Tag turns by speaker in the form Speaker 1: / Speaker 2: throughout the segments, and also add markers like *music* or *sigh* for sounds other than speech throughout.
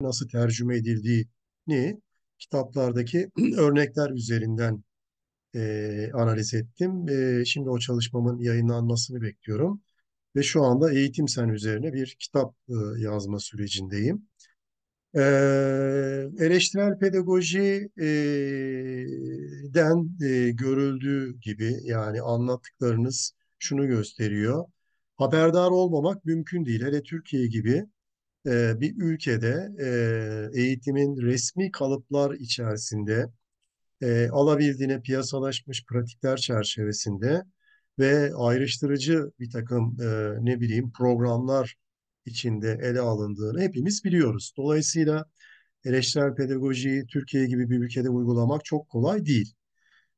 Speaker 1: nasıl tercüme edildiğini kitaplardaki *clears throat* örnekler üzerinden e, analiz ettim. E, şimdi o çalışmamın yayınlanmasını bekliyorum. Ve şu anda Eğitim Sen üzerine bir kitap e, yazma sürecindeyim. E, eleştirel pedagojiden e, görüldüğü gibi yani anlattıklarınız şunu gösteriyor. Haberdar olmamak mümkün değil. Hele Türkiye gibi e, bir ülkede e, eğitimin resmi kalıplar içerisinde e, alabildiğine piyasalaşmış pratikler çerçevesinde ve ayrıştırıcı bir takım e, ne bileyim programlar içinde ele alındığını hepimiz biliyoruz. Dolayısıyla eleştirel pedagojiyi Türkiye gibi bir ülkede uygulamak çok kolay değil.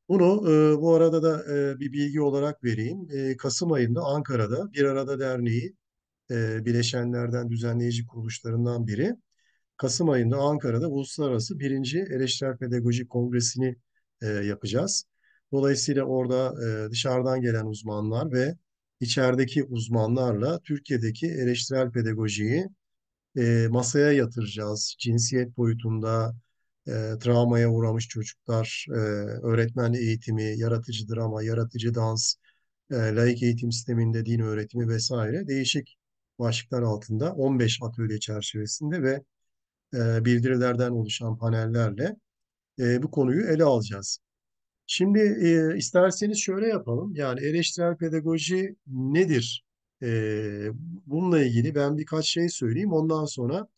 Speaker 1: Bunu e, bu arada da e, bir bilgi olarak vereyim. E, Kasım ayında Ankara'da Bir Arada Derneği e, bileşenlerden düzenleyici kuruluşlarından biri. Kasım ayında Ankara'da Uluslararası Birinci Eleştirel Pedagoji Kongresi'ni e, yapacağız. Dolayısıyla orada e, dışarıdan gelen uzmanlar ve içerideki uzmanlarla Türkiye'deki eleştirel pedagojiyi masaya yatıracağız. Cinsiyet boyutunda, travmaya uğramış çocuklar, öğretmen eğitimi, yaratıcı drama, yaratıcı dans, e, laik eğitim sisteminde din öğretimi vesaire değişik başlıklar altında 15 atölye çerçevesinde ve e, bildirilerden oluşan panellerle e, bu konuyu ele alacağız. Şimdi e, isterseniz şöyle yapalım. Yani eleştirel pedagoji nedir? E, bununla ilgili ben birkaç şey söyleyeyim. Ondan sonra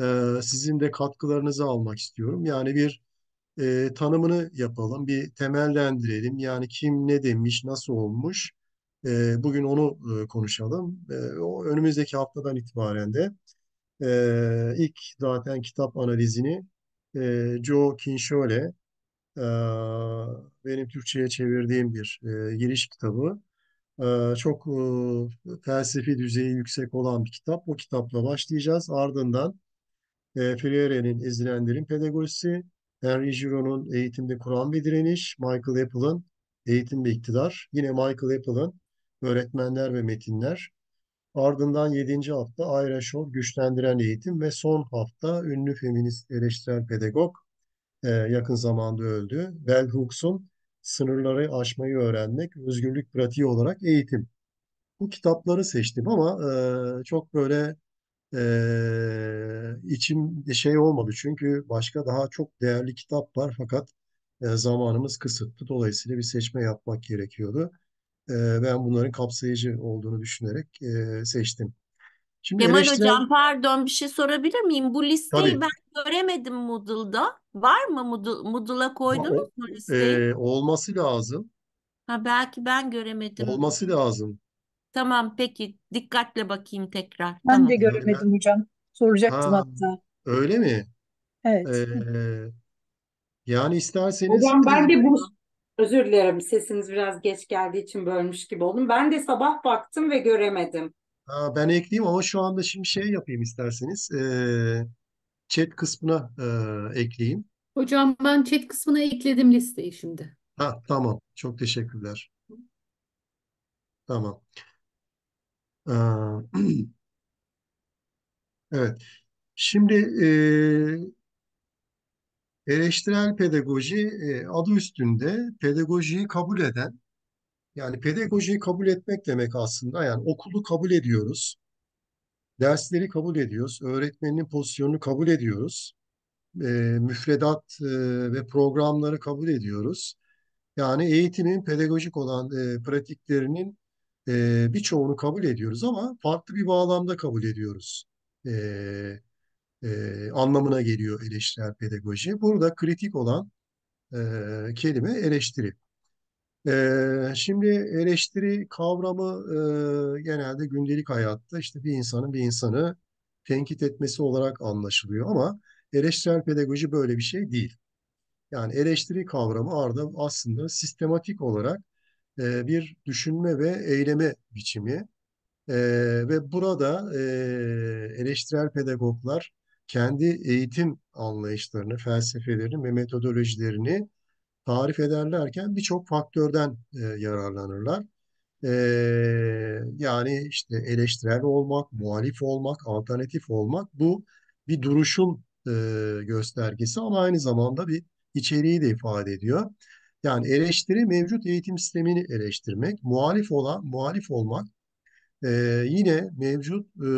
Speaker 1: e, sizin de katkılarınızı almak istiyorum. Yani bir e, tanımını yapalım, bir temellendirelim. Yani kim ne demiş, nasıl olmuş? E, bugün onu e, konuşalım. E, o önümüzdeki haftadan itibaren de e, ilk zaten kitap analizini e, Joe Kinshole e, benim Türkçe'ye çevirdiğim bir e, giriş kitabı. E, çok e, felsefi düzeyi yüksek olan bir kitap. O kitapla başlayacağız. Ardından e, Freire'nin Ezilenlerin Pedagojisi, Henry Giron'un Eğitimde Kur'an ve Direniş, Michael Apple'ın Eğitim ve İktidar, yine Michael Apple'ın Öğretmenler ve Metinler, ardından 7. hafta Ayra Şov Güçlendiren Eğitim ve son hafta ünlü feminist eleştirel pedagog e, yakın zamanda öldü. Bell Hooks'un Sınırları Aşmayı Öğrenmek, Özgürlük Pratiği olarak Eğitim. Bu kitapları seçtim ama e, çok böyle e, içim şey olmadı. Çünkü başka daha çok değerli kitap var fakat e, zamanımız kısıtlı. Dolayısıyla bir seçme yapmak gerekiyordu. E, ben bunların kapsayıcı olduğunu düşünerek e, seçtim. Şimdi
Speaker 2: Kemal
Speaker 1: eleştirel...
Speaker 2: Hocam pardon bir şey sorabilir miyim? Bu listeyi
Speaker 1: Tabii.
Speaker 2: ben göremedim Moodle'da. Var mı Moodle, Moodle'a koydunuz mu listeyi?
Speaker 1: e, olması lazım.
Speaker 2: Ha, belki ben göremedim.
Speaker 1: Olması lazım.
Speaker 2: Tamam peki dikkatle bakayım tekrar.
Speaker 3: Ben
Speaker 2: Tamam.
Speaker 3: de göremedim hocam. Soracaktım
Speaker 1: Ha,
Speaker 3: hatta.
Speaker 1: öyle mi?
Speaker 3: Evet.
Speaker 1: E, yani isterseniz
Speaker 4: Hocam ben de bu özür dilerim sesiniz biraz geç geldiği için bölmüş gibi oldum. Ben de sabah baktım ve göremedim.
Speaker 1: ha, ben ekleyeyim ama şu anda şimdi şey yapayım isterseniz. E, chat kısmına e, ekleyeyim.
Speaker 5: Hocam ben chat kısmına ekledim listeyi şimdi.
Speaker 1: Ha, tamam. Çok teşekkürler. Tamam. Aa, *clears throat* evet. Şimdi e, eleştirel pedagoji e, adı üstünde pedagojiyi kabul eden yani pedagojiyi kabul etmek demek aslında yani okulu kabul ediyoruz. Dersleri kabul ediyoruz. Öğretmenin pozisyonunu kabul ediyoruz. E, müfredat e, ve programları kabul ediyoruz. Yani eğitimin pedagojik olan pratiklerinin birçoğunu kabul ediyoruz ama farklı bir bağlamda kabul ediyoruz. E, e, anlamına geliyor eleştirel pedagoji. Burada kritik olan e, kelime eleştiri. E, şimdi eleştiri kavramı e, genelde gündelik hayatta işte bir insanın bir insanı tenkit etmesi olarak anlaşılıyor ama eleştirel pedagoji böyle bir şey değil. Yani eleştiri kavramı arada aslında sistematik olarak e, bir düşünme ve eyleme biçimi E, ve burada e, eleştirel pedagoglar kendi eğitim anlayışlarını, felsefelerini ve metodolojilerini tarif ederlerken birçok faktörden e, yararlanırlar. E, yani işte eleştirel olmak, muhalif olmak, alternatif olmak bu bir duruşun e, göstergesi ama aynı zamanda bir içeriği de ifade ediyor. Yani eleştiri mevcut eğitim sistemini eleştirmek, muhalif olan muhalif olmak, e, yine mevcut e,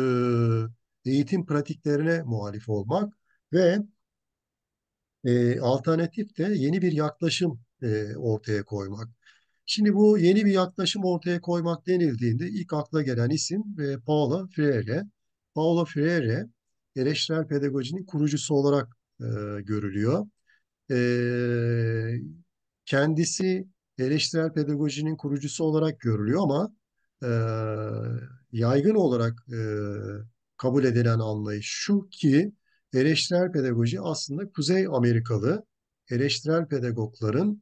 Speaker 1: eğitim pratiklerine muhalif olmak ve e, alternatif de yeni bir yaklaşım e, ortaya koymak. Şimdi bu yeni bir yaklaşım ortaya koymak denildiğinde ilk akla gelen isim e, Paulo Freire. Paulo Freire eleştirel pedagojinin kurucusu olarak e, görülüyor. E, kendisi eleştirel pedagojinin kurucusu olarak görülüyor ama e, yaygın olarak e, kabul edilen anlayış şu ki eleştirel pedagoji aslında Kuzey Amerikalı eleştirel pedagogların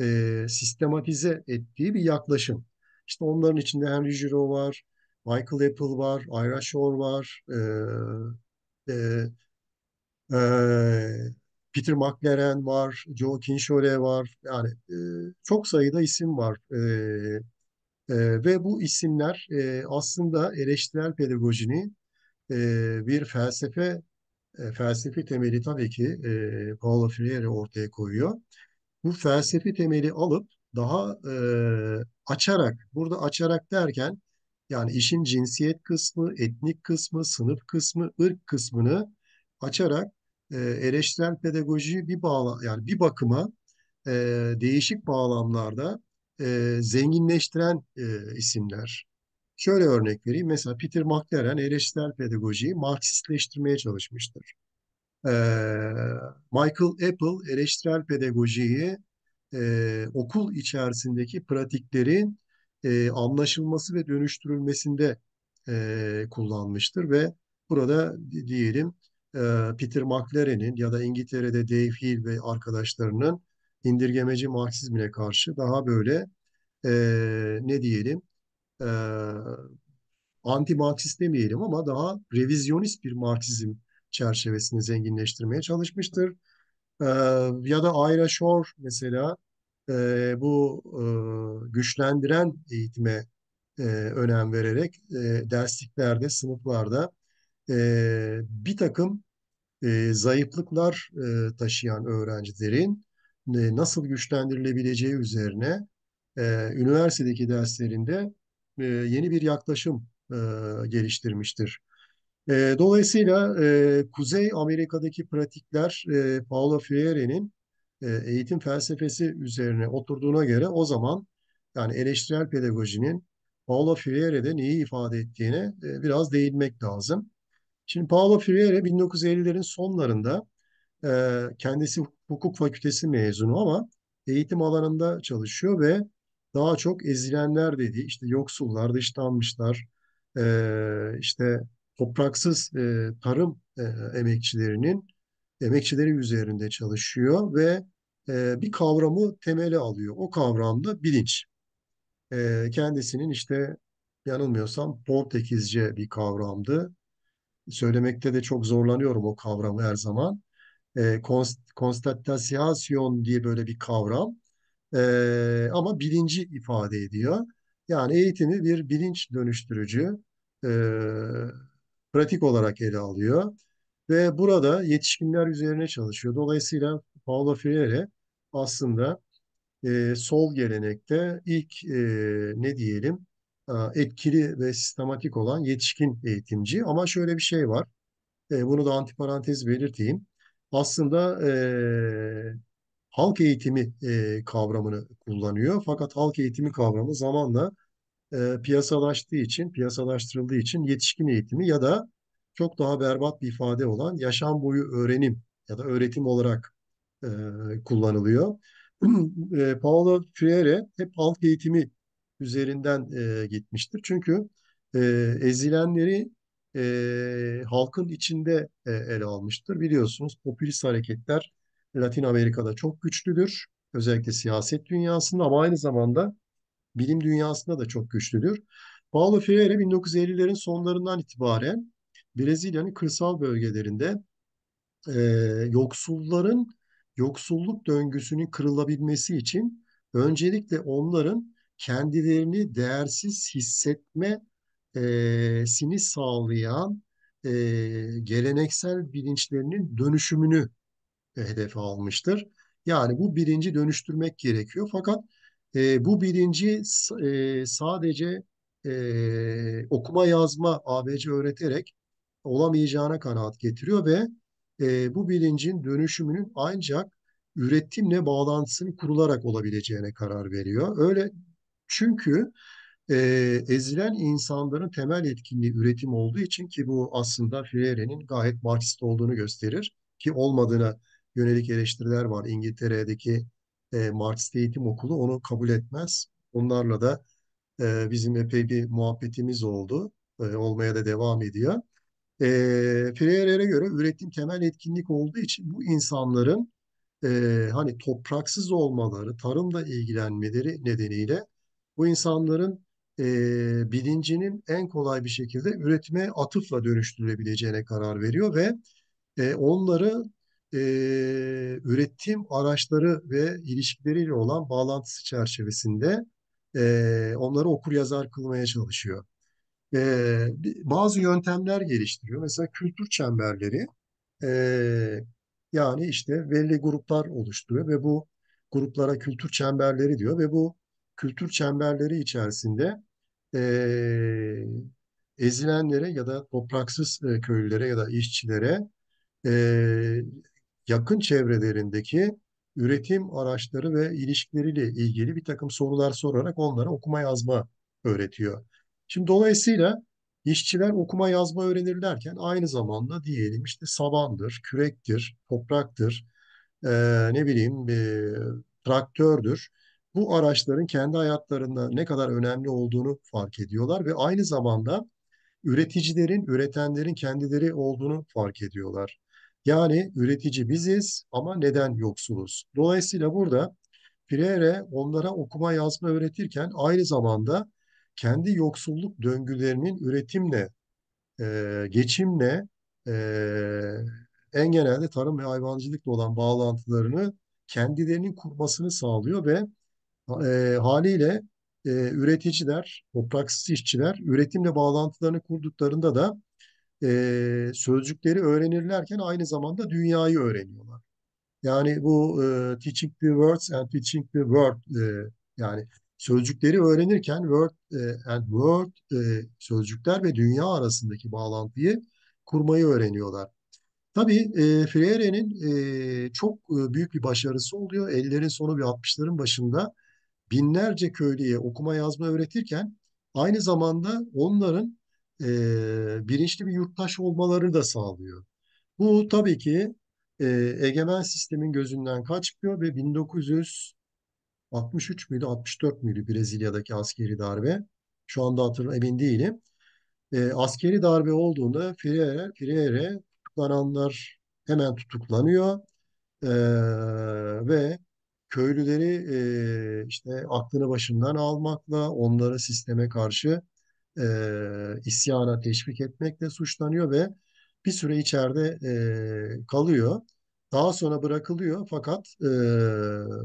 Speaker 1: e, sistematize ettiği bir yaklaşım. İşte onların içinde Henry Giraud var, Michael Apple var, Ira Shore var, e, e, e, Peter McLaren var, Joe Kinshole var. Yani e, çok sayıda isim var. E, e, ve bu isimler e, aslında eleştirel pedagojini e, bir felsefe e, felsefi temeli tabii ki e, Paulo Freire ortaya koyuyor. Bu felsefi temeli alıp daha e, açarak, burada açarak derken yani işin cinsiyet kısmı, etnik kısmı, sınıf kısmı, ırk kısmını açarak e, eleştirel pedagojiyi bir bağla yani bir bakıma e, değişik bağlamlarda e, zenginleştiren e, isimler. Şöyle örnek vereyim. Mesela Peter McLaren eleştirel pedagojiyi Marksistleştirmeye çalışmıştır. Ee, Michael Apple eleştirel pedagojiyi e, okul içerisindeki pratiklerin e, anlaşılması ve dönüştürülmesinde e, kullanmıştır ve burada diyelim Peter McLaren'in ya da İngiltere'de Dave Hill ve arkadaşlarının indirgemeci Marksizmine karşı daha böyle ne diyelim e, anti-Marksist demeyelim ama daha revizyonist bir Marksizm çerçevesini zenginleştirmeye çalışmıştır. E, ya da Ira Shore mesela e, bu e, güçlendiren eğitime e, önem vererek e, dersliklerde, sınıflarda e, bir takım e, zayıflıklar e, taşıyan öğrencilerin e, nasıl güçlendirilebileceği üzerine e, üniversitedeki derslerinde e, yeni bir yaklaşım e, geliştirmiştir. E, dolayısıyla e, Kuzey Amerika'daki pratikler e, Paulo Freire'nin e, eğitim felsefesi üzerine oturduğuna göre o zaman yani eleştirel pedagojinin Paulo Freire'de neyi ifade ettiğine e, biraz değinmek lazım. Şimdi Paulo Freire 1950'lerin sonlarında e, kendisi hukuk fakültesi mezunu ama eğitim alanında çalışıyor ve daha çok ezilenler dediği işte yoksullar, dışlanmışlar, e, işte topraksız tarım emekçilerinin emekçileri üzerinde çalışıyor ve bir kavramı temeli alıyor. O kavram da bilinç. Kendisinin işte yanılmıyorsam Portekizce bir kavramdı. Söylemekte de çok zorlanıyorum o kavramı her zaman. E, diye böyle bir kavram. E, ama bilinci ifade ediyor. Yani eğitimi bir bilinç dönüştürücü e, pratik olarak ele alıyor. Ve burada yetişkinler üzerine çalışıyor. Dolayısıyla Paulo Freire aslında e, sol gelenekte ilk e, ne diyelim etkili ve sistematik olan yetişkin eğitimci. Ama şöyle bir şey var. E, bunu da antiparantez belirteyim. Aslında e, halk eğitimi e, kavramını kullanıyor. Fakat halk eğitimi kavramı zamanla e, piyasalaştığı için, piyasalaştırıldığı için yetişkin eğitimi ya da çok daha berbat bir ifade olan yaşam boyu öğrenim ya da öğretim olarak e, kullanılıyor. *clears throat* e, Paulo Freire hep halk eğitimi üzerinden e, gitmiştir. Çünkü e, ezilenleri e, halkın içinde e, ele almıştır. Biliyorsunuz popülist hareketler Latin Amerika'da çok güçlüdür. Özellikle siyaset dünyasında ama aynı zamanda bilim dünyasında da çok güçlüdür. Paulo Freire 1950'lerin sonlarından itibaren Brezilya'nın kırsal bölgelerinde e, yoksulların yoksulluk döngüsünün kırılabilmesi için öncelikle onların kendilerini değersiz hissetmesini sağlayan e, geleneksel bilinçlerinin dönüşümünü hedefe almıştır. Yani bu bilinci dönüştürmek gerekiyor. Fakat e, bu bilinci e, sadece e, okuma yazma ABC öğreterek olamayacağına kanaat getiriyor ve e, bu bilincin dönüşümünün ancak üretimle bağlantısının kurularak olabileceğine karar veriyor. Öyle çünkü e, ezilen insanların temel etkinliği üretim olduğu için ki bu aslında Freire'nin gayet Marksist olduğunu gösterir ki olmadığına yönelik eleştiriler var. İngiltere'deki e, Marksist eğitim okulu onu kabul etmez. Onlarla da e, bizim epey bir muhabbetimiz oldu. E, olmaya da devam ediyor. E, Freire'e göre üretim temel etkinlik olduğu için bu insanların e, hani topraksız olmaları, tarımla ilgilenmeleri nedeniyle bu insanların e, bilincinin en kolay bir şekilde üretime atıfla dönüştürülebileceğine karar veriyor ve e, onları e, üretim araçları ve ilişkileriyle olan bağlantısı çerçevesinde e, onları okur yazar kılmaya çalışıyor. E, bazı yöntemler geliştiriyor. Mesela kültür çemberleri. Ee, yani işte belli gruplar oluşturuyor ve bu gruplara kültür çemberleri diyor ve bu kültür çemberleri içerisinde ee, ezilenlere ya da topraksız e, köylülere ya da işçilere ee, yakın çevrelerindeki üretim araçları ve ilişkileriyle ilgili bir takım sorular sorarak onlara okuma yazma öğretiyor. Şimdi dolayısıyla işçiler okuma yazma öğrenirlerken aynı zamanda diyelim işte sabandır, kürektir, topraktır, eee, ne bileyim eee, traktördür. Bu araçların kendi hayatlarında ne kadar önemli olduğunu fark ediyorlar ve aynı zamanda üreticilerin, üretenlerin kendileri olduğunu fark ediyorlar. Yani üretici biziz ama neden yoksuluz? Dolayısıyla burada Freire onlara okuma yazma öğretirken aynı zamanda kendi yoksulluk döngülerinin üretimle, e, geçimle, e, en genelde tarım ve hayvancılıkla olan bağlantılarını kendilerinin kurmasını sağlıyor ve e, haliyle e, üreticiler, topraksız işçiler üretimle bağlantılarını kurduklarında da e, sözcükleri öğrenirlerken aynı zamanda dünyayı öğreniyorlar. Yani bu e, teaching the words and teaching the world e, yani sözcükleri öğrenirken word e, and word e, sözcükler ve dünya arasındaki bağlantıyı kurmayı öğreniyorlar. Tabii e, Freire'nin e, çok e, büyük bir başarısı oluyor. Ellerin sonu bir 60'ların başında binlerce köylüye okuma yazma öğretirken aynı zamanda onların e, bilinçli bir yurttaş olmaları da sağlıyor. Bu tabii ki e, egemen sistemin gözünden kaçmıyor ve 1963 müydü 64 müydü Brezilya'daki askeri darbe şu anda hatırlamıyorum emin değilim. E, askeri darbe olduğunda Freire, Freire tutuklananlar hemen tutuklanıyor E, ve köylüleri e, işte aklını başından almakla onları sisteme karşı e, isyana teşvik etmekle suçlanıyor ve bir süre içeride e, kalıyor. Daha sonra bırakılıyor fakat e,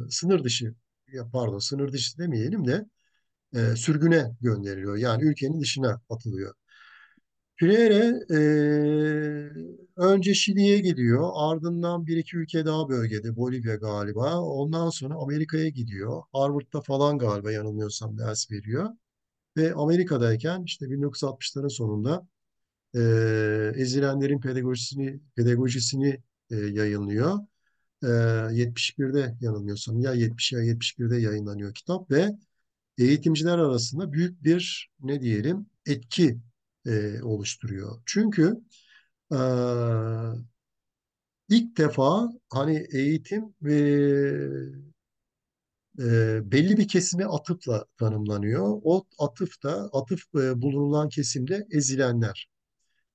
Speaker 1: sınır dışı ya pardon sınır dışı demeyelim de e, sürgüne gönderiliyor. Yani ülkenin dışına atılıyor. Freire e, önce Şili'ye gidiyor. Ardından bir iki ülke daha bölgede. Bolivya galiba. Ondan sonra Amerika'ya gidiyor. Harvard'da falan galiba yanılmıyorsam ders veriyor. Ve Amerika'dayken işte 1960'ların sonunda e, ezilenlerin pedagojisini, pedagojisini e, yayınlıyor. E, 71'de yanılmıyorsam ya 70 ya 71'de yayınlanıyor kitap ve eğitimciler arasında büyük bir ne diyelim etki e, oluşturuyor. Çünkü e, ilk defa hani eğitim ve e, belli bir kesime atıfla tanımlanıyor. O atıf da atıf e, bulunan kesimde ezilenler.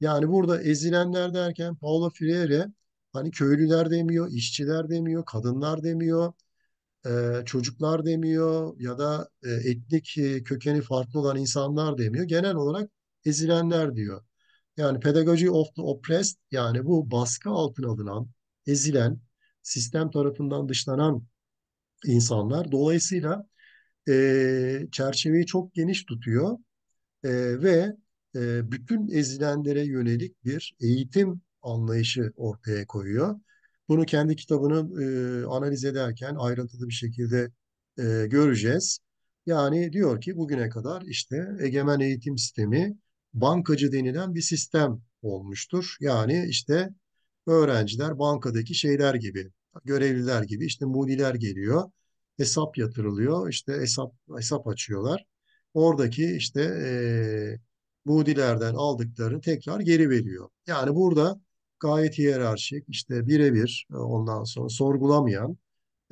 Speaker 1: Yani burada ezilenler derken Paulo Freire hani köylüler demiyor, işçiler demiyor, kadınlar demiyor, e, çocuklar demiyor ya da e, etnik e, kökeni farklı olan insanlar demiyor. Genel olarak ezilenler diyor. Yani pedagogy of the oppressed yani bu baskı altına alınan, ezilen, sistem tarafından dışlanan insanlar. Dolayısıyla e, çerçeveyi çok geniş tutuyor e, ve e, bütün ezilenlere yönelik bir eğitim anlayışı ortaya koyuyor. Bunu kendi kitabını e, analiz ederken ayrıntılı bir şekilde e, göreceğiz. Yani diyor ki bugüne kadar işte egemen eğitim sistemi bankacı denilen bir sistem olmuştur. Yani işte öğrenciler bankadaki şeyler gibi, görevliler gibi işte mudiler geliyor, hesap yatırılıyor, işte hesap hesap açıyorlar. Oradaki işte e, mudilerden aldıklarını tekrar geri veriyor. Yani burada gayet hiyerarşik, işte birebir e, ondan sonra sorgulamayan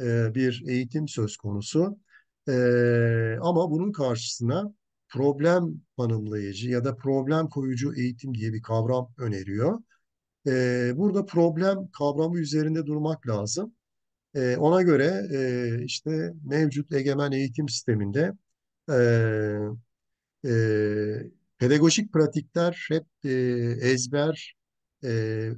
Speaker 1: e, bir eğitim söz konusu. E, ama bunun karşısına problem tanımlayıcı ya da problem koyucu eğitim diye bir kavram öneriyor. E, burada problem kavramı üzerinde durmak lazım. E, ona göre e, işte mevcut egemen eğitim sisteminde e, e, pedagojik pratikler hep e, ezber, e,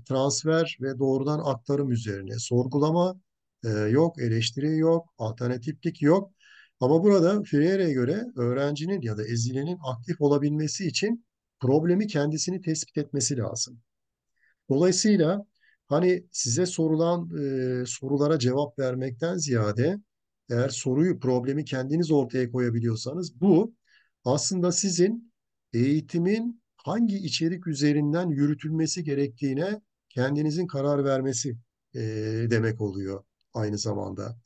Speaker 1: transfer ve doğrudan aktarım üzerine. Sorgulama e, yok, eleştiri yok, alternatiflik yok. Ama burada Freire'ye göre öğrencinin ya da ezilenin aktif olabilmesi için problemi kendisini tespit etmesi lazım. Dolayısıyla hani size sorulan e, sorulara cevap vermekten ziyade eğer soruyu, problemi kendiniz ortaya koyabiliyorsanız bu aslında sizin eğitimin hangi içerik üzerinden yürütülmesi gerektiğine kendinizin karar vermesi e, demek oluyor aynı zamanda.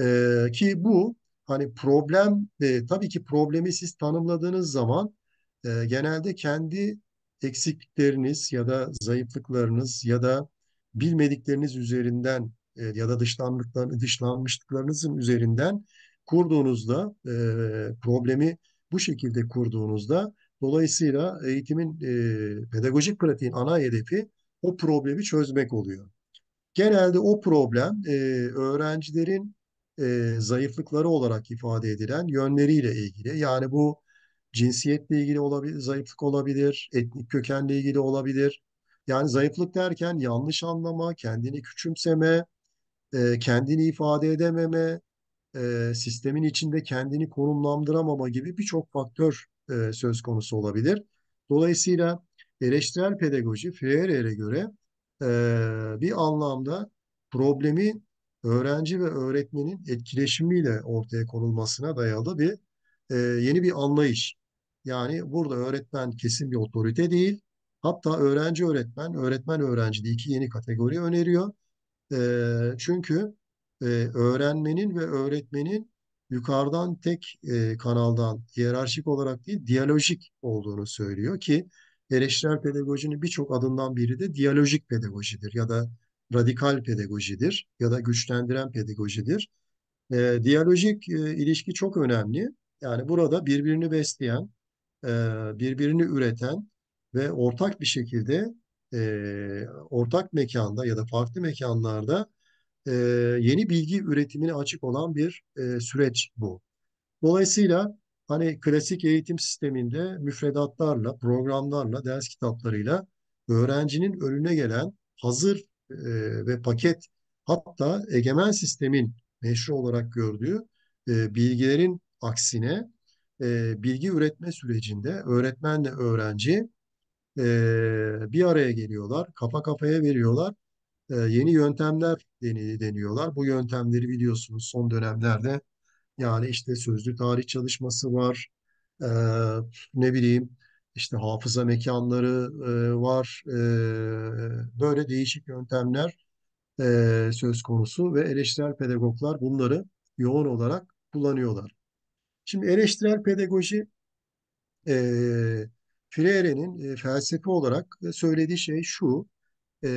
Speaker 1: E, ki bu hani problem e, tabii ki problemi siz tanımladığınız zaman e, genelde kendi eksiklikleriniz ya da zayıflıklarınız ya da bilmedikleriniz üzerinden e, ya da dışlanmışlıklarınız, dışlanmışlıklarınızın üzerinden kurduğunuzda e, problemi bu şekilde kurduğunuzda dolayısıyla eğitimin e, pedagojik pratiğin ana hedefi o problemi çözmek oluyor. Genelde o problem e, öğrencilerin zayıflıkları olarak ifade edilen yönleriyle ilgili. Yani bu cinsiyetle ilgili olabilir, zayıflık olabilir, etnik kökenle ilgili olabilir. Yani zayıflık derken yanlış anlama, kendini küçümseme, e, kendini ifade edememe, e, sistemin içinde kendini konumlandıramama gibi birçok faktör e, söz konusu olabilir. Dolayısıyla eleştirel pedagoji Freire'ye göre bir anlamda problemi öğrenci ve öğretmenin etkileşimiyle ortaya konulmasına dayalı bir yeni bir anlayış. Yani burada öğretmen kesin bir otorite değil. Hatta öğrenci öğretmen, öğretmen öğrenci diye iki yeni kategori öneriyor. E, çünkü e, öğrenmenin ve öğretmenin yukarıdan tek e, kanaldan hiyerarşik olarak değil diyalojik olduğunu söylüyor ki eleştirel pedagojinin birçok adından biri de diyalojik pedagojidir ya da radikal pedagojidir ya da güçlendiren pedagojidir. E, diyalojik e, ilişki çok önemli. Yani burada birbirini besleyen, birbirini üreten ve ortak bir şekilde e, ortak mekanda ya da farklı mekanlarda e, yeni bilgi üretimine açık olan bir e, süreç bu. Dolayısıyla hani klasik eğitim sisteminde müfredatlarla, programlarla, ders kitaplarıyla öğrencinin önüne gelen hazır e, ve paket hatta egemen sistemin meşru olarak gördüğü e, bilgilerin aksine e, bilgi üretme sürecinde öğretmenle öğrenci e, bir araya geliyorlar, kafa kafaya veriyorlar e, yeni yöntemler deniyorlar. Bu yöntemleri biliyorsunuz son dönemlerde yani işte sözlü tarih çalışması var. E, ne bileyim işte hafıza mekanları e, var. E, böyle değişik yöntemler e, söz konusu ve eleştirel pedagoglar bunları yoğun olarak kullanıyorlar. Şimdi eleştirel pedagoji e, Freire'nin e, felsefe olarak söylediği şey şu e,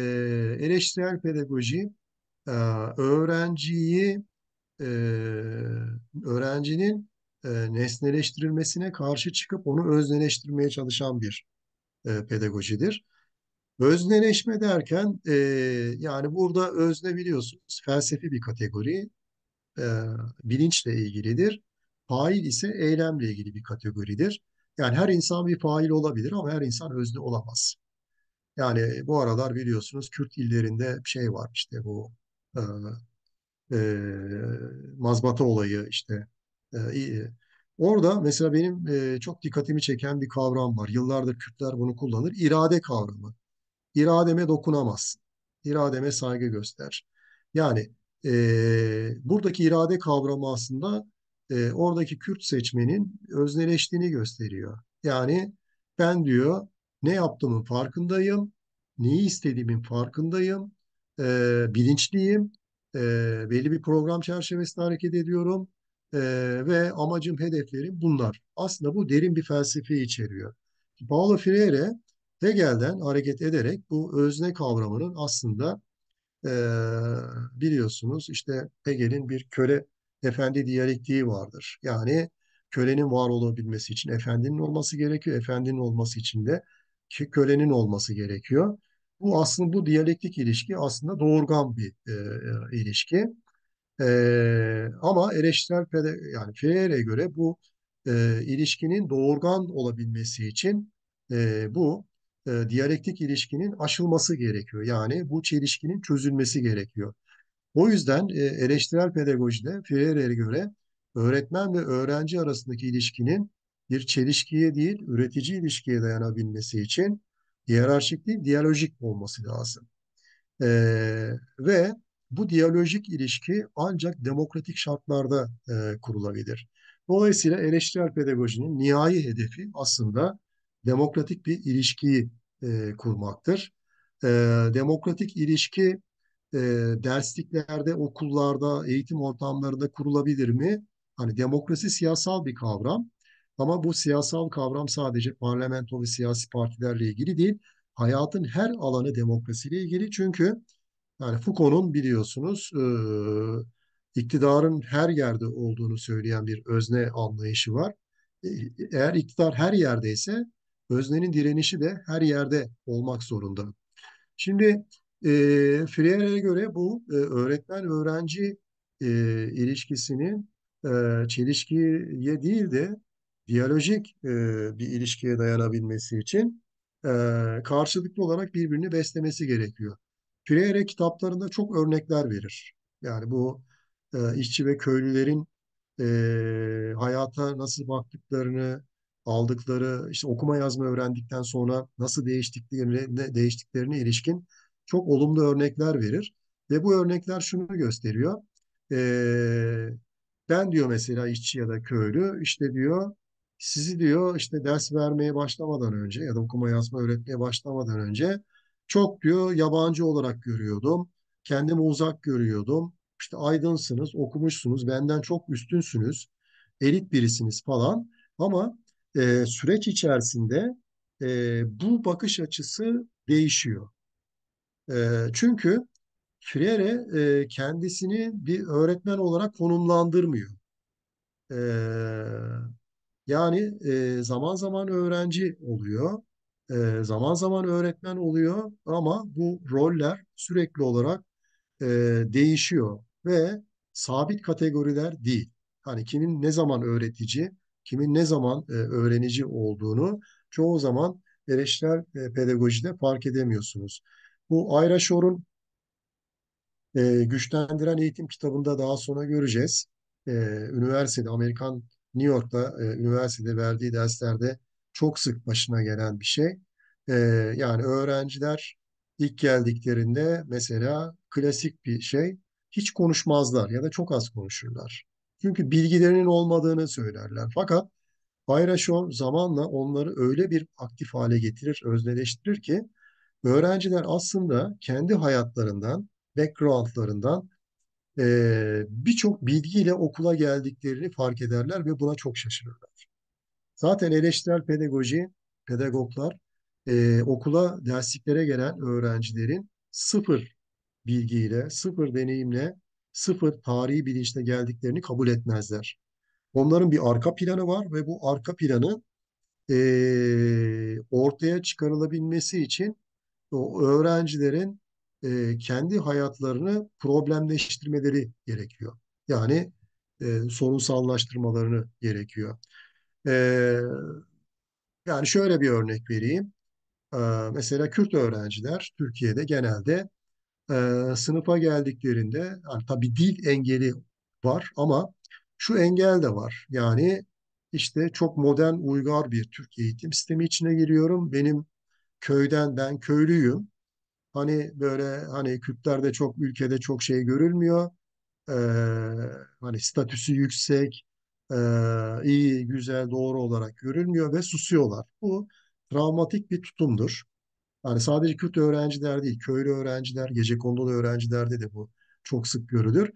Speaker 1: eleştirel pedagoji e, öğrenciyi e, öğrencinin e, nesneleştirilmesine karşı çıkıp onu özneleştirmeye çalışan bir e, pedagojidir. Özneleşme derken e, yani burada özne biliyorsunuz felsefi bir kategori e, bilinçle ilgilidir. Fail ise eylemle ilgili bir kategoridir. Yani her insan bir fail olabilir ama her insan özne olamaz. Yani bu aralar biliyorsunuz Kürt illerinde bir şey var işte bu e, e, mazbata olayı işte e, Orada mesela benim e, çok dikkatimi çeken bir kavram var. Yıllardır Kürtler bunu kullanır. İrade kavramı. İrademe dokunamazsın. İrademe saygı göster. Yani e, buradaki irade kavramı aslında e, oradaki Kürt seçmenin özneleştiğini gösteriyor. Yani ben diyor ne yaptığımın farkındayım, neyi istediğimin farkındayım, e, bilinçliyim, e, belli bir program çerçevesinde hareket ediyorum e, ve amacım, hedeflerim bunlar. Aslında bu derin bir felsefe içeriyor. Paulo Freire Hegel'den hareket ederek bu özne kavramının aslında e, biliyorsunuz işte Hegel'in bir köle efendi diyalektiği vardır. Yani kölenin var olabilmesi için efendinin olması gerekiyor. Efendinin olması için de kölenin olması gerekiyor. Bu aslında bu diyalektik ilişki aslında doğurgan bir e, e, ilişki. E, ama eleştirel pede, yani Freire'ye göre bu e, ilişkinin doğurgan olabilmesi için e, bu e, diyalektik ilişkinin aşılması gerekiyor. Yani bu çelişkinin çözülmesi gerekiyor. O yüzden e, eleştirel pedagojide Freire'ye göre öğretmen ve öğrenci arasındaki ilişkinin bir çelişkiye değil, üretici ilişkiye dayanabilmesi için hiyerarşik değil, diyalojik olması lazım. E, ve bu diyalojik ilişki ancak demokratik şartlarda e, kurulabilir. Dolayısıyla eleştirel pedagojinin nihai hedefi aslında demokratik bir ilişkiyi e, kurmaktır. E, demokratik ilişki e, dersliklerde, okullarda, eğitim ortamlarında kurulabilir mi? Hani demokrasi siyasal bir kavram ama bu siyasal kavram sadece parlamento ve siyasi partilerle ilgili değil, hayatın her alanı demokrasiyle ilgili. Çünkü yani Foucault'un biliyorsunuz e, iktidarın her yerde olduğunu söyleyen bir özne anlayışı var. E, eğer iktidar her yerdeyse öznenin direnişi de her yerde olmak zorunda. Şimdi e, Freire'ye göre bu e, öğretmen-öğrenci e, ilişkisinin e, çelişkiye değil de diyalojik e, bir ilişkiye dayanabilmesi için e, karşılıklı olarak birbirini beslemesi gerekiyor. Freire kitaplarında çok örnekler verir. Yani bu e, işçi ve köylülerin e, hayata nasıl baktıklarını, aldıkları, işte okuma yazma öğrendikten sonra nasıl değiştiklerine, değiştiklerine ilişkin çok olumlu örnekler verir. Ve bu örnekler şunu gösteriyor. E, ben diyor mesela işçi ya da köylü işte diyor sizi diyor işte ders vermeye başlamadan önce ya da okuma yazma öğretmeye başlamadan önce çok diyor yabancı olarak görüyordum. Kendimi uzak görüyordum. İşte aydınsınız, okumuşsunuz, benden çok üstünsünüz, elit birisiniz falan. Ama e, süreç içerisinde e, bu bakış açısı değişiyor. Çünkü Freire kendisini bir öğretmen olarak konumlandırmıyor. Yani zaman zaman öğrenci oluyor, zaman zaman öğretmen oluyor ama bu roller sürekli olarak değişiyor ve sabit kategoriler değil. Hani kimin ne zaman öğretici, kimin ne zaman öğrenici olduğunu çoğu zaman eleştirel pedagojide fark edemiyorsunuz. Bu Ayra Shor'un e, Güçlendiren Eğitim kitabında daha sonra göreceğiz. E, üniversitede, Amerikan New York'ta e, üniversitede verdiği derslerde çok sık başına gelen bir şey. E, yani öğrenciler ilk geldiklerinde mesela klasik bir şey hiç konuşmazlar ya da çok az konuşurlar. Çünkü bilgilerinin olmadığını söylerler. Fakat Bayraşov zamanla onları öyle bir aktif hale getirir, özneleştirir ki öğrenciler aslında kendi hayatlarından, backgroundlarından e, birçok bilgiyle okula geldiklerini fark ederler ve buna çok şaşırırlar. Zaten eleştirel pedagoji, pedagoglar e, okula dersliklere gelen öğrencilerin sıfır bilgiyle, sıfır deneyimle, sıfır tarihi bilinçle geldiklerini kabul etmezler. Onların bir arka planı var ve bu arka planı e, ortaya çıkarılabilmesi için o öğrencilerin e, kendi hayatlarını problemleştirmeleri gerekiyor. Yani e, sorunsallaştırmalarını gerekiyor. E, yani şöyle bir örnek vereyim. E, mesela Kürt öğrenciler Türkiye'de genelde e, sınıfa geldiklerinde yani tabii dil engeli var ama şu engel de var. Yani işte çok modern, uygar bir Türk eğitim sistemi içine giriyorum. Benim köyden, ben köylüyüm. Hani böyle hani Kürtlerde çok ülkede çok şey görülmüyor. Ee, hani statüsü yüksek, e, iyi, güzel, doğru olarak görülmüyor ve susuyorlar. Bu travmatik bir tutumdur. Yani sadece Kürt öğrenciler değil, köylü öğrenciler, gecekondulı öğrencilerde de bu çok sık görülür.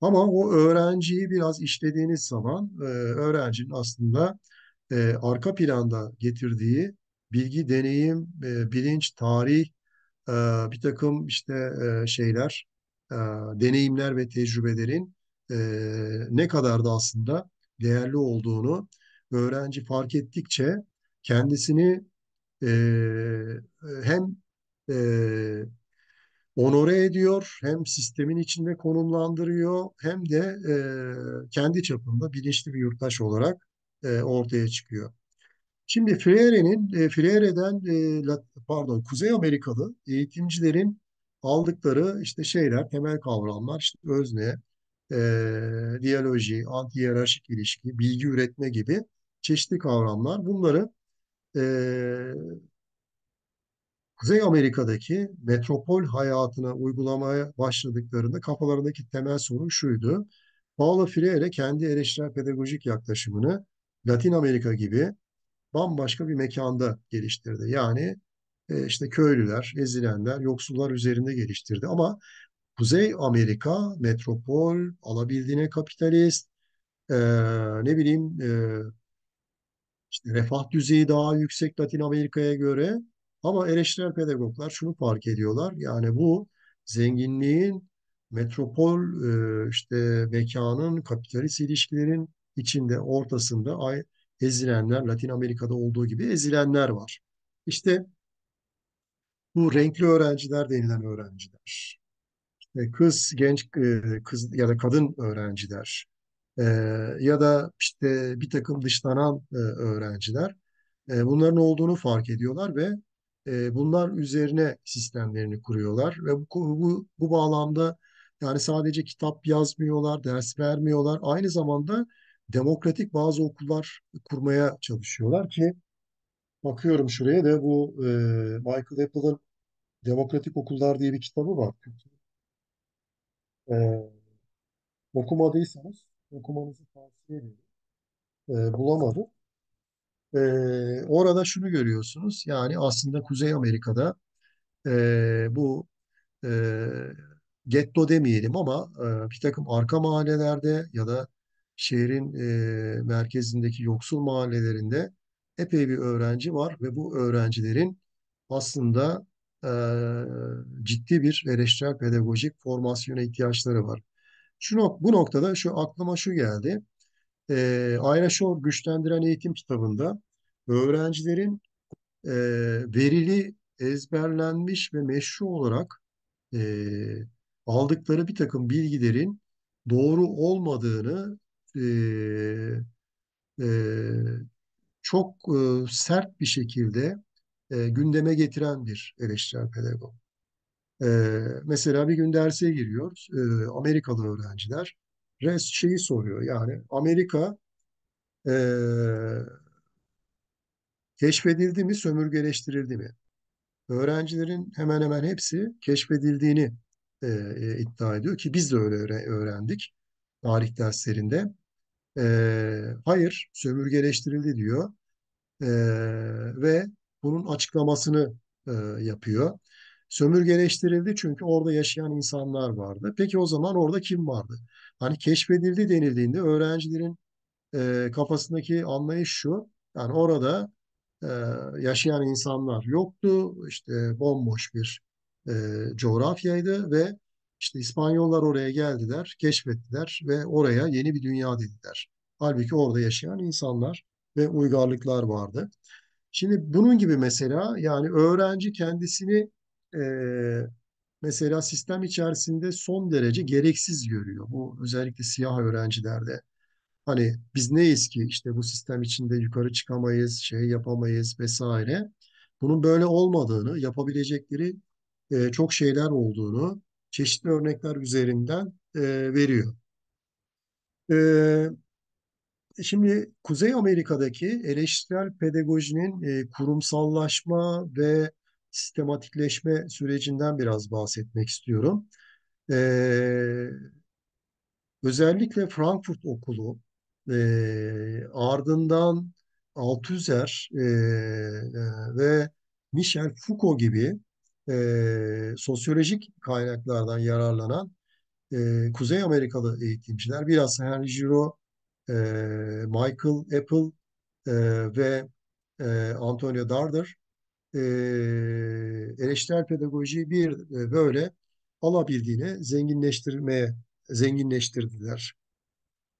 Speaker 1: Ama o öğrenciyi biraz işlediğiniz zaman e, öğrencinin aslında e, arka planda getirdiği bilgi, deneyim, e, bilinç, tarih, e, bir takım işte e, şeyler, e, deneyimler ve tecrübelerin e, ne kadar da aslında değerli olduğunu öğrenci fark ettikçe kendisini e, hem e, onore ediyor, hem sistemin içinde konumlandırıyor, hem de e, kendi çapında bilinçli bir yurttaş olarak e, ortaya çıkıyor. Şimdi Freire'nin, e, Freire'den e, pardon Kuzey Amerikalı eğitimcilerin aldıkları işte şeyler, temel kavramlar, işte özne, e, diyaloji, anti-hiyerarşik ilişki, bilgi üretme gibi çeşitli kavramlar. Bunları e, Kuzey Amerika'daki metropol hayatına uygulamaya başladıklarında kafalarındaki temel sorun şuydu. Paulo Freire kendi eleştirel pedagojik yaklaşımını Latin Amerika gibi bambaşka bir mekanda geliştirdi. Yani e, işte köylüler, ezilenler, yoksullar üzerinde geliştirdi. Ama Kuzey Amerika metropol, alabildiğine kapitalist, e, ne bileyim e, işte refah düzeyi daha yüksek Latin Amerika'ya göre. Ama eleştirel pedagoglar şunu fark ediyorlar. Yani bu zenginliğin metropol e, işte mekanın kapitalist ilişkilerin içinde ortasında ezilenler Latin Amerika'da olduğu gibi ezilenler var. İşte bu renkli öğrenciler denilen öğrenciler. E, Kız, genç e, kız ya da kadın öğrenciler e, ya da işte bir takım dışlanan e, öğrenciler bunların olduğunu fark ediyorlar ve bunlar üzerine sistemlerini kuruyorlar ve bu, bu, bu bağlamda yani sadece kitap yazmıyorlar, ders vermiyorlar. Aynı zamanda demokratik bazı okullar kurmaya çalışıyorlar ki bakıyorum şuraya da bu e, Michael Apple'ın Demokratik Okullar diye bir kitabı var. E, okumadıysanız okumanızı tavsiye ederim. E, bulamadım. E, orada şunu görüyorsunuz. Yani aslında Kuzey Amerika'da e, bu e, getto demeyelim ama e, bir takım arka mahallelerde ya da şehrin e, merkezindeki yoksul mahallelerinde epey bir öğrenci var ve bu öğrencilerin aslında e, ciddi bir eleştirel pedagojik formasyona ihtiyaçları var. Şu nok bu noktada şu aklıma şu geldi. E, Ayna Shore Güçlendiren Eğitim kitabında öğrencilerin e, verili, ezberlenmiş ve meşru olarak e, aldıkları bir takım bilgilerin doğru olmadığını e, çok e, sert bir şekilde e, gündeme getiren bir eleştirel pedagog. E, mesela bir gün derse giriyor, e, Amerikalı öğrenciler res şeyi soruyor yani Amerika e, keşfedildi mi, sömürgeleştirildi mi? Öğrencilerin hemen hemen hepsi keşfedildiğini e, e, iddia ediyor ki biz de öyle öğre- öğrendik tarih derslerinde. E, hayır, sömürgeleştirildi diyor E, ve bunun açıklamasını e, yapıyor. Sömürgeleştirildi çünkü orada yaşayan insanlar vardı. Peki o zaman orada kim vardı? Hani keşfedildi denildiğinde öğrencilerin e, kafasındaki anlayış şu. Yani orada e, yaşayan insanlar yoktu. İşte bomboş bir e, coğrafyaydı ve işte İspanyollar oraya geldiler, keşfettiler ve oraya yeni bir dünya dediler. Halbuki orada yaşayan insanlar ve uygarlıklar vardı. Şimdi bunun gibi mesela yani öğrenci kendisini e, mesela sistem içerisinde son derece gereksiz görüyor. Bu özellikle siyah öğrencilerde. Hani biz neyiz ki işte bu sistem içinde yukarı çıkamayız, şey yapamayız vesaire. Bunun böyle olmadığını, yapabilecekleri e, çok şeyler olduğunu çeşitli örnekler üzerinden e, veriyor. E, Şimdi Kuzey Amerika'daki eleştirel pedagojinin e, kurumsallaşma ve sistematikleşme sürecinden biraz bahsetmek istiyorum. E, özellikle Frankfurt Okulu e, ardından Althusser e, e, ve Michel Foucault gibi e, sosyolojik kaynaklardan yararlanan e, Kuzey Amerikalı eğitimciler, biraz Henry Giraud, e, Michael Apple e, ve e, Antonio Darder e, eleştirel pedagojiyi bir e, böyle alabildiğine zenginleştirmeye zenginleştirdiler.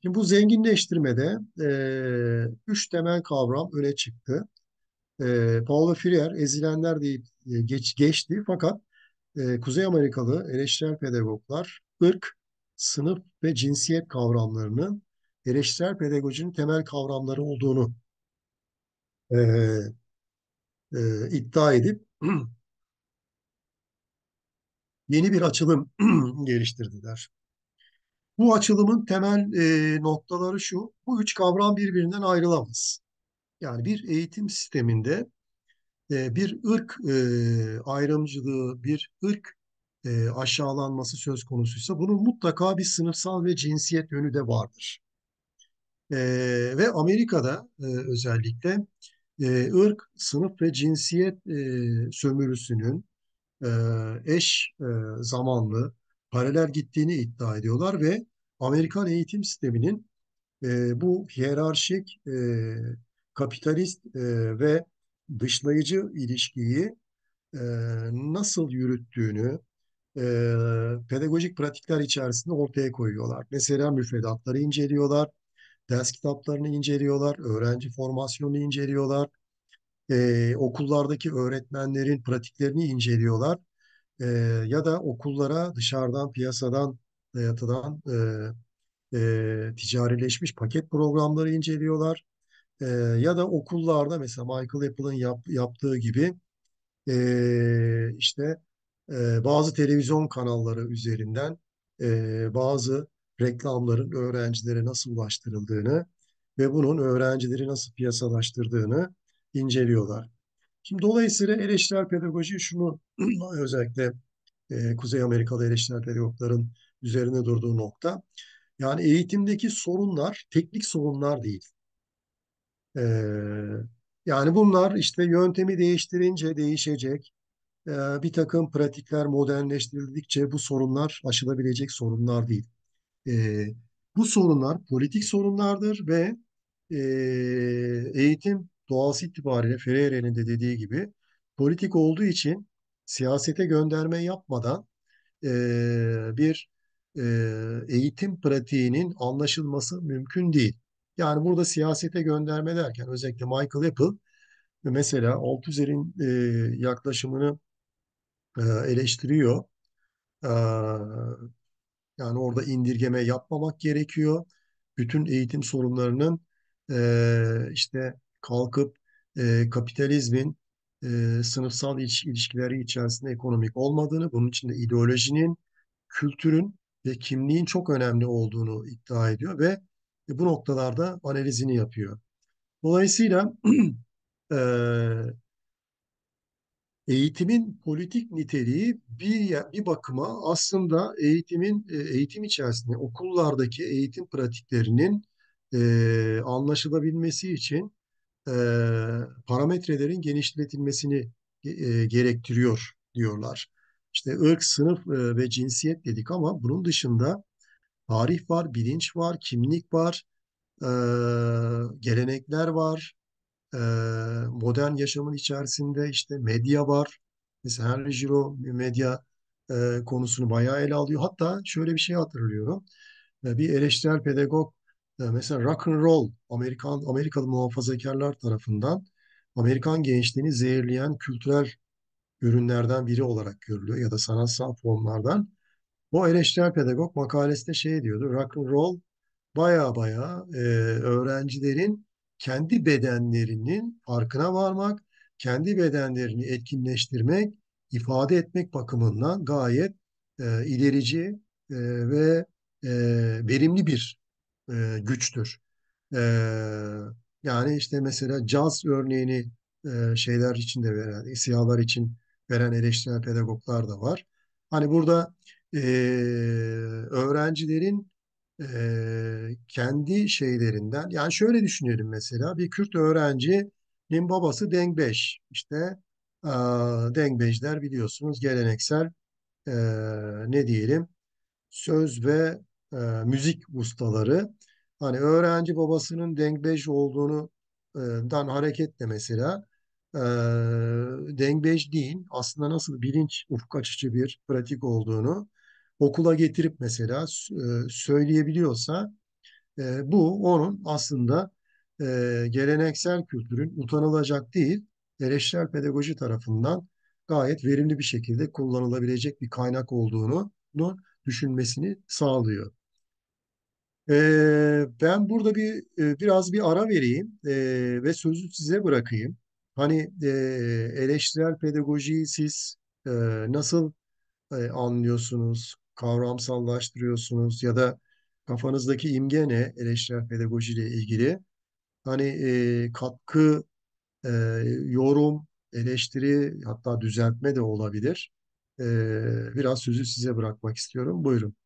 Speaker 1: Şimdi bu zenginleştirmede e, üç temel kavram öne çıktı. E, Paulo Freire ezilenler deyip e, geç, geçti fakat e, Kuzey Amerikalı eleştirel pedagoglar ırk, sınıf ve cinsiyet kavramlarının eleştirel pedagojinin temel kavramları olduğunu e, e, iddia edip *clears throat* yeni bir açılım *clears throat* geliştirdiler. Bu açılımın temel e, noktaları şu, bu üç kavram birbirinden ayrılamaz. Yani bir eğitim sisteminde e, bir ırk e, ayrımcılığı, bir ırk e, aşağılanması söz konusuysa bunun mutlaka bir sınıfsal ve cinsiyet yönü de vardır. E, ve Amerika'da e, özellikle e, ırk, sınıf ve cinsiyet e, sömürüsünün e, eş e, zamanlı, paralel gittiğini iddia ediyorlar ve Amerikan eğitim sisteminin e, bu hiyerarşik, e, kapitalist e, ve dışlayıcı ilişkiyi e, nasıl yürüttüğünü e, pedagojik pratikler içerisinde ortaya koyuyorlar. Mesela müfredatları inceliyorlar, ders kitaplarını inceliyorlar, öğrenci formasyonunu inceliyorlar, e, okullardaki öğretmenlerin pratiklerini inceliyorlar e, ya da okullara dışarıdan piyasadan dayatılan e, e, ticarileşmiş paket programları inceliyorlar. E, ya da okullarda mesela Michael Apple'ın yap, yaptığı gibi e, işte e, bazı televizyon kanalları üzerinden e, bazı reklamların öğrencilere nasıl ulaştırıldığını ve bunun öğrencileri nasıl piyasalaştırdığını inceliyorlar. Şimdi dolayısıyla eleştirel pedagoji şunu *clears throat* özellikle e, Kuzey Amerikalı eleştirel pedagogların üzerine durduğu nokta. Yani eğitimdeki sorunlar teknik sorunlar değil. E, yani bunlar işte yöntemi değiştirince değişecek. E, bir takım pratikler modernleştirildikçe bu sorunlar aşılabilecek sorunlar değil. E, bu sorunlar politik sorunlardır ve e, eğitim doğası itibariyle Freire'nin de dediği gibi politik olduğu için siyasete gönderme yapmadan e, bir e, eğitim pratiğinin anlaşılması mümkün değil. Yani burada siyasete gönderme derken özellikle Michael Apple mesela Althusser'in e, yaklaşımını e, eleştiriyor. E, yani orada indirgeme yapmamak gerekiyor. Bütün eğitim sorunlarının e, işte kalkıp e, kapitalizmin e, sınıfsal iliş- ilişkileri içerisinde ekonomik olmadığını, bunun içinde ideolojinin, kültürün ve kimliğin çok önemli olduğunu iddia ediyor ve bu noktalarda analizini yapıyor. Dolayısıyla *clears throat* e, eğitimin politik niteliği bir bir bakıma aslında eğitimin e, eğitim içerisinde okullardaki eğitim pratiklerinin e, anlaşılabilmesi için e, parametrelerin genişletilmesini e, gerektiriyor diyorlar. İşte ırk, sınıf e, ve cinsiyet dedik ama bunun dışında tarih var, bilinç var, kimlik var, e, gelenekler var, e, modern yaşamın içerisinde işte medya var. Mesela Henry Giraud medya e, konusunu bayağı ele alıyor. Hatta şöyle bir şey hatırlıyorum. E, bir eleştirel pedagog e, mesela rock and roll Amerikan Amerikalı muhafazakarlar tarafından Amerikan gençliğini zehirleyen kültürel ürünlerden biri olarak görülüyor ya da sanatsal formlardan. O eleştirel pedagog makalesinde şey diyordu. Rock and roll baya baya e, öğrencilerin kendi bedenlerinin farkına varmak, kendi bedenlerini etkinleştirmek, ifade etmek bakımından gayet e, ilerici e, ve e, verimli bir e, güçtür. E, yani işte mesela caz örneğini e, şeyler için de veren, siyahlar için veren eleştirel pedagoglar da var. Hani burada e, öğrencilerin e, kendi şeylerinden, yani şöyle düşünelim mesela bir Kürt öğrencinin babası Dengbeş. İşte e, Dengbejler biliyorsunuz geleneksel e, ne diyelim söz ve e, müzik ustaları. Hani öğrenci babasının Dengbej olduğunu dan hareketle mesela e, Dengbej değil aslında nasıl bilinç ufuk açıcı bir pratik olduğunu okula getirip mesela e, söyleyebiliyorsa e, bu onun aslında e, geleneksel kültürün utanılacak değil eleştirel pedagoji tarafından gayet verimli bir şekilde kullanılabilecek bir kaynak olduğunu düşünmesini sağlıyor. Ben burada bir biraz bir ara vereyim ve sözü size bırakayım. Hani eleştirel pedagojiyi siz nasıl anlıyorsunuz, kavramsallaştırıyorsunuz ya da kafanızdaki imge ne eleştirel pedagojiyle ilgili? Hani e, katkı, e, yorum, eleştiri hatta düzeltme de olabilir. E, biraz sözü size bırakmak istiyorum. Buyurun.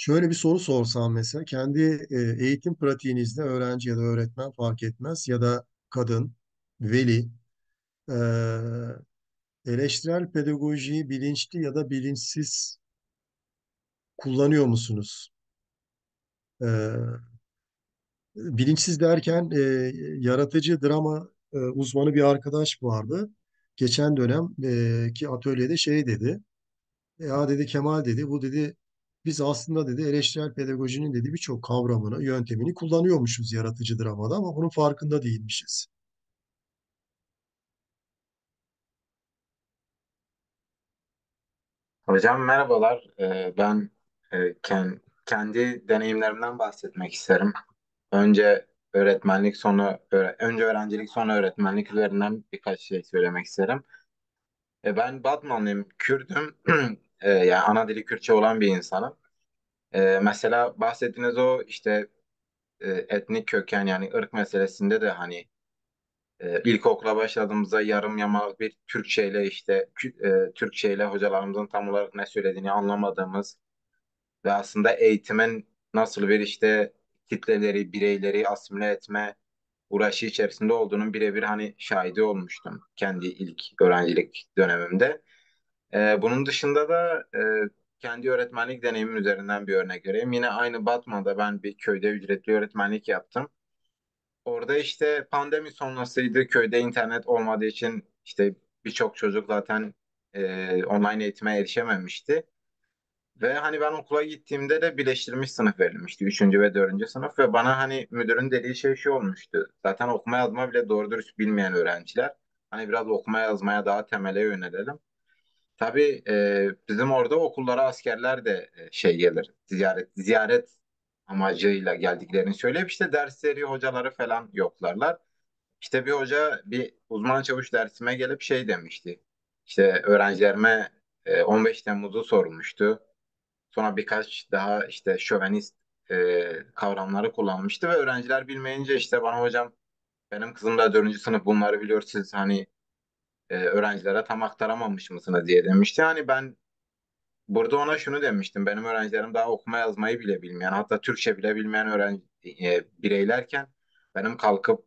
Speaker 1: Şöyle bir soru sorsam mesela kendi e, eğitim pratiğinizde öğrenci ya da öğretmen fark etmez ya da kadın, veli e, eleştirel pedagojiyi bilinçli ya da bilinçsiz kullanıyor musunuz? E, bilinçsiz derken yaratıcı drama uzmanı bir arkadaş vardı. Geçen dönem ki atölyede şey dedi. Ya dedi Kemal dedi bu dedi biz aslında dedi eleştirel pedagojinin dedi birçok kavramını, yöntemini kullanıyormuşuz yaratıcı dramada ama bunun farkında değilmişiz.
Speaker 6: Hocam merhabalar. Ee, ben e, ken- kendi deneyimlerimden bahsetmek isterim. Önce öğretmenlik, sonra önce öğrencilik, sonra öğretmenlik üzerinden birkaç şey söylemek isterim. E, ben Batmanlıyım, Kürdüm. *clears throat* E, yani ana dili Kürtçe olan bir insanım. E, mesela bahsettiğiniz o işte e, etnik köken yani ırk meselesinde de hani e, ilkokula başladığımızda yarım yamalak bir Türkçeyle işte e, Türkçeyle hocalarımızın tam olarak ne söylediğini anlamadığımız ve aslında eğitimin nasıl bir işte kitleleri, bireyleri asimile etme uğraşı içerisinde olduğunun birebir hani şahidi olmuştum kendi ilk öğrencilik dönemimde. Ee, bunun dışında da e, kendi öğretmenlik deneyimim üzerinden bir örnek vereyim. Yine aynı Batman'da ben bir köyde ücretli öğretmenlik yaptım. Orada işte pandemi sonrasıydı. Köyde internet olmadığı için işte birçok çocuk zaten e, online eğitime erişememişti. Ve hani ben okula gittiğimde de birleştirilmiş sınıf verilmişti. Üçüncü ve dördüncü sınıf ve bana hani müdürün dediği şey şu olmuştu. Zaten okuma yazma bile doğru dürüst bilmeyen öğrenciler. Hani biraz okuma yazmaya daha temele yönelelim. Tabii e, bizim orada okullara askerler de e, şey gelir. Ziyaret ziyaret amacıyla geldiklerini söyleyip işte dersleri, hocaları falan yoklarlar. İşte bir hoca bir uzman çavuş dersime gelip şey demişti. İşte öğrencilerime e, 15 Temmuz'u sormuştu. Sonra birkaç daha işte şövenist e, kavramları kullanmıştı ve öğrenciler bilmeyince işte bana hocam benim kızım da dördüncü sınıf bunları biliyor siz hani e, öğrencilere tam aktaramamış mısınız diye demişti. Hani ben burada ona şunu demiştim benim öğrencilerim daha okuma yazmayı bile bilmeyen hatta Türkçe bile bilmeyen öğrenci e, bireylerken benim kalkıp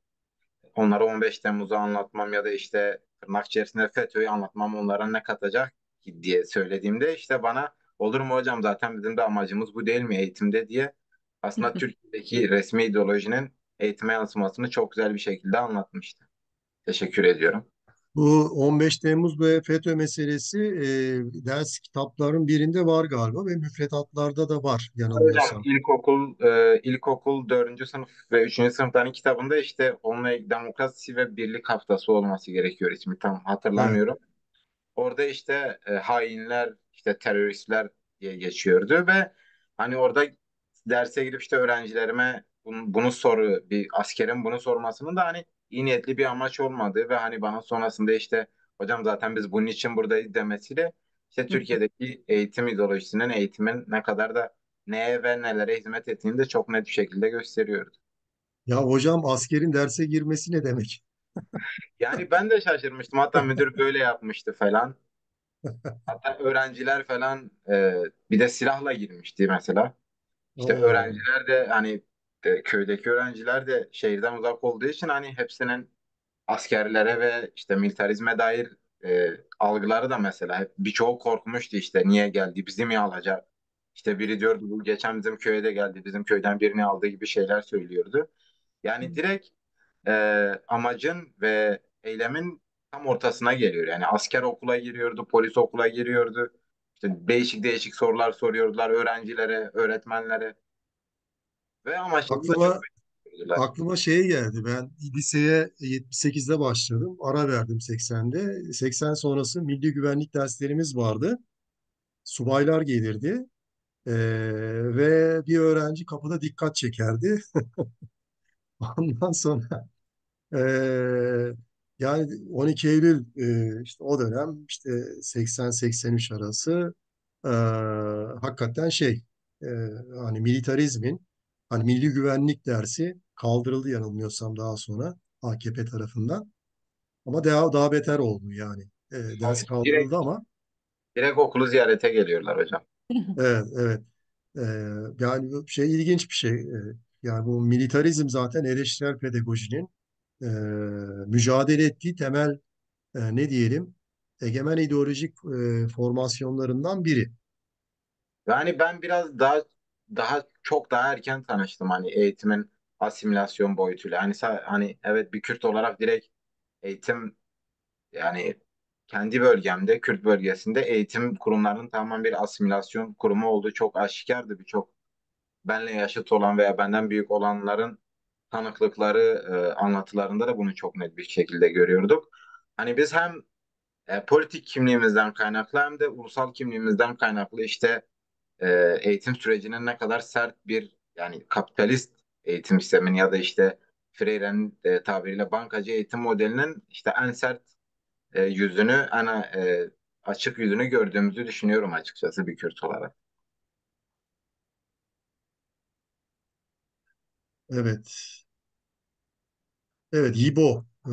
Speaker 6: onlara 15 Temmuz'u anlatmam ya da işte tırnak içerisinde FETÖ'yü anlatmam onlara ne katacak ki diye söylediğimde işte bana olur mu hocam zaten bizim de amacımız bu değil mi eğitimde diye aslında Türkiye'deki resmi ideolojinin eğitime yansımasını çok güzel bir şekilde anlatmıştı. Teşekkür ediyorum.
Speaker 1: Bu 15 Temmuz ve FETÖ meselesi e, ders kitaplarının birinde var galiba ve müfredatlarda da var
Speaker 6: Hocam
Speaker 1: yanılmıyorsam.
Speaker 6: ilkokul e, ilkokul 4. sınıf ve 3. sınıfların kitabında işte onunla demokrasi ve birlik haftası olması gerekiyor ismi tam
Speaker 1: Evet.
Speaker 6: hatırlamıyorum. Orada işte e, hainler, işte teröristler diye geçiyordu ve hani orada derse girip işte öğrencilerime bunu, bunu soru bir askerin bunu sormasının da hani iyi niyetli bir amaç olmadığı ve hani bana sonrasında işte hocam zaten biz bunun için buradayız demesiyle işte Türkiye'deki eğitim ideolojisinin eğitimin ne kadar da neye ve nelere hizmet ettiğini de çok net bir şekilde gösteriyordu.
Speaker 1: Ya hocam askerin derse girmesi ne demek? *laughs*
Speaker 6: Yani ben de şaşırmıştım. Hatta müdür böyle yapmıştı falan. Hatta öğrenciler falan e, bir de silahla girmişti mesela. İşte
Speaker 1: Oo.
Speaker 6: öğrenciler de hani e, köydeki öğrenciler de şehirden uzak olduğu için hani hepsinin askerlere ve işte militarizme dair e, algıları da mesela hep birçoğu korkmuştu işte niye geldi bizi mi alacak? İşte biri diyordu bu geçen bizim köye de geldi bizim köyden birini aldı gibi şeyler söylüyordu. Yani direkt e, amacın ve eylemin tam ortasına geliyor. Yani asker okula giriyordu, polis okula giriyordu. İşte değişik değişik sorular soruyordular öğrencilere, öğretmenlere ve çok
Speaker 1: Aklıma aklıma şey geldi. Ben liseye 78'de başladım. Ara verdim 80'de. 80 sonrası milli güvenlik derslerimiz vardı. Subaylar gelirdi. Ee, ve bir öğrenci kapıda dikkat çekerdi. *laughs* Ondan sonra Ee, yani 12 Eylül e, işte o dönem işte 80-83 arası e, hakikaten şey e, hani militarizmin hani milli güvenlik dersi kaldırıldı yanılmıyorsam daha sonra AKP tarafından. Ama daha daha beter oldu yani. E, ders kaldırıldı
Speaker 6: Direkt,
Speaker 1: ama.
Speaker 6: direkt okulu ziyarete geliyorlar hocam. *laughs*
Speaker 1: evet evet. E, yani bu şey ilginç bir şey. E, yani bu militarizm zaten eleştirel pedagojinin e, mücadele ettiği temel e, ne diyelim egemen ideolojik e, formasyonlarından biri.
Speaker 6: Yani ben biraz daha daha çok daha erken tanıştım hani eğitimin asimilasyon boyutuyla. Hani hani evet bir Kürt olarak direkt eğitim yani kendi bölgemde Kürt bölgesinde eğitim kurumlarının tamamen bir asimilasyon kurumu olduğu çok aşikardı. Birçok benle yaşıt olan veya benden büyük olanların tanıklıkları, e, anlatılarında da bunu çok net bir şekilde görüyorduk. Hani biz hem e, politik kimliğimizden kaynaklı hem de ulusal kimliğimizden kaynaklı işte e, eğitim sürecinin ne kadar sert bir yani kapitalist eğitim sisteminin ya da işte Freire'nin e, tabiriyle bankacı eğitim modelinin işte en sert e, yüzünü, en e, açık yüzünü gördüğümüzü düşünüyorum açıkçası bir Kürt olarak.
Speaker 1: Evet. Evet, İbo. Ee,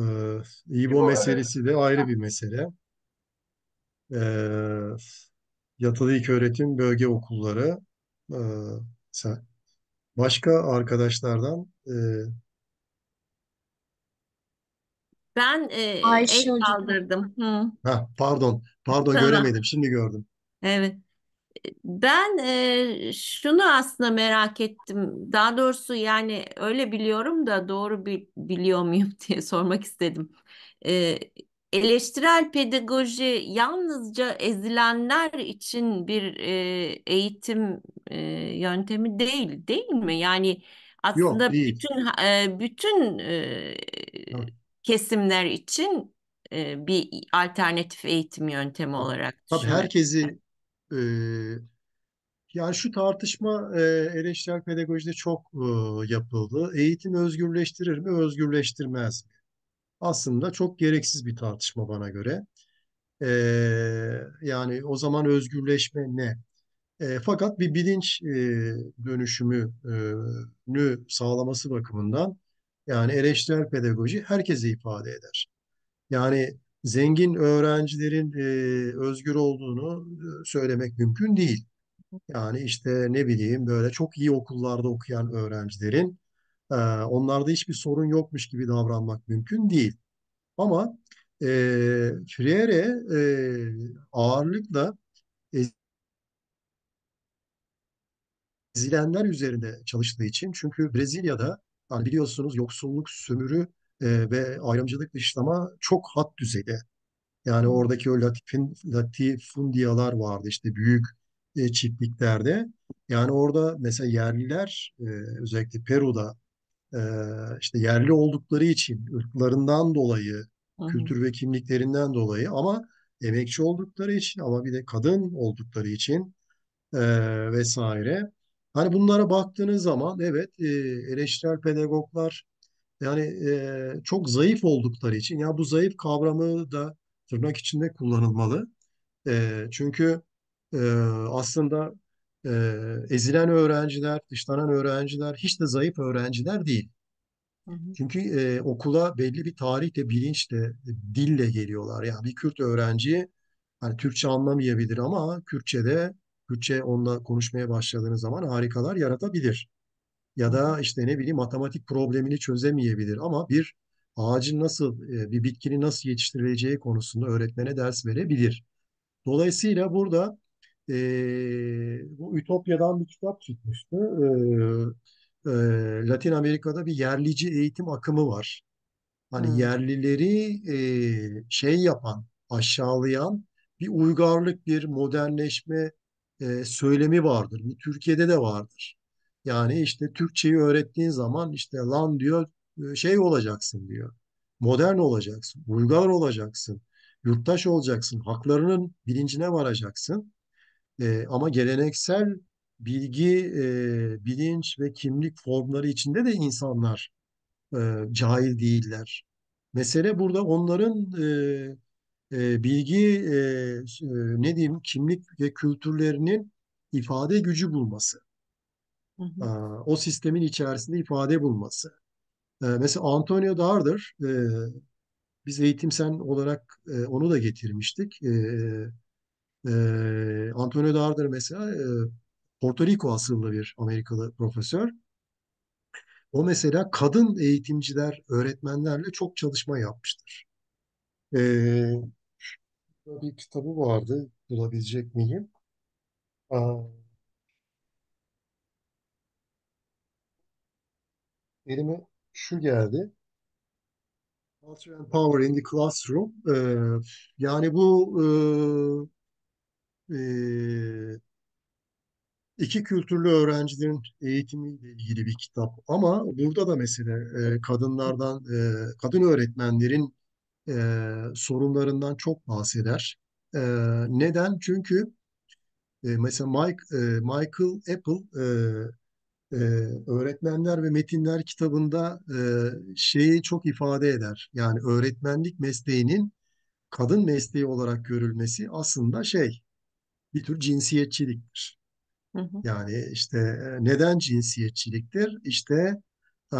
Speaker 1: İbo
Speaker 6: evet.
Speaker 1: meselesi de ayrı bir mesele. Ee, yatılı ilköğretim bölge okulları. Ee, sen, başka arkadaşlardan e,
Speaker 2: Ben e, el
Speaker 3: Ayşe hocam.
Speaker 2: kaldırdım. Hı,
Speaker 1: ha, pardon, pardon
Speaker 2: tamam.
Speaker 1: göremedim. Şimdi gördüm.
Speaker 2: Evet. Ben e, şunu aslında merak ettim. Daha doğrusu yani öyle biliyorum da doğru bi- biliyor muyum *laughs* diye sormak istedim. E, eleştirel pedagoji yalnızca ezilenler için bir e, eğitim e, yöntemi değil, değil mi? Yani
Speaker 1: Yok,
Speaker 2: aslında
Speaker 1: değil.
Speaker 2: bütün e, bütün e, kesimler için e, bir alternatif eğitim yöntemi olarak
Speaker 1: Tabii herkesi e, yani şu tartışma e, eleştirel pedagojide çok e, yapıldı. Eğitim özgürleştirir mi, özgürleştirmez mi? Aslında çok gereksiz bir tartışma bana göre. Ee, yani o zaman özgürleşme ne? Ee, fakat bir bilinç e, dönüşümünü sağlaması bakımından yani eleştirel pedagoji herkese ifade eder. Yani zengin öğrencilerin e, özgür olduğunu e, söylemek mümkün değil. Yani işte ne bileyim böyle çok iyi okullarda okuyan öğrencilerin e, onlarda hiçbir sorun yokmuş gibi davranmak mümkün değil. Ama e, Freire e, ağırlıkla ezilenler üzerinde çalıştığı için çünkü Brezilya'da hani biliyorsunuz yoksulluk, sömürü e, ve ayrımcılık dışlama çok hat düzeyde. Yani oradaki o latifin, latifundiyalar vardı işte büyük e, çiftliklerde. Yani orada mesela yerliler e, özellikle Peru'da e, işte yerli oldukları için ırklarından dolayı,
Speaker 2: Hı hı.
Speaker 1: kültür ve kimliklerinden dolayı ama emekçi oldukları için ama bir de kadın oldukları için e, vesaire Hani bunlara baktığınız zaman evet e, eleştirel pedagoglar yani e, çok zayıf oldukları için ya bu zayıf kavramı da tırnak içinde kullanılmalı. E, çünkü e, aslında e, ezilen öğrenciler, dışlanan öğrenciler hiç de zayıf öğrenciler değil.
Speaker 2: Hı hı.
Speaker 1: Çünkü e, okula belli bir tarihle, bilinçle, dille geliyorlar. Yani bir Kürt öğrenci hani Türkçe anlamayabilir ama Kürtçe'de Kürtçe onunla konuşmaya başladığınız zaman harikalar yaratabilir. Ya da işte ne bileyim matematik problemini çözemeyebilir ama bir ağacın nasıl, bir bitkinin nasıl yetiştirileceği konusunda öğretmene ders verebilir. Dolayısıyla burada e, bu Ütopya'dan bir kitap çıkmıştı. E, e, Latin Amerika'da bir yerlici eğitim akımı var. Hani
Speaker 2: Hı.
Speaker 1: yerlileri e, şey yapan, aşağılayan bir uygarlık, bir modernleşme e, söylemi vardır. Bu Türkiye'de de vardır. Yani işte Türkçeyi öğrettiğin zaman işte lan diyor e, şey olacaksın diyor. Modern olacaksın, uygar olacaksın, yurttaş olacaksın, haklarının bilincine varacaksın. E, ama geleneksel bilgi, e, bilinç ve kimlik formları içinde de insanlar e, cahil değiller. Mesele burada onların e, e, bilgi, e, e, ne diyeyim, kimlik ve kültürlerinin ifade gücü bulması.
Speaker 2: Hı hı.
Speaker 1: Aa, o sistemin içerisinde ifade bulması. E, mesela Antonio Darder, e, biz eğitimsel olarak e, onu da getirmiştik. E, e, Antonio Darder mesela e, Porto Rico asıllı bir Amerikalı profesör. O mesela kadın eğitimciler, öğretmenlerle çok çalışma yapmıştır. Ee, bir kitabı vardı, bulabilecek miyim? Aa, elime şu geldi. Culture and Power in the Classroom. Ee, yani bu iki kültürlü öğrencilerin eğitimiyle ilgili bir kitap. Ama burada da mesela e, kadınlardan, e, kadın öğretmenlerin e, sorunlarından çok bahseder. E, neden? Çünkü e, mesela Mike, e, Michael Apple e, e, Öğretmenler ve Metinler kitabında e, şeyi çok ifade eder. Yani öğretmenlik mesleğinin kadın mesleği olarak görülmesi aslında şey bir tür cinsiyetçiliktir.
Speaker 2: Hı hı.
Speaker 1: Yani işte e, neden cinsiyetçiliktir? İşte e,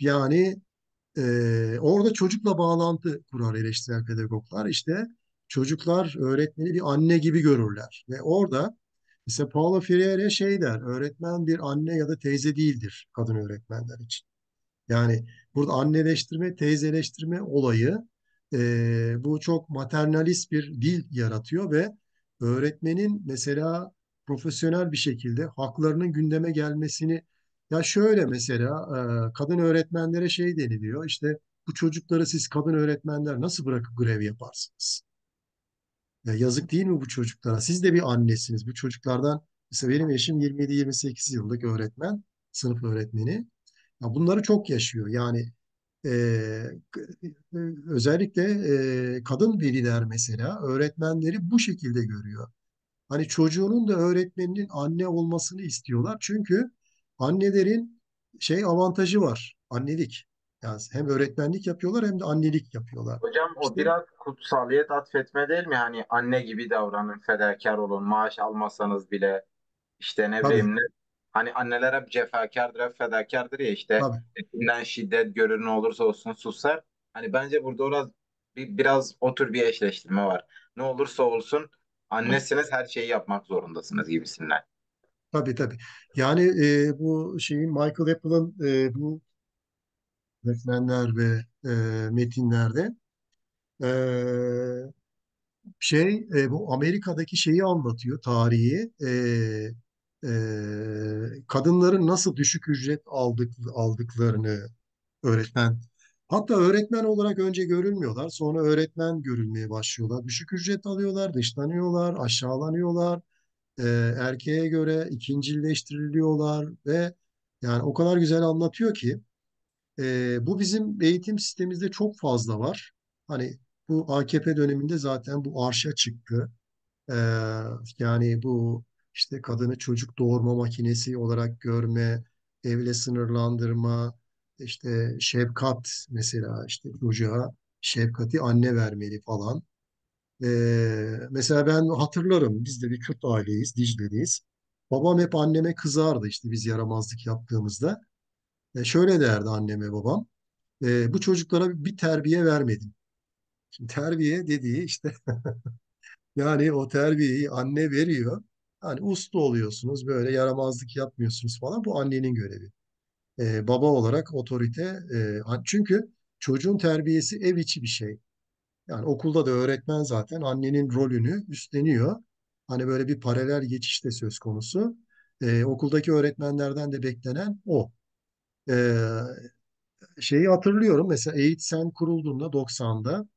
Speaker 1: yani Ee, orada çocukla bağlantı kurar eleştirel pedagoglar. İşte çocuklar öğretmeni bir anne gibi görürler. Ve orada mesela Paulo Freire şey der, öğretmen bir anne ya da teyze değildir kadın öğretmenler için. Yani burada anneleştirme, teyzeleştirme olayı e, bu çok maternalist bir dil yaratıyor ve öğretmenin mesela profesyonel bir şekilde haklarının gündeme gelmesini ya şöyle mesela e, kadın öğretmenlere şey deniliyor işte bu çocukları siz kadın öğretmenler nasıl bırakıp grev yaparsınız? Ya yazık değil mi bu çocuklara? Siz de bir annesiniz. Bu çocuklardan mesela benim eşim 27-28 yıllık öğretmen, sınıf öğretmeni. Ya bunları çok yaşıyor. Yani e, özellikle e, kadın veliler mesela öğretmenleri bu şekilde görüyor. Hani çocuğunun da öğretmeninin anne olmasını istiyorlar. Çünkü annelerin şey avantajı var. Annelik. Yani hem öğretmenlik yapıyorlar hem de annelik yapıyorlar.
Speaker 6: Hocam o
Speaker 1: İşte
Speaker 6: biraz kutsaliyet atfetme değil mi? Hani anne gibi davranın, fedakar olun, maaş almasanız bile işte ne
Speaker 1: tabii
Speaker 6: bileyim ne. Hani anneler hep cefakardır, hep fedakardır ya işte
Speaker 1: tabii
Speaker 6: etinden şiddet görür ne olursa olsun susar. Hani bence burada biraz bir, biraz o tür bir eşleştirme var. Ne olursa olsun annesiniz her şeyi yapmak zorundasınız gibisinden.
Speaker 1: tabii tabii. Yani e, bu şeyin Michael Apple'ın e, bu öğretmenler ve e, metinlerde e, şey e, bu Amerika'daki şeyi anlatıyor tarihi e, e, kadınların nasıl düşük ücret aldık, aldıklarını öğretmen hatta öğretmen olarak önce görülmüyorlar sonra öğretmen görülmeye başlıyorlar düşük ücret alıyorlar dışlanıyorlar aşağılanıyorlar e, erkeğe göre ikincilleştiriliyorlar ve yani o kadar güzel anlatıyor ki e, bu bizim eğitim sistemimizde çok fazla var. Hani bu AKP döneminde zaten bu arşa çıktı. Ee, yani bu işte kadını çocuk doğurma makinesi olarak görme, evle sınırlandırma, işte şefkat mesela işte çocuğa şefkati anne vermeli falan. Ee, mesela ben hatırlarım biz de bir Kürt aileyiz, Dicle'liyiz. Babam hep anneme kızardı işte biz yaramazlık yaptığımızda. E, şöyle derdi anneme babam. e, bu çocuklara bir terbiye vermedim. Şimdi terbiye dediği işte *laughs* yani o terbiyeyi anne veriyor. Hani uslu oluyorsunuz böyle yaramazlık yapmıyorsunuz falan. Bu annenin görevi. E, baba olarak otorite. e, çünkü çocuğun terbiyesi ev içi bir şey. Yani okulda da öğretmen zaten annenin rolünü üstleniyor. Hani böyle bir paralel geçiş de söz konusu. E, okuldaki öğretmenlerden de beklenen o. E, şeyi hatırlıyorum mesela Eğitsen kurulduğunda 90'da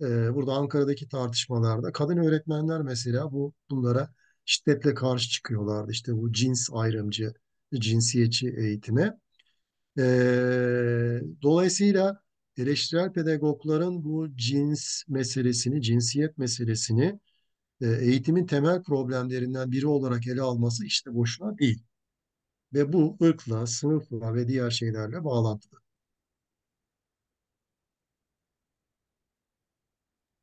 Speaker 1: e, burada Ankara'daki tartışmalarda kadın öğretmenler mesela bu bunlara şiddetle karşı çıkıyorlardı. İşte bu cins ayrımcı, cinsiyetçi eğitime. E, dolayısıyla eleştirel pedagogların bu cins meselesini, cinsiyet meselesini e, eğitimin temel problemlerinden biri olarak ele alması işte boşuna değil. Ve bu ırkla, sınıfla ve diğer şeylerle bağlantılı.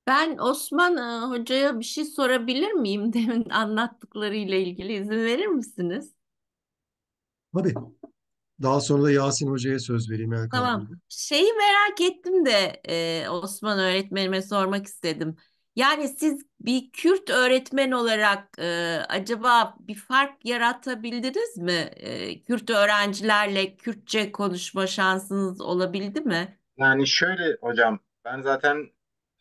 Speaker 2: Ben Osman e, Hoca'ya bir şey sorabilir miyim *laughs* demin anlattıklarıyla ilgili izin verir misiniz?
Speaker 1: Tabii. Daha sonra da Yasin Hoca'ya söz vereyim el
Speaker 2: Tamam. Şeyi merak ettim de e, Osman öğretmenime sormak istedim. Yani siz bir Kürt öğretmen olarak e, acaba bir fark yaratabildiniz mi? E, Kürt öğrencilerle Kürtçe konuşma şansınız olabildi mi?
Speaker 6: Yani şöyle hocam ben zaten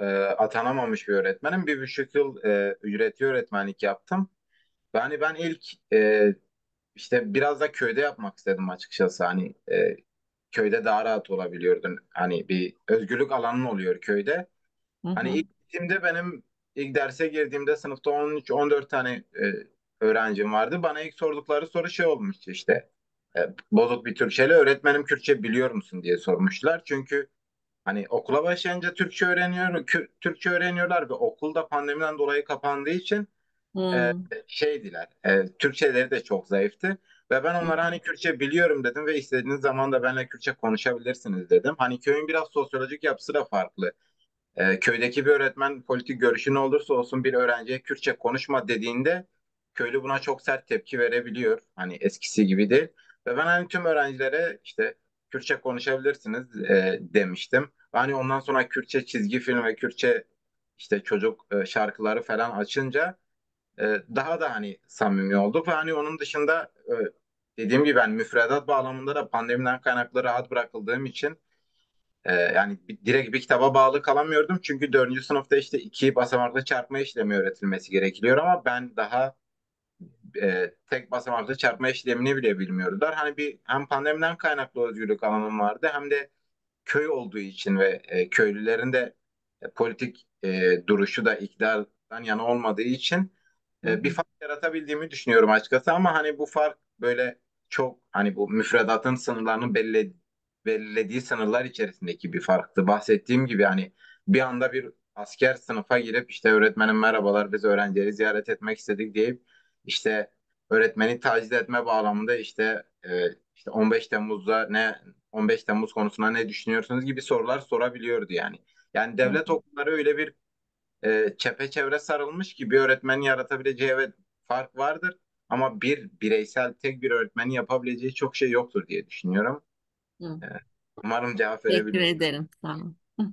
Speaker 6: e, atanamamış bir öğretmenim. Bir buçuk yıl e, ücretli öğretmenlik yaptım. Yani ben ilk e, işte biraz da köyde yapmak istedim açıkçası. Hani e, köyde daha rahat olabiliyordun. Hani bir özgürlük alanın oluyor köyde.
Speaker 2: Hı
Speaker 6: Hani
Speaker 2: hı.
Speaker 6: ilk gittiğimde benim ilk derse girdiğimde sınıfta 13-14 tane e, öğrencim vardı. Bana ilk sordukları soru şey olmuştu işte. E, bozuk bir Türkçeyle öğretmenim Kürtçe biliyor musun diye sormuşlar. Çünkü hani okula başlayınca Türkçe öğreniyor, Türkçe öğreniyorlar ve okulda pandemiden dolayı kapandığı için e,
Speaker 2: Hı
Speaker 6: şeydiler. E, Türkçeleri de çok zayıftı. Ve ben onlara hani Kürtçe biliyorum dedim ve istediğiniz zaman da benimle Kürtçe konuşabilirsiniz dedim. Hani köyün biraz sosyolojik yapısı da farklı. E, köydeki bir öğretmen politik görüşü ne olursa olsun bir öğrenciye Kürtçe konuşma dediğinde köylü buna çok sert tepki verebiliyor. Hani eskisi gibi değil. Ve ben hani tüm öğrencilere işte Kürtçe konuşabilirsiniz e, demiştim. Hani ondan sonra Kürtçe çizgi film ve Kürtçe işte çocuk e, şarkıları falan açınca e, daha da hani samimi olduk ve hani onun dışında e, dediğim gibi ben müfredat bağlamında da pandemiden kaynaklı rahat bırakıldığım için ee, yani bir- direkt bir kitaba bağlı kalamıyordum. Çünkü dördüncü sınıfta işte iki basamaklı çarpma işlemi öğretilmesi gerekiyor ama ben daha e, tek basamaklı çarpma işlemini bile bilmiyordular. Hani bir hem pandemiden kaynaklı özgürlük alanım vardı hem de köy olduğu için ve e, köylülerin de e, politik e, duruşu da iktidardan yana olmadığı için e, bir fark yaratabildiğimi düşünüyorum açıkçası ama hani bu fark böyle çok hani bu müfredatın sınırlarını belli, belirlediği sınırlar içerisindeki bir farktı. Bahsettiğim gibi hani bir anda bir asker sınıfa girip işte öğretmenim merhabalar biz öğrencileri ziyaret etmek istedik deyip işte öğretmeni taciz etme bağlamında işte e, işte 15 Temmuz'da ne 15 Temmuz konusunda ne düşünüyorsunuz gibi sorular sorabiliyordu yani. Yani devlet okulları öyle bir e, çepeçevre sarılmış ki bir öğretmenin yaratabileceği evet fark vardır ama bir bireysel tek bir öğretmenin yapabileceği çok şey yoktur diye düşünüyorum.
Speaker 2: hı.
Speaker 6: E, umarım cevap
Speaker 2: Teşekkür
Speaker 6: verebilirim.
Speaker 2: ederim. Tamam. Hı.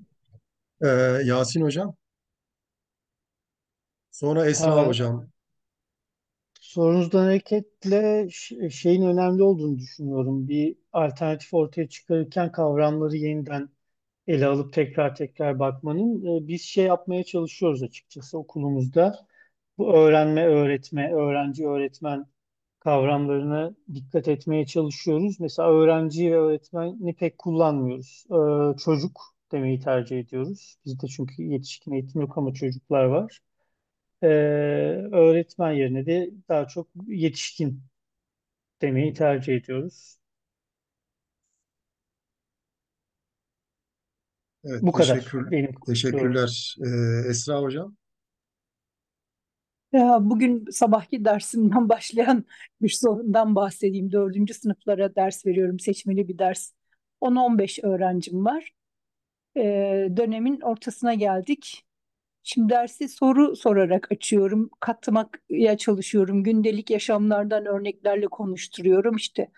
Speaker 1: Ee, Yasin Hocam, sonra Esra
Speaker 3: Aa,
Speaker 1: Hocam.
Speaker 3: Sorunuzdan hareketle şeyin önemli olduğunu düşünüyorum. Bir alternatif ortaya çıkarırken kavramları yeniden ele alıp tekrar tekrar bakmanın. e, Biz şey yapmaya çalışıyoruz açıkçası okulumuzda. Bu öğrenme, öğretme, öğrenci, öğretmen kavramlarına dikkat etmeye çalışıyoruz. Mesela öğrenci ve öğretmeni pek kullanmıyoruz. Ee, çocuk demeyi tercih ediyoruz. Bizde çünkü yetişkin eğitim yok ama çocuklar var. Ee, öğretmen yerine de daha çok yetişkin demeyi tercih ediyoruz.
Speaker 1: Evet,
Speaker 3: Bu kadar
Speaker 1: teşekkür,
Speaker 3: benim yorum.
Speaker 1: teşekkürler. Ee, Esra Hocam.
Speaker 7: Ya bugün sabahki dersimden *laughs* başlayan bir sorundan bahsedeyim. Dördüncü sınıflara ders veriyorum, seçmeli bir ders. 10-15 öğrencim var. Ee, dönemin ortasına geldik. Şimdi dersi soru sorarak açıyorum, katmaya çalışıyorum, gündelik yaşamlardan örneklerle konuşturuyorum. İşte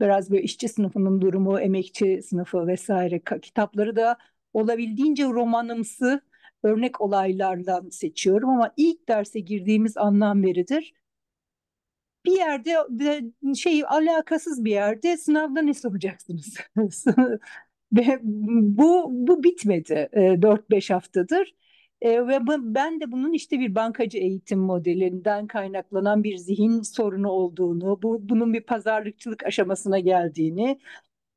Speaker 7: biraz böyle işçi sınıfının durumu, emekçi sınıfı vesaire kitapları da olabildiğince romanımsı örnek olaylardan seçiyorum ama ilk derse girdiğimiz andan beridir bir yerde de, şey alakasız bir yerde sınavda ne soracaksınız? *laughs* Bu bu bitmedi e, 4-5 haftadır. E, ve ben de bunun işte bir bankacı eğitim modelinden kaynaklanan bir zihin sorunu olduğunu, bu bunun bir pazarlıkçılık aşamasına geldiğini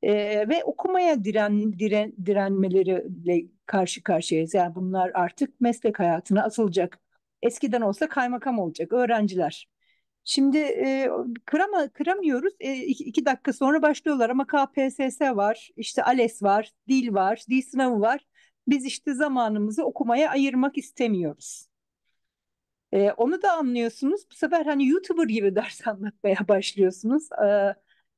Speaker 7: e, ve okumaya diren, diren direnmeleriyle karşı karşıyayız. Yani bunlar artık meslek hayatına atılacak. Eskiden olsa kaymakam olacak öğrenciler. Şimdi e, kırama, kıramıyoruz. E, iki, iki dakika sonra başlıyorlar ama KPSS var, işte ALES var, dil var, dil sınavı var. Biz işte zamanımızı okumaya ayırmak istemiyoruz. E, onu da anlıyorsunuz. Bu sefer hani YouTuber gibi *laughs* ders anlatmaya başlıyorsunuz. E,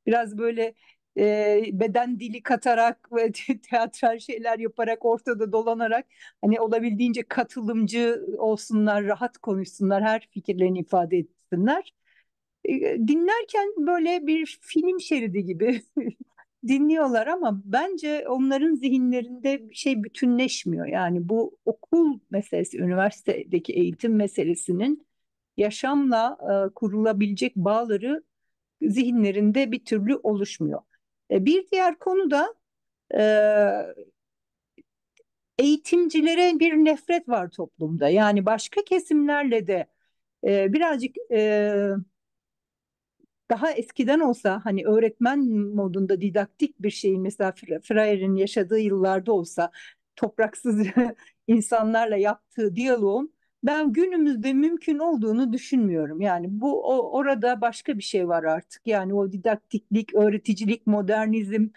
Speaker 7: biraz böyle e, beden dili katarak *laughs* ve teatral şeyler yaparak ortada dolanarak hani olabildiğince katılımcı olsunlar, rahat konuşsunlar, her fikirlerini ifade etsinler. E, dinlerken böyle bir film şeridi gibi *laughs* dinliyorlar ama bence onların zihinlerinde bir şey bütünleşmiyor. Yani bu okul meselesi, üniversitedeki eğitim meselesinin yaşamla e, kurulabilecek bağları zihinlerinde bir türlü oluşmuyor. E, bir diğer konu da e, eğitimcilere bir nefret var toplumda. Yani başka kesimlerle de e, birazcık e, daha eskiden olsa hani öğretmen modunda didaktik bir şeyin mesela Fre- Freire'in yaşadığı yıllarda olsa topraksız *laughs* insanlarla yaptığı diyaloğun ben günümüzde mümkün olduğunu düşünmüyorum. Yani bu o, orada başka bir şey var artık. Yani o didaktiklik, öğreticilik, modernizm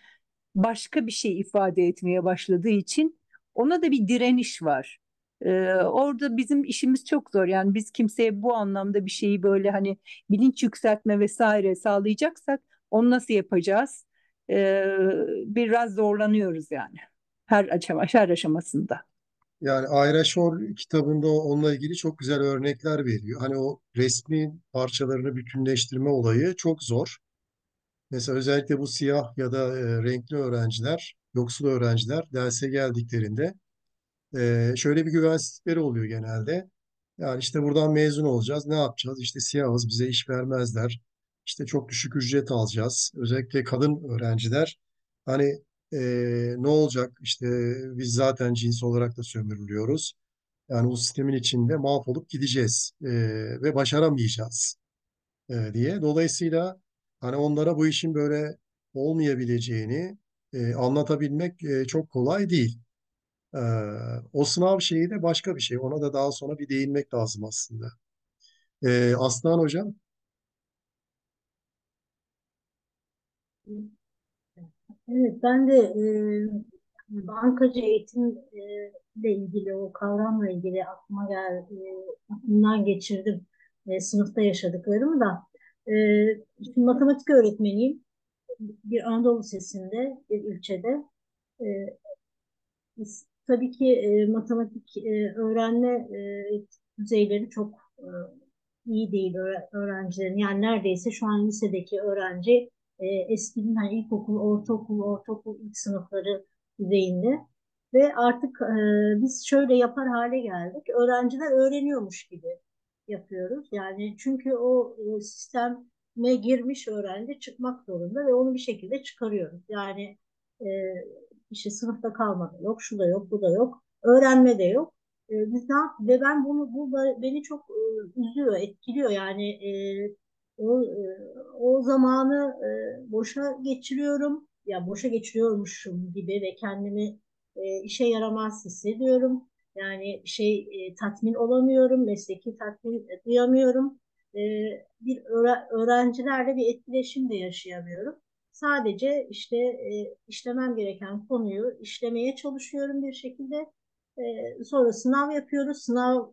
Speaker 7: başka bir şey ifade etmeye başladığı için ona da bir direniş var. Ee, orada bizim işimiz çok zor. Yani biz kimseye bu anlamda bir şeyi böyle hani bilinç yükseltme vesaire sağlayacaksak onu nasıl yapacağız? Ee, biraz zorlanıyoruz yani her aşama, her aşamasında.
Speaker 1: Yani Ayra Şor kitabında onunla ilgili çok güzel örnekler veriyor. Hani o resmi parçalarını bütünleştirme olayı çok zor. Mesela özellikle bu siyah ya da renkli öğrenciler, yoksul öğrenciler derse geldiklerinde e, şöyle bir güvensizlikleri oluyor genelde. Yani işte buradan mezun olacağız, ne yapacağız? İşte siyahız, bize iş vermezler. İşte çok düşük ücret alacağız. Özellikle kadın öğrenciler hani e, ne olacak? İşte biz zaten cins olarak da sömürülüyoruz. Yani bu sistemin içinde mahvolup gideceğiz e, ve başaramayacağız e, diye. Dolayısıyla hani onlara bu işin böyle olmayabileceğini e, anlatabilmek e, çok kolay değil. O sınav şeyi de başka bir şey. Ona da daha sonra bir değinmek lazım aslında. E, Aslan Hocam,
Speaker 8: Evet, ben de e, bankacı eğitimle ilgili o kavramla ilgili aklıma geldi, e, aklımdan geçirdim e, sınıfta yaşadıklarımı da. E, şimdi matematik öğretmeniyim bir Anadolu Lisesi'nde, bir ilçede. E, tabii ki e, matematik e, öğrenme e, düzeyleri çok e, iyi değil öğre- öğrencilerin. Yani neredeyse şu an lisedeki öğrenci e, eskinin hani ilkokul, ortaokul, ortaokul ilk sınıfları düzeyinde. Ve artık e, biz şöyle yapar hale geldik. Öğrenciler öğreniyormuş gibi yapıyoruz. Yani çünkü o e, sisteme girmiş öğrenci çıkmak zorunda ve onu bir şekilde çıkarıyoruz. Yani e, işte sınıfta kalma da yok, şu da yok, bu da yok. Öğrenme de yok. E, biz ne yap ve ben bunu bu da beni çok e, üzüyor, etkiliyor. Yani e, o, e, o zamanı e, boşa geçiriyorum. Ya boşa geçiriyormuşum gibi ve kendimi e, işe yaramaz hissediyorum. Yani şey e, tatmin olamıyorum, mesleki tatmin duyamıyorum. E, bir öğre- öğrencilerle bir etkileşim de yaşayamıyorum. Sadece işte e, işlemem gereken konuyu işlemeye çalışıyorum bir şekilde. E, sonra sınav yapıyoruz. Sınav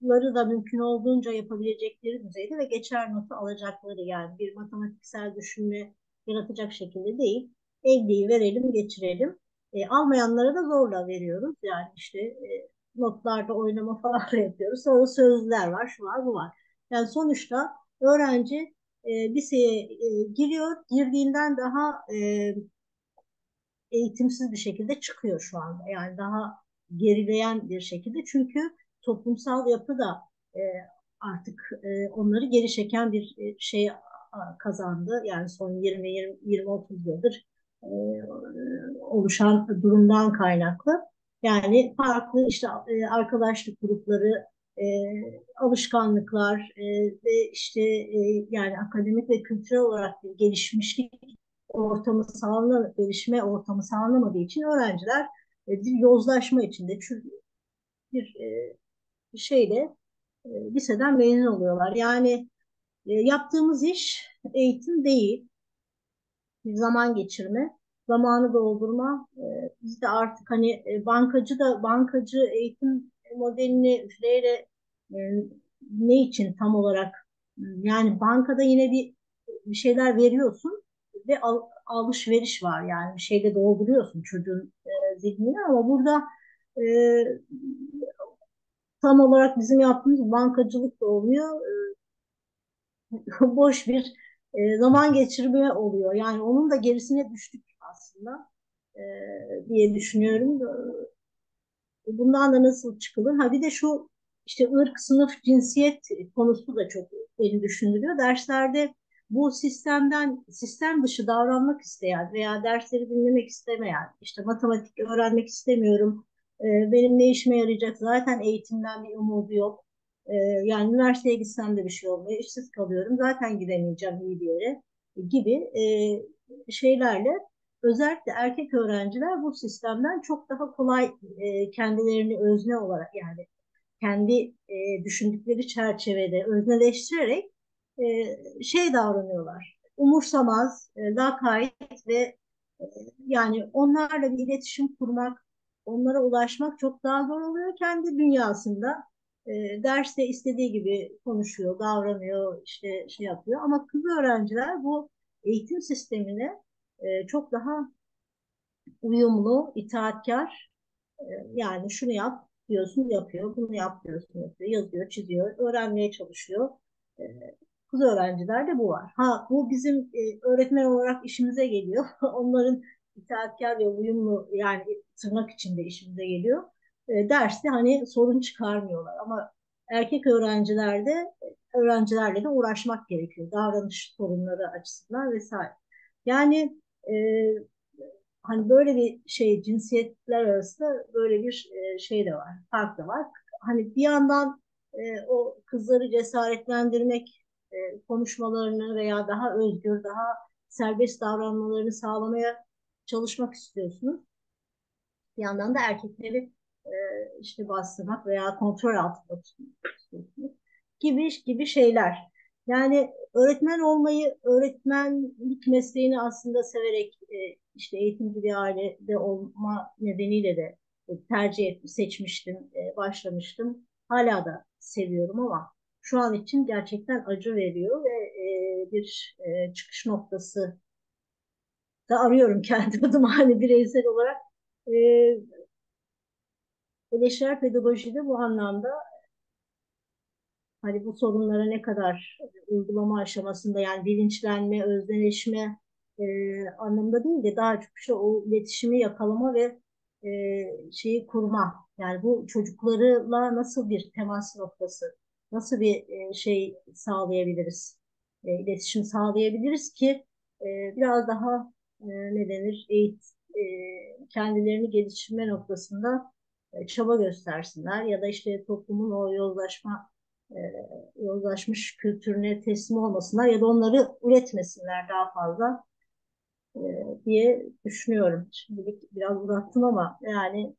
Speaker 8: sınavları da mümkün olduğunca yapabilecekleri düzeyde ve geçer notu alacakları yani bir matematiksel düşünme yaratacak şekilde değil. 50'yi verelim, geçirelim. E, almayanlara da zorla veriyoruz. Yani işte e, notlarda oynama *laughs* falan yapıyoruz. Sonra sözler var, şu var, bu var. Yani sonuçta öğrenci e, liseye e, giriyor, girdiğinden daha e, eğitimsiz bir şekilde çıkıyor şu anda. Yani daha gerileyen bir şekilde. Çünkü toplumsal yapı da e, artık e, onları geri çeken bir e, şey kazandı. Yani son 20-20-30 yıldır e, oluşan durumdan kaynaklı. Yani farklı işte e, arkadaşlık grupları, e, alışkanlıklar e, ve işte e, yani akademik ve kültürel olarak gelişmişlik ortamı sağlanma, gelişme ortamı sağlanamadığı için öğrenciler e, bir yozlaşma içinde bir, e, şeyle e, liseden mezun oluyorlar. Yani e, yaptığımız iş eğitim değil, bir zaman geçirme, zamanı doldurma. E, biz de artık hani e, bankacı da bankacı eğitim modelini üfleyerek e, ne için tam olarak yani bankada yine bir bir şeyler veriyorsun ve al, alışveriş var yani bir şeyle dolduruyorsun çocuğun e, zihnini ama burada e, tam olarak bizim yaptığımız bankacılık da olmuyor. E, *laughs* boş bir e, zaman geçirme oluyor. Yani onun da gerisine düştük aslında e, diye düşünüyorum. Bundan da nasıl çıkılır? Ha bir de şu işte ırk, sınıf, cinsiyet konusu da çok beni düşündürüyor. Derslerde bu sistemden sistem dışı davranmak isteyen veya dersleri dinlemek istemeyen, işte matematik öğrenmek istemiyorum, e, benim ne işime yarayacak, zaten eğitimden bir umudu yok. E, yani üniversiteye gitsem de bir şey olmuyor, işsiz kalıyorum, zaten gidemeyeceğim iyi bir yere gibi e, şeylerle özellikle erkek öğrenciler bu sistemden çok daha kolay e, kendilerini özne olarak yani kendi e, düşündükleri çerçevede özneleştirerek e, şey davranıyorlar. Umursamaz, e, lakayt ve e, yani onlarla bir iletişim kurmak, onlara ulaşmak çok daha zor oluyor. Kendi dünyasında e, derste istediği gibi konuşuyor, davranıyor, işte şey yapıyor. Ama kız öğrenciler bu eğitim sistemine e, çok daha uyumlu, itaatkar. E, yani şunu yap diyorsun yapıyor, bunu yap diyorsun yapıyor, yazıyor, çiziyor, öğrenmeye çalışıyor. E, kız öğrencilerde bu var. Ha bu bizim e, öğretmen olarak işimize geliyor. *laughs* Onların itaatkar ve uyumlu yani tırnak içinde işimize geliyor. E, derste hani sorun çıkarmıyorlar ama erkek öğrencilerde öğrencilerle de uğraşmak gerekiyor. Davranış sorunları açısından vesaire. Yani e, hani böyle bir şey cinsiyetler arasında böyle bir e, şey de var, fark da var. Hani bir yandan e, o kızları cesaretlendirmek e, konuşmalarını veya daha özgür, daha serbest davranmalarını sağlamaya çalışmak istiyorsunuz. Bir yandan da erkekleri e, işte bastırmak veya kontrol altında tutmak istiyorsunuz gibi gibi şeyler. Yani öğretmen olmayı, öğretmenlik mesleğini aslında severek e, işte eğitimci bir ailede olma nedeniyle de tercih et, seçmiştim, e, başlamıştım. Hala da seviyorum ama şu an için gerçekten acı veriyor ve e, bir çıkış noktası da arıyorum *laughs* kendi adıma hani bireysel olarak. Eleştirel pedagojide bu anlamda hani bu sorunlara ne kadar uygulama aşamasında yani bilinçlenme, özdeneşme e, anlamda değil de daha çok işte o iletişimi yakalama ve e, şeyi kurma. Yani bu çocuklarla nasıl bir temas noktası nasıl bir e, şey sağlayabiliriz, e, iletişim sağlayabiliriz ki e, biraz daha ne denir, eğit, kendilerini geliştirme noktasında çaba göstersinler ya da işte toplumun o yozlaşma yozlaşmış kültürüne teslim olmasınlar ya da onları üretmesinler daha fazla diye düşünüyorum. Şimdilik biraz uzattım ama yani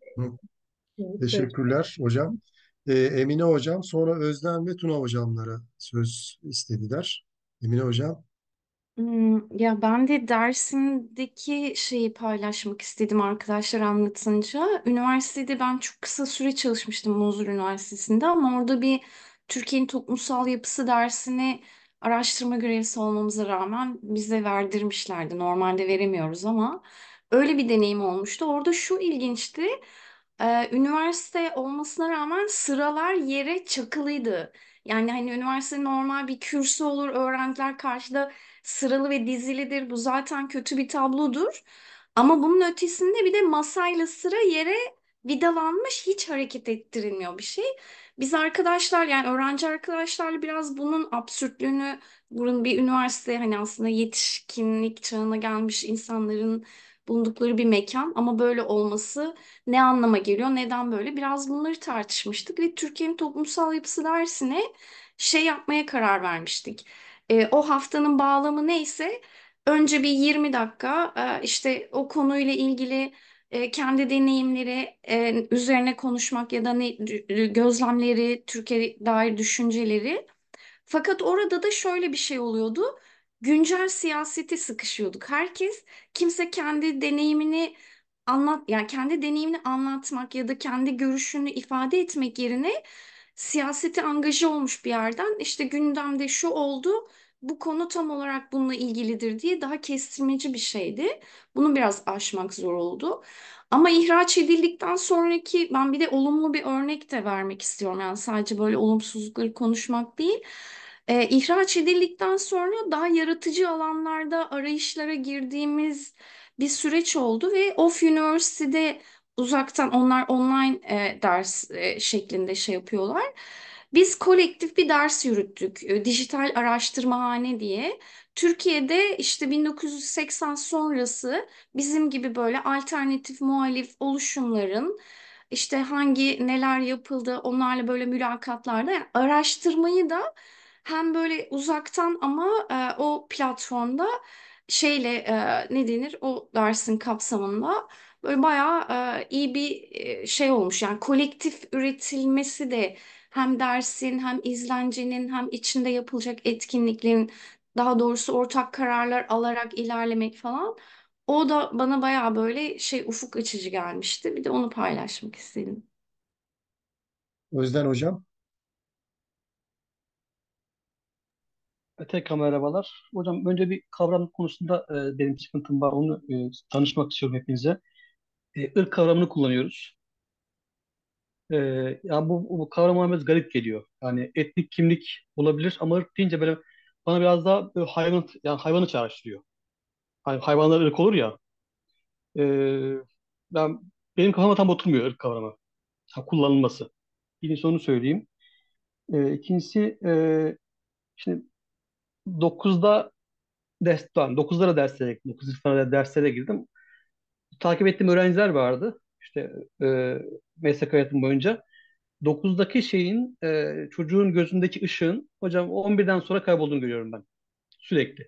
Speaker 1: Teşekkürler hocam. Ee, Emine hocam, sonra Özlem ve Tuna hocamlara söz istediler. Emine hocam.
Speaker 9: Hmm, Ya ben de Dersim'deki şeyi paylaşmak istedim arkadaşlar anlatınca. Üniversitede ben çok kısa süre çalışmıştım Muzur Üniversitesi'nde ama orada bir Türkiye'nin toplumsal yapısı dersini araştırma görevlisi olmamıza rağmen bize verdirmişlerdi. Normalde veremiyoruz ama öyle bir deneyim olmuştu. Orada şu ilginçti. Ee, üniversite olmasına rağmen sıralar yere çakılıydı. Yani hani üniversite normal bir kürsü olur, öğrenciler karşıda sıralı ve dizilidir. Bu zaten kötü bir tablodur. Ama bunun ötesinde bir de masayla sıra yere vidalanmış hiç hareket ettirilmiyor bir şey. Biz arkadaşlar yani öğrenci arkadaşlarla biraz bunun absürtlüğünü bunun bir üniversite hani aslında yetişkinlik çağına gelmiş insanların bulundukları bir mekan ama böyle olması ne anlama geliyor neden böyle? Biraz bunları tartışmıştık ve Türkiye'nin toplumsal yapısı dersine şey yapmaya karar vermiştik. E, o haftanın bağlamı neyse önce bir 20 dakika e, işte o konuyla ilgili e, kendi deneyimleri e, üzerine konuşmak ya da ne gözlemleri, Türkiye dair düşünceleri. Fakat orada da şöyle bir şey oluyordu. Güncel siyasete sıkışıyorduk. Herkes kimse kendi deneyimini anlat yani kendi deneyimini anlatmak ya da kendi görüşünü ifade etmek yerine siyasete angaje olmuş bir yerden işte gündemde şu oldu bu konu tam olarak bununla ilgilidir diye daha kestirmeci bir şeydi. Bunu biraz aşmak zor oldu. Ama ihraç edildikten sonraki ben bir de olumlu bir örnek de vermek istiyorum. Yani sadece böyle olumsuzlukları konuşmak değil. Ee, ihraç edildikten sonra daha yaratıcı alanlarda arayışlara girdiğimiz bir süreç oldu ve Off University'de uzaktan onlar online e, ders e, şeklinde şey yapıyorlar. Biz kolektif bir ders yürüttük. E, Dijital Araştırmahane diye. Türkiye'de işte 1980 sonrası bizim gibi böyle alternatif muhalif oluşumların işte hangi neler yapıldı onlarla böyle mülakatlarda yani araştırmayı da hem böyle uzaktan ama e, o platformda şeyle e, ne denir o dersin kapsamında böyle bayağı e, iyi bir e, şey olmuş. Yani kolektif üretilmesi de hem dersin hem izlencenin hem içinde yapılacak etkinliklerin daha doğrusu ortak kararlar alarak ilerlemek falan. O da bana bayağı böyle şey ufuk açıcı gelmişti. Bir de onu paylaşmak istedim.
Speaker 1: Özden Hocam.
Speaker 10: Tekrar merhabalar. Hocam önce bir kavram konusunda e, benim sıkıntım var. Onu e, tanışmak istiyorum hepinize. E, ırk kavramını kullanıyoruz. E, yani bu, bu kavram bana biraz garip geliyor. Yani etnik kimlik olabilir ama ırk deyince böyle bana biraz daha böyle hayvan yani hayvanı çağrıştırıyor. Hay, hayvanlar ırk olur ya. E, ben benim kafama tam oturmuyor ırk kavramı. Ha, kullanılması. Birincisi onu söyleyeyim. E, ikincisi e, şimdi 9'da ders, tamam, 9'lara derslere, 9 sınıflara derslere girdim. Takip ettiğim öğrenciler vardı. İşte e, meslek hayatım boyunca. 9'daki şeyin e, çocuğun gözündeki ışığın hocam 11'den sonra kaybolduğunu görüyorum ben. Sürekli.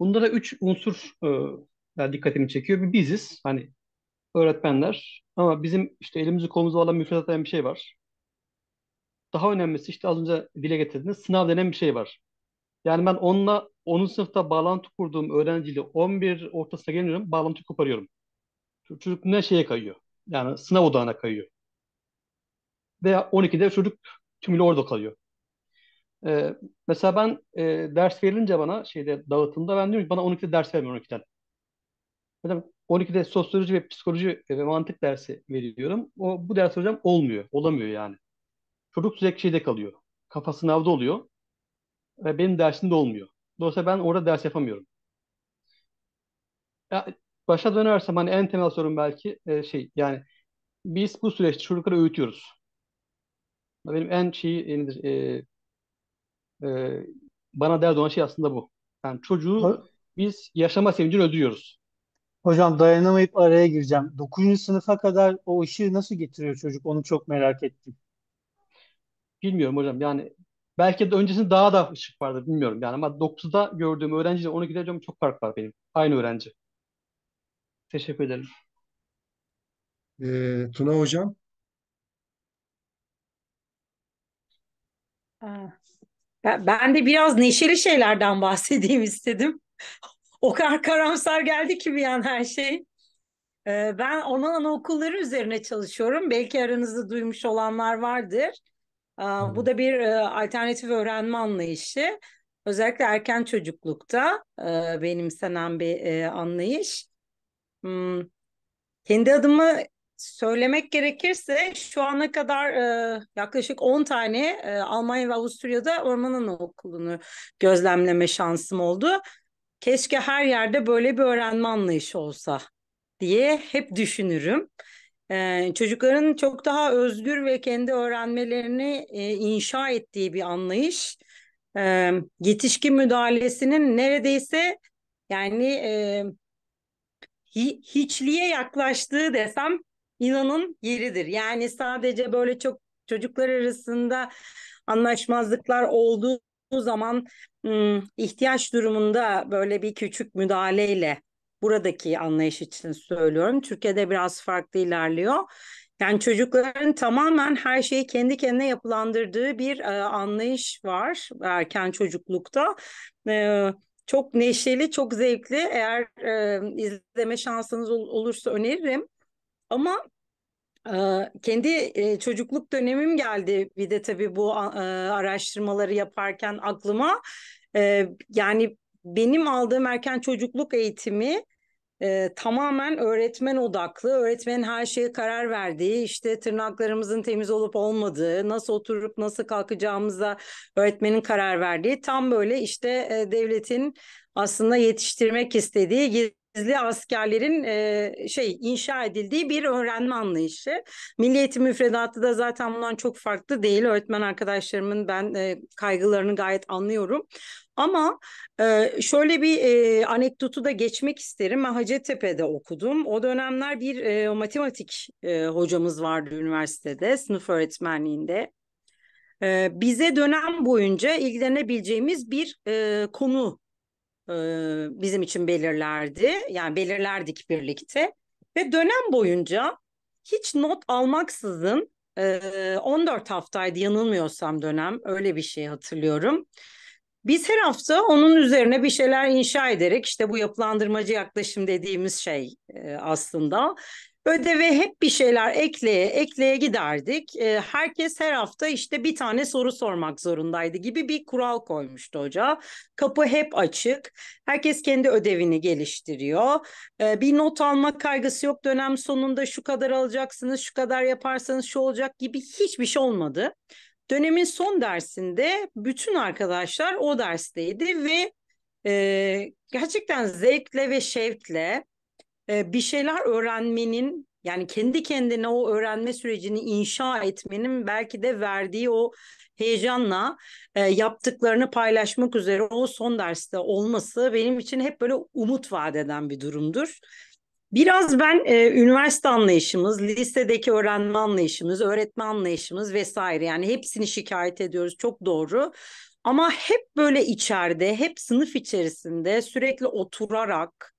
Speaker 10: Bunda da 3 unsur e, dikkatimi çekiyor. Bir biziz. Hani öğretmenler. Ama bizim işte elimizi kolumuzu alan müfredat bir şey var. Daha önemlisi işte az önce dile getirdiğiniz sınav denen bir şey var. Yani ben onunla 10. sınıfta bağlantı kurduğum öğrenciyle 11 ortasına geliyorum, bağlantı koparıyorum. Çocuk ne şeye kayıyor? Yani sınav odağına kayıyor. Veya 12'de çocuk tümüyle orada kalıyor. Ee, mesela ben e, ders verilince bana şeyde dağıtımda ben diyorum ki bana 12'de ders vermiyor 12'den. Hocam 12'de sosyoloji ve psikoloji ve mantık dersi veriyorum. O bu ders hocam olmuyor, olamıyor yani. Çocuk sürekli şeyde kalıyor. Kafa sınavda oluyor ve benim dersimde olmuyor. Dolayısıyla ben orada ders yapamıyorum. Ya, başa dönersem hani en temel sorun belki e, şey yani biz bu süreçte çocukları öğütüyoruz. Benim en şeyi e, nedir, e, e, bana dert olan şey aslında bu. Yani çocuğu
Speaker 3: Ho-
Speaker 10: biz yaşama sevincini öldürüyoruz.
Speaker 3: Hocam dayanamayıp araya gireceğim. 9. sınıfa kadar o ışığı nasıl getiriyor çocuk? Onu çok merak ettim.
Speaker 10: Bilmiyorum hocam yani belki de öncesinde daha da ışık vardı bilmiyorum yani ama 9'da gördüğüm öğrenciyle 12'de hocam çok fark var benim. Aynı öğrenci. Teşekkür ederim.
Speaker 1: Ee, Tuna Hocam.
Speaker 7: Ha,
Speaker 4: Ben, de biraz neşeli şeylerden bahsedeyim istedim. *laughs* O kadar karamsar geldi ki bir an her şey. Ee, Ben orman anaokulları üzerine çalışıyorum. Belki aranızda duymuş olanlar vardır. Aa, Bu da bir e, alternatif öğrenme anlayışı. Özellikle erken çocuklukta e, benimsenen bir e, anlayış. Hmm, Kendi adımı söylemek gerekirse şu ana kadar e, yaklaşık 10 tane e, Almanya ve Avusturya'da orman anaokulunu gözlemleme şansım oldu. Keşke her yerde böyle bir öğrenme anlayışı olsa diye hep düşünürüm. Ee, çocukların çok daha özgür ve kendi öğrenmelerini e, inşa ettiği bir anlayış. Ee, yetişkin müdahalesinin neredeyse yani e, hi- hiçliğe yaklaştığı desem inanın yeridir. Yani sadece böyle çok çocuklar arasında anlaşmazlıklar olduğu zaman ihtiyaç durumunda böyle bir küçük müdahaleyle buradaki anlayış için söylüyorum. Türkiye'de biraz farklı ilerliyor. Yani çocukların tamamen her şeyi kendi kendine yapılandırdığı bir e, anlayış var erken çocuklukta. E, çok neşeli, çok zevkli. Eğer e, izleme şansınız ol- olursa öneririm. Ama e, kendi e, çocukluk dönemim geldi bir de tabii bu e, araştırmaları yaparken aklıma. E, yani benim aldığım erken çocukluk eğitimi e, tamamen öğretmen odaklı, öğretmenin her şeye karar verdiği, işte tırnaklarımızın temiz olup olmadığı, nasıl oturup nasıl kalkacağımıza öğretmenin karar verdiği, tam böyle işte e, devletin aslında yetiştirmek istediği gizli askerlerin e, şey inşa edildiği bir öğrenme anlayışı. Milli Eğitim müfredatı da zaten bundan çok farklı değil. Öğretmen arkadaşlarımın ben e, kaygılarını gayet anlıyorum. Ama e, şöyle bir e, anekdotu da geçmek isterim. Ben Hacettepe'de okudum. O dönemler bir e, matematik e, hocamız vardı üniversitede, sınıf öğretmenliğinde. E, bize dönem boyunca ilgilenebileceğimiz bir e, konu e, bizim için belirlerdi. Yani belirlerdik birlikte. Ve dönem boyunca hiç not almaksızın e, 14 haftaydı yanılmıyorsam dönem öyle bir şey hatırlıyorum. Biz her hafta onun üzerine bir şeyler inşa ederek işte bu yapılandırmacı yaklaşım dediğimiz şey e, aslında ödeve hep bir şeyler ekleye ekleye giderdik. E, herkes her hafta işte bir tane soru sormak zorundaydı gibi bir kural koymuştu hoca. Kapı hep açık. Herkes kendi ödevini geliştiriyor. E, bir not alma kaygısı yok. Dönem sonunda şu kadar alacaksınız, şu kadar yaparsanız şu olacak gibi hiçbir şey olmadı. Dönemin son dersinde bütün arkadaşlar o dersteydi ve e, gerçekten zevkle ve şevkle e, bir şeyler öğrenmenin yani kendi kendine o öğrenme sürecini inşa etmenin belki de verdiği o heyecanla e, yaptıklarını paylaşmak üzere o son derste olması benim için hep böyle umut vaat bir durumdur. Biraz ben e, üniversite anlayışımız, lisedeki öğrenme anlayışımız, öğretme anlayışımız vesaire yani hepsini şikayet ediyoruz çok doğru. Ama hep böyle içeride, hep sınıf içerisinde sürekli oturarak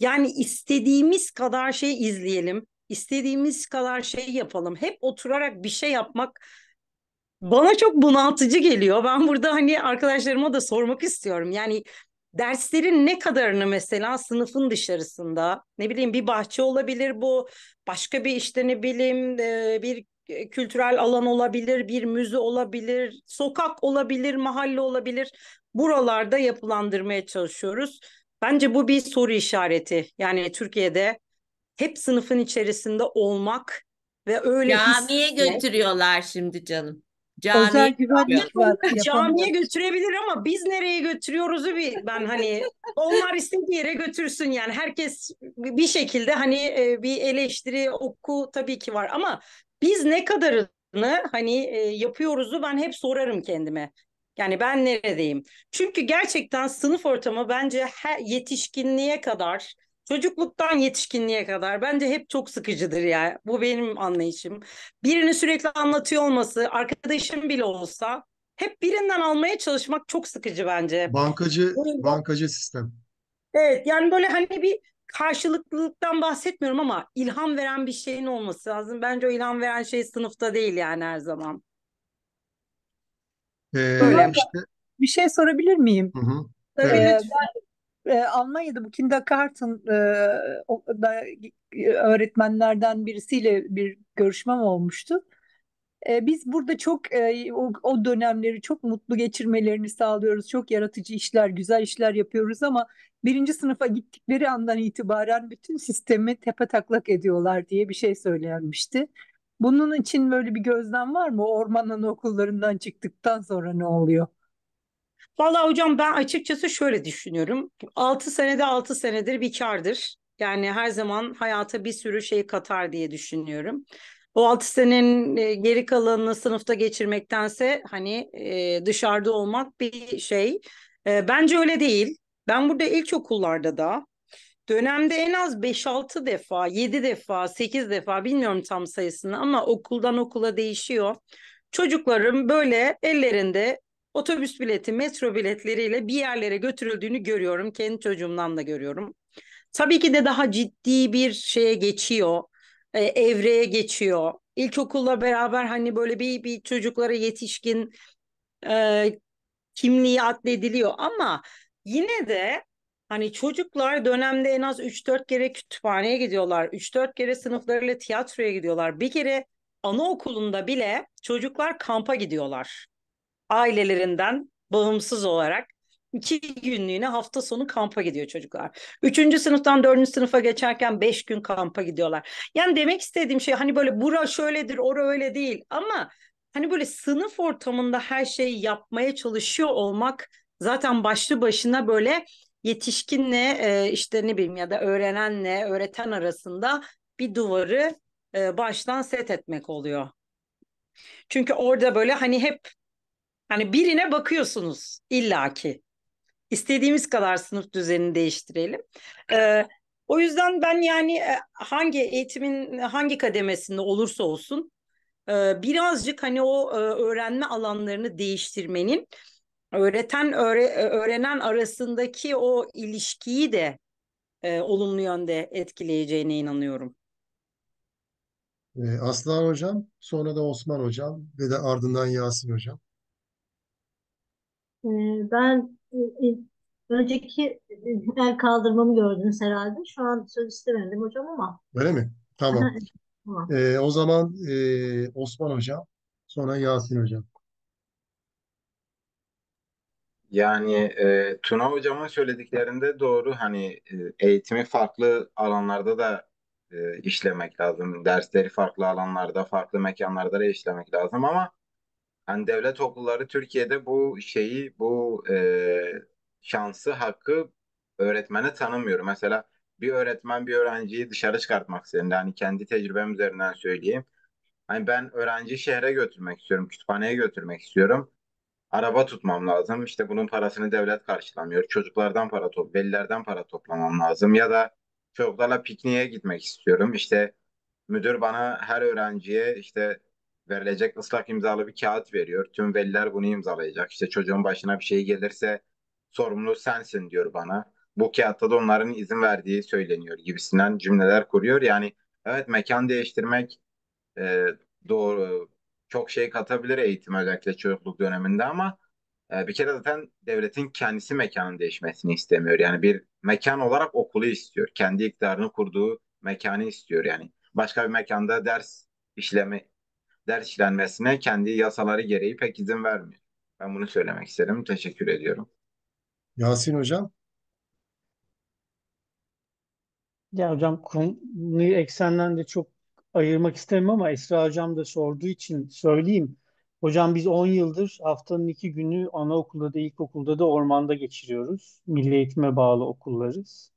Speaker 4: yani istediğimiz kadar şey izleyelim, istediğimiz kadar şey yapalım. Hep oturarak bir şey yapmak bana çok bunaltıcı geliyor. Ben burada hani arkadaşlarıma da sormak istiyorum. Yani derslerin ne kadarını mesela sınıfın dışarısında ne bileyim bir bahçe olabilir bu başka bir işte ne bileyim e, bir kültürel alan olabilir bir müze olabilir sokak olabilir mahalle olabilir buralarda yapılandırmaya çalışıyoruz. Bence bu bir soru işareti yani Türkiye'de hep sınıfın içerisinde olmak ve öyle
Speaker 2: Camiye
Speaker 4: hissetmek.
Speaker 2: götürüyorlar şimdi canım.
Speaker 7: Özel
Speaker 2: Camiye
Speaker 7: güvenlik var.
Speaker 4: Camiye götürebilir ama biz nereye götürüyoruzu bir ben hani onlar istediği yere götürsün yani herkes bir şekilde hani e, bir eleştiri oku tabii ki var ama biz ne kadarını hani e, yapıyoruzu ben hep sorarım kendime. Yani ben neredeyim? Çünkü gerçekten sınıf ortamı bence her yetişkinliğe kadar Çocukluktan yetişkinliğe kadar bence hep çok sıkıcıdır ya. Bu benim anlayışım. Birini sürekli anlatıyor olması, arkadaşım bile olsa hep birinden almaya çalışmak çok sıkıcı bence.
Speaker 1: Bankacı
Speaker 4: Böyle-
Speaker 1: bankacı sistem.
Speaker 4: Evet yani böyle hani bir karşılıklılıktan bahsetmiyorum ama ilham veren bir şeyin olması lazım. Bence o ilham veren şey sınıfta değil yani her zaman.
Speaker 1: Ee,
Speaker 4: Böyle.
Speaker 1: İşte
Speaker 7: bir şey sorabilir miyim?
Speaker 1: hı hı,
Speaker 4: Tabii
Speaker 1: evet.
Speaker 7: Ee,
Speaker 4: lütfen.
Speaker 7: ben e, Almanya'da bu Kindergarten e, da e, öğretmenlerden birisiyle bir görüşmem olmuştu. Biz burada çok o, dönemleri çok mutlu geçirmelerini sağlıyoruz. Çok yaratıcı işler, güzel işler yapıyoruz ama birinci sınıfa gittikleri andan itibaren bütün sistemi tepetaklak ediyorlar diye bir şey söylenmişti. Bunun için böyle bir gözlem var mı? Orman anaokullarından çıktıktan sonra ne oluyor?
Speaker 4: Vallahi hocam ben açıkçası şöyle düşünüyorum. 6 senede 6 senedir bir kârdır. Yani her zaman hayata bir sürü şey katar diye düşünüyorum. O 6 senenin e, geri kalanını sınıfta geçirmektense hani e, dışarıda olmak bir şey. E, bence öyle değil. Ben burada ilkokullarda da dönemde en az 5-6 defa, 7 defa, 8 defa bilmiyorum tam sayısını ama okuldan okula değişiyor. Çocuklarım böyle ellerinde otobüs bileti, metro biletleriyle bir yerlere götürüldüğünü görüyorum. Kendi çocuğumdan da görüyorum. Tabii ki de daha ciddi bir şeye geçiyor. e, evreye geçiyor. İlkokulla beraber hani böyle bir, bir çocuklara yetişkin e, kimliği atlediliyor ama yine de hani çocuklar dönemde en az 3-4 kere kütüphaneye gidiyorlar. 3-4 kere sınıflarıyla tiyatroya gidiyorlar. Bir kere anaokulunda bile çocuklar kampa gidiyorlar ailelerinden bağımsız olarak iki günlüğüne hafta sonu kampa gidiyor çocuklar. Üçüncü sınıftan dördüncü sınıfa geçerken beş gün kampa gidiyorlar. Yani demek istediğim şey hani böyle bura şöyledir, ora öyle değil ama hani böyle sınıf ortamında her şeyi yapmaya çalışıyor olmak zaten başlı başına böyle yetişkinle e, işte ne bileyim ya da öğrenenle öğreten arasında bir duvarı e, baştan set etmek oluyor. Çünkü orada böyle hani hep Hani birine bakıyorsunuz illaki. İstediğimiz kadar sınıf düzenini değiştirelim. Ee, o yüzden ben yani e, hangi eğitimin hangi kademesinde olursa olsun e, birazcık hani o e, öğrenme alanlarını değiştirmenin öğreten öğre, öğrenen arasındaki o ilişkiyi de e, olumlu yönde etkileyeceğine inanıyorum.
Speaker 1: Aslan Hocam, sonra da Osman Hocam ve de ardından Yasin Hocam.
Speaker 8: Ee, Ben e, e, önceki el kaldırmamı gördünüz herhalde. Şu an söz istemedim hocam ama.
Speaker 1: Öyle mi? Tamam. *laughs*
Speaker 8: Tamam.
Speaker 1: Ee, o zaman e, Osman Hocam, sonra Yasin Hocam.
Speaker 6: Yani e, Tuna hocamın söylediklerinde doğru hani e, eğitimi farklı alanlarda da e, işlemek lazım. Dersleri farklı alanlarda, farklı mekanlarda da işlemek lazım ama hani devlet okulları Türkiye'de bu şeyi, bu e, şansı, hakkı öğretmene tanımıyor. Mesela bir öğretmen bir öğrenciyi dışarı çıkartmak istediğinde hani kendi tecrübem üzerinden söyleyeyim. Hani ben öğrenciyi şehre götürmek istiyorum, kütüphaneye götürmek istiyorum. Araba tutmam lazım. İşte bunun parasını devlet karşılamıyor. Çocuklardan para top, velilerden para toplamam lazım. Ya da çocuklarla pikniğe gitmek istiyorum. İşte müdür bana her öğrenciye işte verilecek ıslak imzalı bir kağıt veriyor. Tüm veliler bunu imzalayacak. İşte çocuğun başına bir şey gelirse sorumlu sensin diyor bana. Bu kağıtta da onların izin verdiği söyleniyor gibisinden cümleler kuruyor. Yani evet mekan değiştirmek e, doğru çok şey katabilir eğitim özellikle çocukluk döneminde ama e, bir kere zaten devletin kendisi mekanın değişmesini istemiyor. Yani bir mekan olarak okulu istiyor. Kendi iktidarını kurduğu mekanı istiyor yani. Başka bir mekanda ders işleme ders işlenmesine kendi yasaları gereği pek izin vermiyor. Ben bunu söylemek isterim. Teşekkür ediyorum.
Speaker 1: Yasin Hocam.
Speaker 3: Ya hocam konuyu eksenden de çok ayırmak istemem ama Esra hocam da sorduğu için söyleyeyim. Hocam biz 10 yıldır haftanın iki günü anaokulda da ilkokulda da ormanda geçiriyoruz. Milli eğitime bağlı okullarız.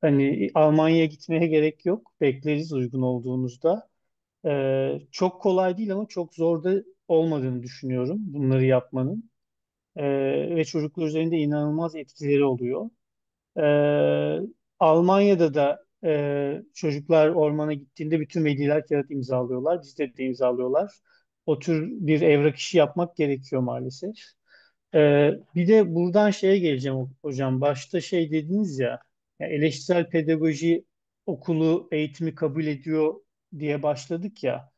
Speaker 3: Hani Almanya'ya gitmeye gerek yok. Bekleriz uygun olduğunuzda. Ee, çok kolay değil ama çok zor da olmadığını düşünüyorum bunları yapmanın. Ee, ve çocuklar üzerinde inanılmaz etkileri oluyor. Ee, Almanya'da da e, çocuklar ormana gittiğinde bütün veliler kağıt imzalıyorlar. Bizde de imzalıyorlar. O tür bir evrak işi yapmak gerekiyor maalesef. Ee, bir de buradan şeye geleceğim hocam. Başta şey dediniz ya, ya eleştirel pedagoji okulu eğitimi kabul ediyor diye başladık ya.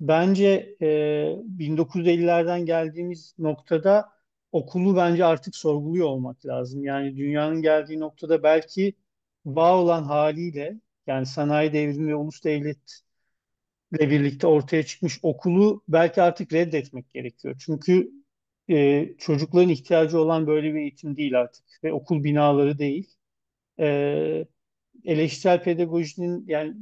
Speaker 3: Bence e, 1950'lerden geldiğimiz noktada okulu bence artık sorguluyor olmak lazım. Yani dünyanın geldiği noktada belki var olan haliyle yani sanayi devrimi ve ulus devletle birlikte ortaya çıkmış okulu belki artık reddetmek gerekiyor. Çünkü e, çocukların ihtiyacı olan böyle bir eğitim değil artık ve okul binaları değil. E, eleştirel pedagojinin yani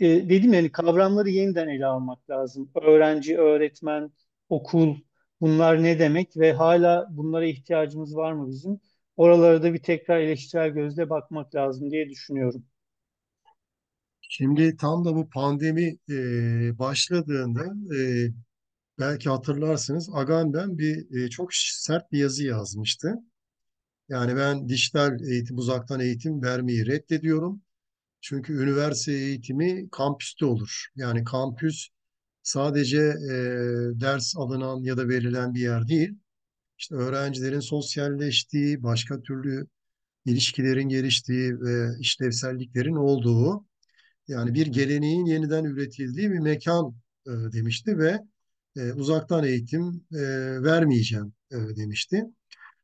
Speaker 3: e, dedim yani kavramları yeniden ele almak lazım. Öğrenci, öğretmen, okul bunlar ne demek ve hala bunlara ihtiyacımız var mı bizim? Oralara da bir tekrar eleştirel gözle bakmak lazım diye düşünüyorum.
Speaker 1: Şimdi tam da bu pandemi e, başladığında e, belki hatırlarsınız Agamben bir e, çok sert bir yazı yazmıştı. Yani ben dijital eğitim, uzaktan eğitim vermeyi reddediyorum. Çünkü üniversite eğitimi kampüste olur. Yani kampüs sadece e, ders alınan ya da verilen bir yer değil. İşte öğrencilerin sosyalleştiği, başka türlü ilişkilerin geliştiği ve işlevselliklerin olduğu yani bir geleneğin yeniden üretildiği bir mekan e, demişti ve e, uzaktan eğitim e, vermeyeceğim e, demişti.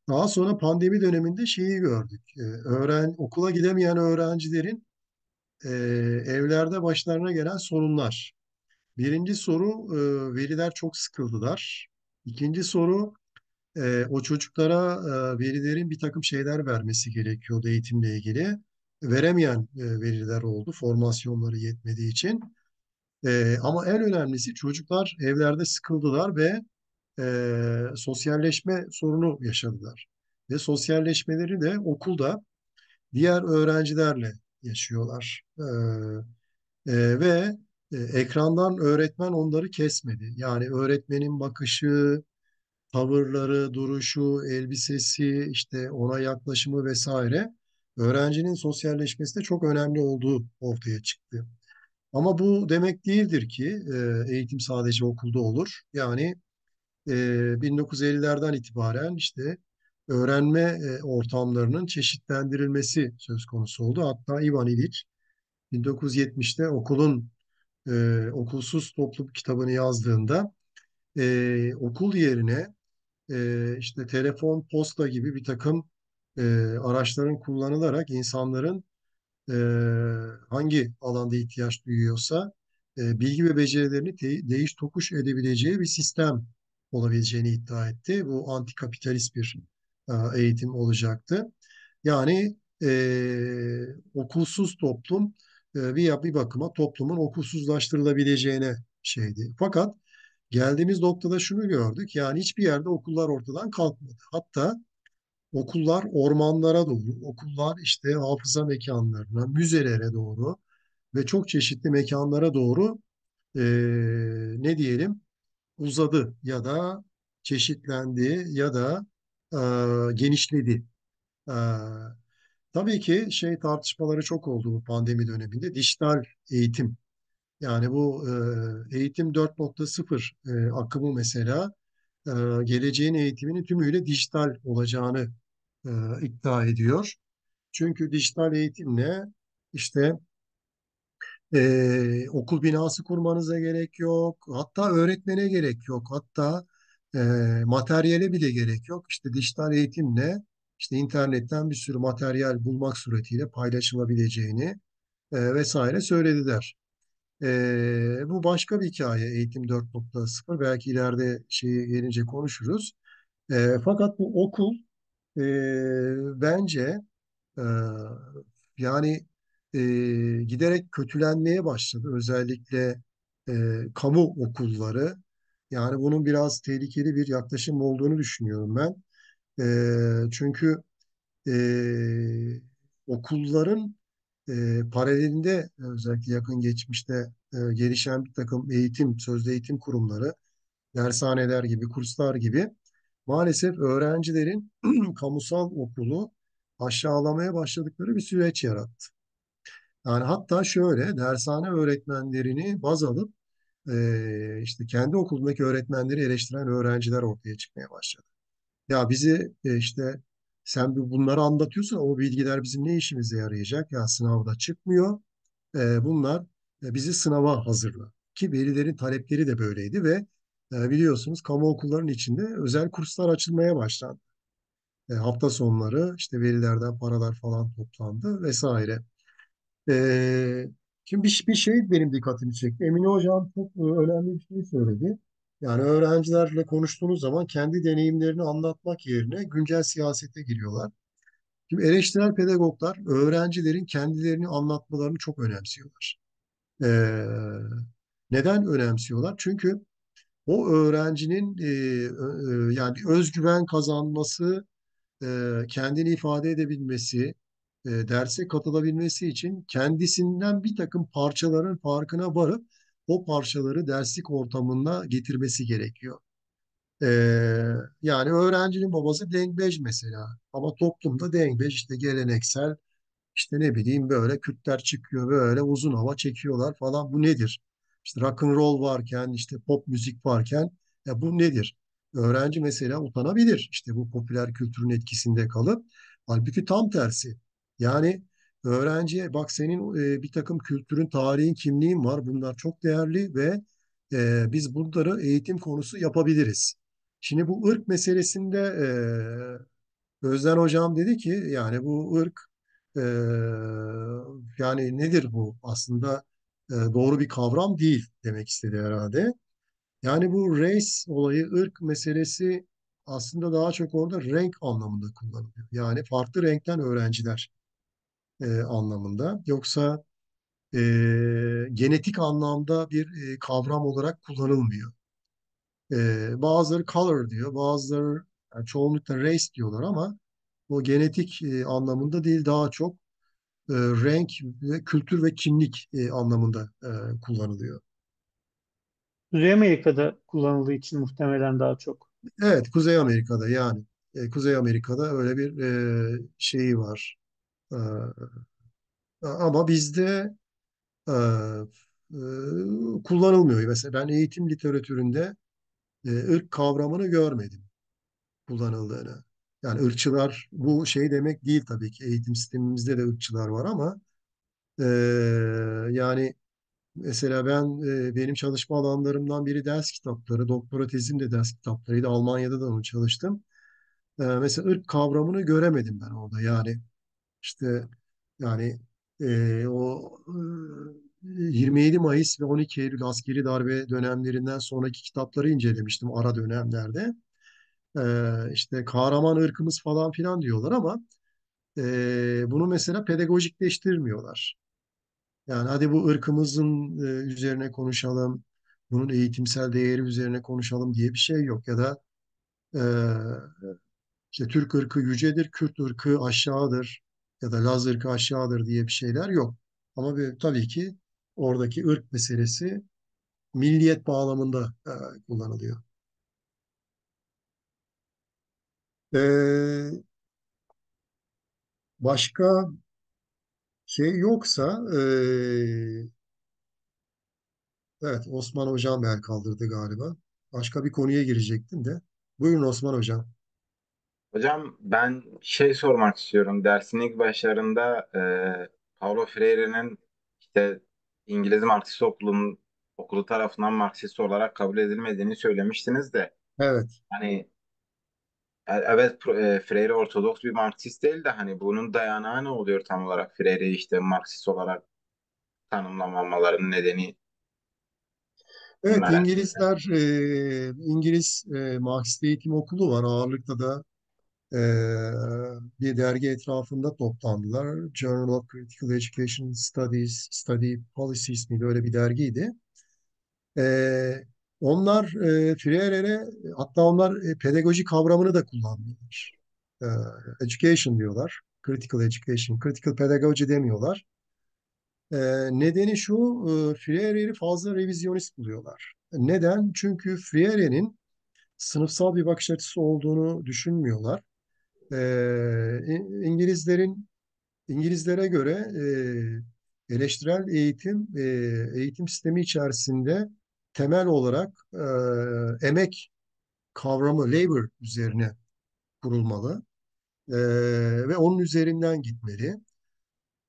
Speaker 1: Daha sonra pandemi döneminde şeyi gördük. E, öğren okula gidemeyen öğrencilerin e, evlerde başlarına gelen sorunlar. Birinci soru e, veliler çok sıkıldılar. İkinci soru e, o çocuklara e, velilerin bir takım şeyler vermesi gerekiyordu eğitimle ilgili. Veremeyen e, veliler oldu formasyonları yetmediği için. E, ama en önemlisi çocuklar evlerde sıkıldılar ve e, sosyalleşme sorunu yaşadılar. Ve sosyalleşmeleri de okulda diğer öğrencilerle yaşıyorlar. E, e, ve e, ekrandan öğretmen onları kesmedi. Yani öğretmenin bakışı, tavırları, duruşu, elbisesi, işte ona yaklaşımı vesaire öğrencinin sosyalleşmesinde çok önemli olduğu ortaya çıktı. Ama bu demek değildir ki e, eğitim sadece okulda olur. Yani e, 1950'lerden itibaren işte öğrenme e, ortamlarının çeşitlendirilmesi söz konusu oldu. Hatta Ivan İliç 1970'te okulun e, okulsuz toplum kitabını yazdığında e, okul yerine e, işte telefon, posta gibi bir takım e, araçların kullanılarak insanların e, hangi alanda ihtiyaç duyuyorsa e, bilgi ve becerilerini te- değiş tokuş edebileceği bir sistem olabileceğini iddia etti. Bu antikapitalist bir eğitim olacaktı. Yani e, okulsuz toplum e, bir, bir bakıma toplumun okulsuzlaştırılabileceğine şeydi. Fakat geldiğimiz noktada şunu gördük. Yani hiçbir yerde okullar ortadan kalkmadı. Hatta okullar ormanlara doğru, okullar işte hafıza mekanlarına, müzelere doğru ve çok çeşitli mekanlara doğru e, ne diyelim uzadı ya da çeşitlendi ya da e, genişledi. Tabii ki şey tartışmaları çok oldu bu pandemi döneminde. Dijital eğitim yani bu eğitim 4.0 e, akımı mesela geleceğin eğitiminin tümüyle dijital olacağını iddia ediyor. Çünkü dijital eğitimle işte e, okul binası kurmanıza gerek yok. Hatta öğretmene gerek yok. Hatta e, materyale bile gerek yok. İşte dijital eğitimle işte internetten bir sürü materyal bulmak suretiyle paylaşılabileceğini e, vesaire söylediler. E, bu başka bir hikaye Eğitim 4.0. Belki ileride şeyi gelince konuşuruz. E, fakat bu okul e, bence e, yani e, giderek kötülenmeye başladı. Özellikle e, kamu okulları. Yani bunun biraz tehlikeli bir yaklaşım olduğunu düşünüyorum ben. E, çünkü e, okulların e, paralelinde özellikle yakın geçmişte e, gelişen bir takım eğitim, sözde eğitim kurumları, dershaneler gibi, kurslar gibi maalesef öğrencilerin *clears throat* kamusal okulu aşağılamaya başladıkları bir süreç yarattı. Yani hatta şöyle dershane öğretmenlerini baz alıp e, işte kendi okulundaki öğretmenleri eleştiren öğrenciler ortaya çıkmaya başladı. Ya bizi e, işte sen bunları anlatıyorsun o bilgiler bizim ne işimize yarayacak? Ya sınavda çıkmıyor. E, bunlar e, bizi sınava hazırla. ki velilerin talepleri de böyleydi ve e, biliyorsunuz kamu okullarının içinde özel kurslar açılmaya başlandı. E, hafta sonları işte velilerden paralar falan toplandı vesaire. E, şimdi bir, bir şey benim dikkatimi çekti. Emine Hocam çok e, önemli bir şey söyledi. Yani öğrencilerle konuştuğunuz zaman kendi deneyimlerini anlatmak yerine güncel siyasete giriyorlar. Şimdi eleştirel pedagoglar öğrencilerin kendilerini anlatmalarını çok önemsiyorlar. Ee, neden önemsiyorlar? Çünkü o öğrencinin e, e, yani özgüven kazanması, e, kendini ifade edebilmesi, e, derse katılabilmesi için kendisinden bir takım parçaların farkına varıp o parçaları derslik ortamına getirmesi gerekiyor. Ee, yani öğrencinin babası dengbej mesela. Ama toplumda dengbej işte geleneksel işte ne bileyim böyle Kürtler çıkıyor böyle uzun hava çekiyorlar falan. Bu nedir? İşte rock and roll varken işte pop müzik varken ya bu nedir? Öğrenci mesela utanabilir işte bu popüler kültürün etkisinde kalıp. Halbuki tam tersi. Yani öğrenciye bak senin e, bir takım kültürün, tarihin, kimliğin var. Bunlar çok değerli ve e, biz bunları eğitim konusu yapabiliriz. Şimdi bu ırk meselesinde e, Özden Hocam dedi ki yani bu ırk e, yani nedir bu? Aslında e, doğru bir kavram değil demek istedi herhalde. Yani bu race olayı, ırk meselesi aslında daha çok orada renk anlamında kullanılıyor. Yani farklı renkten öğrenciler e, anlamında. Yoksa e, genetik anlamda bir e, kavram olarak kullanılmıyor. E, bazıları color diyor, bazıları yani çoğunlukla race diyorlar ama o genetik e, anlamında değil daha çok e, renk ve kültür ve kimlik e, anlamında e, kullanılıyor.
Speaker 3: Kuzey Amerika'da kullanıldığı için muhtemelen daha çok.
Speaker 1: Evet, Kuzey Amerika'da yani. E, Kuzey Amerika'da öyle bir e, şeyi var. E, ama bizde e, e, kullanılmıyor. Mesela ben eğitim literatüründe e, ırk kavramını görmedim kullanıldığını. Yani ırkçılar bu şey demek değil tabii ki. Eğitim sistemimizde de ırkçılar var ama e, yani mesela ben e, benim çalışma alanlarımdan biri ders kitapları. Doktora tezim de ders kitaplarıydı. Almanya'da da onu çalıştım. E, mesela ırk kavramını göremedim ben orada. Yani işte yani e, o e, 27 Mayıs ve 12 Eylül askeri darbe dönemlerinden sonraki kitapları incelemiştim ara dönemlerde. Ee, işte kahraman ırkımız falan filan diyorlar ama e, bunu mesela pedagojikleştirmiyorlar. Yani hadi bu ırkımızın e, üzerine konuşalım, bunun eğitimsel değeri üzerine konuşalım diye bir şey yok. Ya da e, işte Türk ırkı yücedir, Kürt ırkı aşağıdır ya da Laz ırkı aşağıdır diye bir şeyler yok. Ama bir, tabii ki oradaki ırk meselesi milliyet bağlamında e, kullanılıyor. Ee, başka şey yoksa e, evet Osman Hocam el kaldırdı galiba. Başka bir konuya girecektim de. Buyurun Osman Hocam.
Speaker 6: Hocam ben şey sormak istiyorum. Dersin ilk başlarında e, Paulo Freire'nin işte İngiliz Marksist okulunun okulu tarafından Marksist olarak kabul edilmediğini söylemiştiniz de
Speaker 1: Evet.
Speaker 6: hani e, evet pro- e, Freire Ortodoks bir Marksist değil de hani bunun dayanağı ne oluyor tam olarak Freire'yi işte Marksist olarak tanımlamamalarının nedeni
Speaker 1: Evet
Speaker 6: merak ediyorum.
Speaker 1: İngilizler e, İngiliz e, Marksist Eğitim Okulu var. Ağırlıkta da e, bir dergi etrafında toplandılar. Journal of Critical Education Studies, Study Policies miydi? Öyle bir dergiydi. Ee, onlar e, Freire'e hatta onlar e, pedagoji kavramını da kullanmıyorlar. Ee, education diyorlar. Critical education, critical pedagogy demiyorlar. Ee, nedeni şu, e, Freire'yi fazla revizyonist buluyorlar. Neden? Çünkü Freire'nin sınıfsal bir bakış açısı olduğunu düşünmüyorlar. İ- İngilizlerin İngilizlere göre e, eleştirel eğitim e, eğitim sistemi içerisinde temel olarak e, emek kavramı labor üzerine kurulmalı e, ve onun üzerinden gitmeli.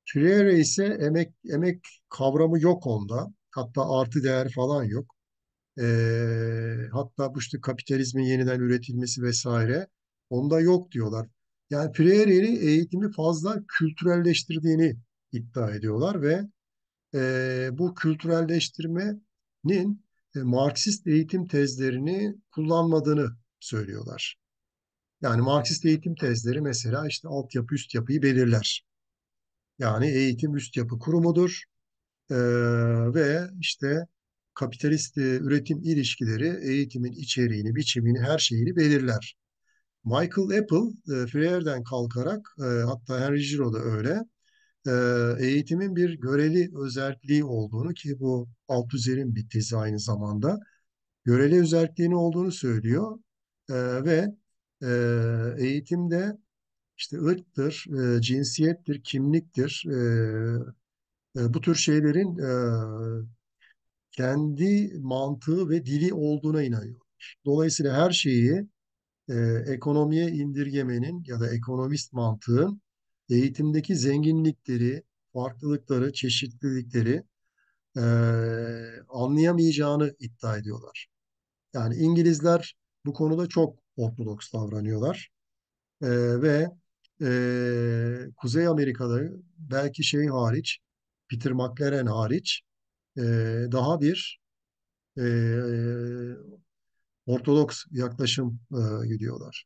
Speaker 1: Freire ise emek emek kavramı yok onda. hatta artı değer falan yok. Ee, hatta bu işte kapitalizmin yeniden üretilmesi vesaire onda yok diyorlar. Yani Freire'nin eğitimi fazla kültürelleştirdiğini iddia ediyorlar ve e, bu kültürelleştirmenin e, Marksist eğitim tezlerini kullanmadığını söylüyorlar. Yani Marksist eğitim tezleri mesela işte altyapı üst yapıyı belirler. Yani eğitim üst yapı kurumudur Ee, ve işte kapitalist e, üretim ilişkileri eğitimin içeriğini, biçimini, her şeyini belirler. Michael Apple, e, Freire'den kalkarak, e, hatta Henry Giraud da öyle, e, eğitimin bir göreli özelliği olduğunu ki bu Althusser'in bir tezi aynı zamanda, göreli özelliğini olduğunu söylüyor E, ve e, eğitimde işte ırktır, e, cinsiyettir, kimliktir, e, e, bu tür şeylerin e, kendi mantığı ve dili olduğuna inanıyorlar. Dolayısıyla her şeyi e, ekonomiye indirgemenin ya da ekonomist mantığın eğitimdeki zenginlikleri, farklılıkları, çeşitlilikleri e, anlayamayacağını iddia ediyorlar. Yani İngilizler bu konuda çok ortodoks davranıyorlar. E, ve e, Kuzey Amerika'da belki şey hariç, Peter McLaren hariç e, daha bir e, ortodoks yaklaşım e, gidiyorlar.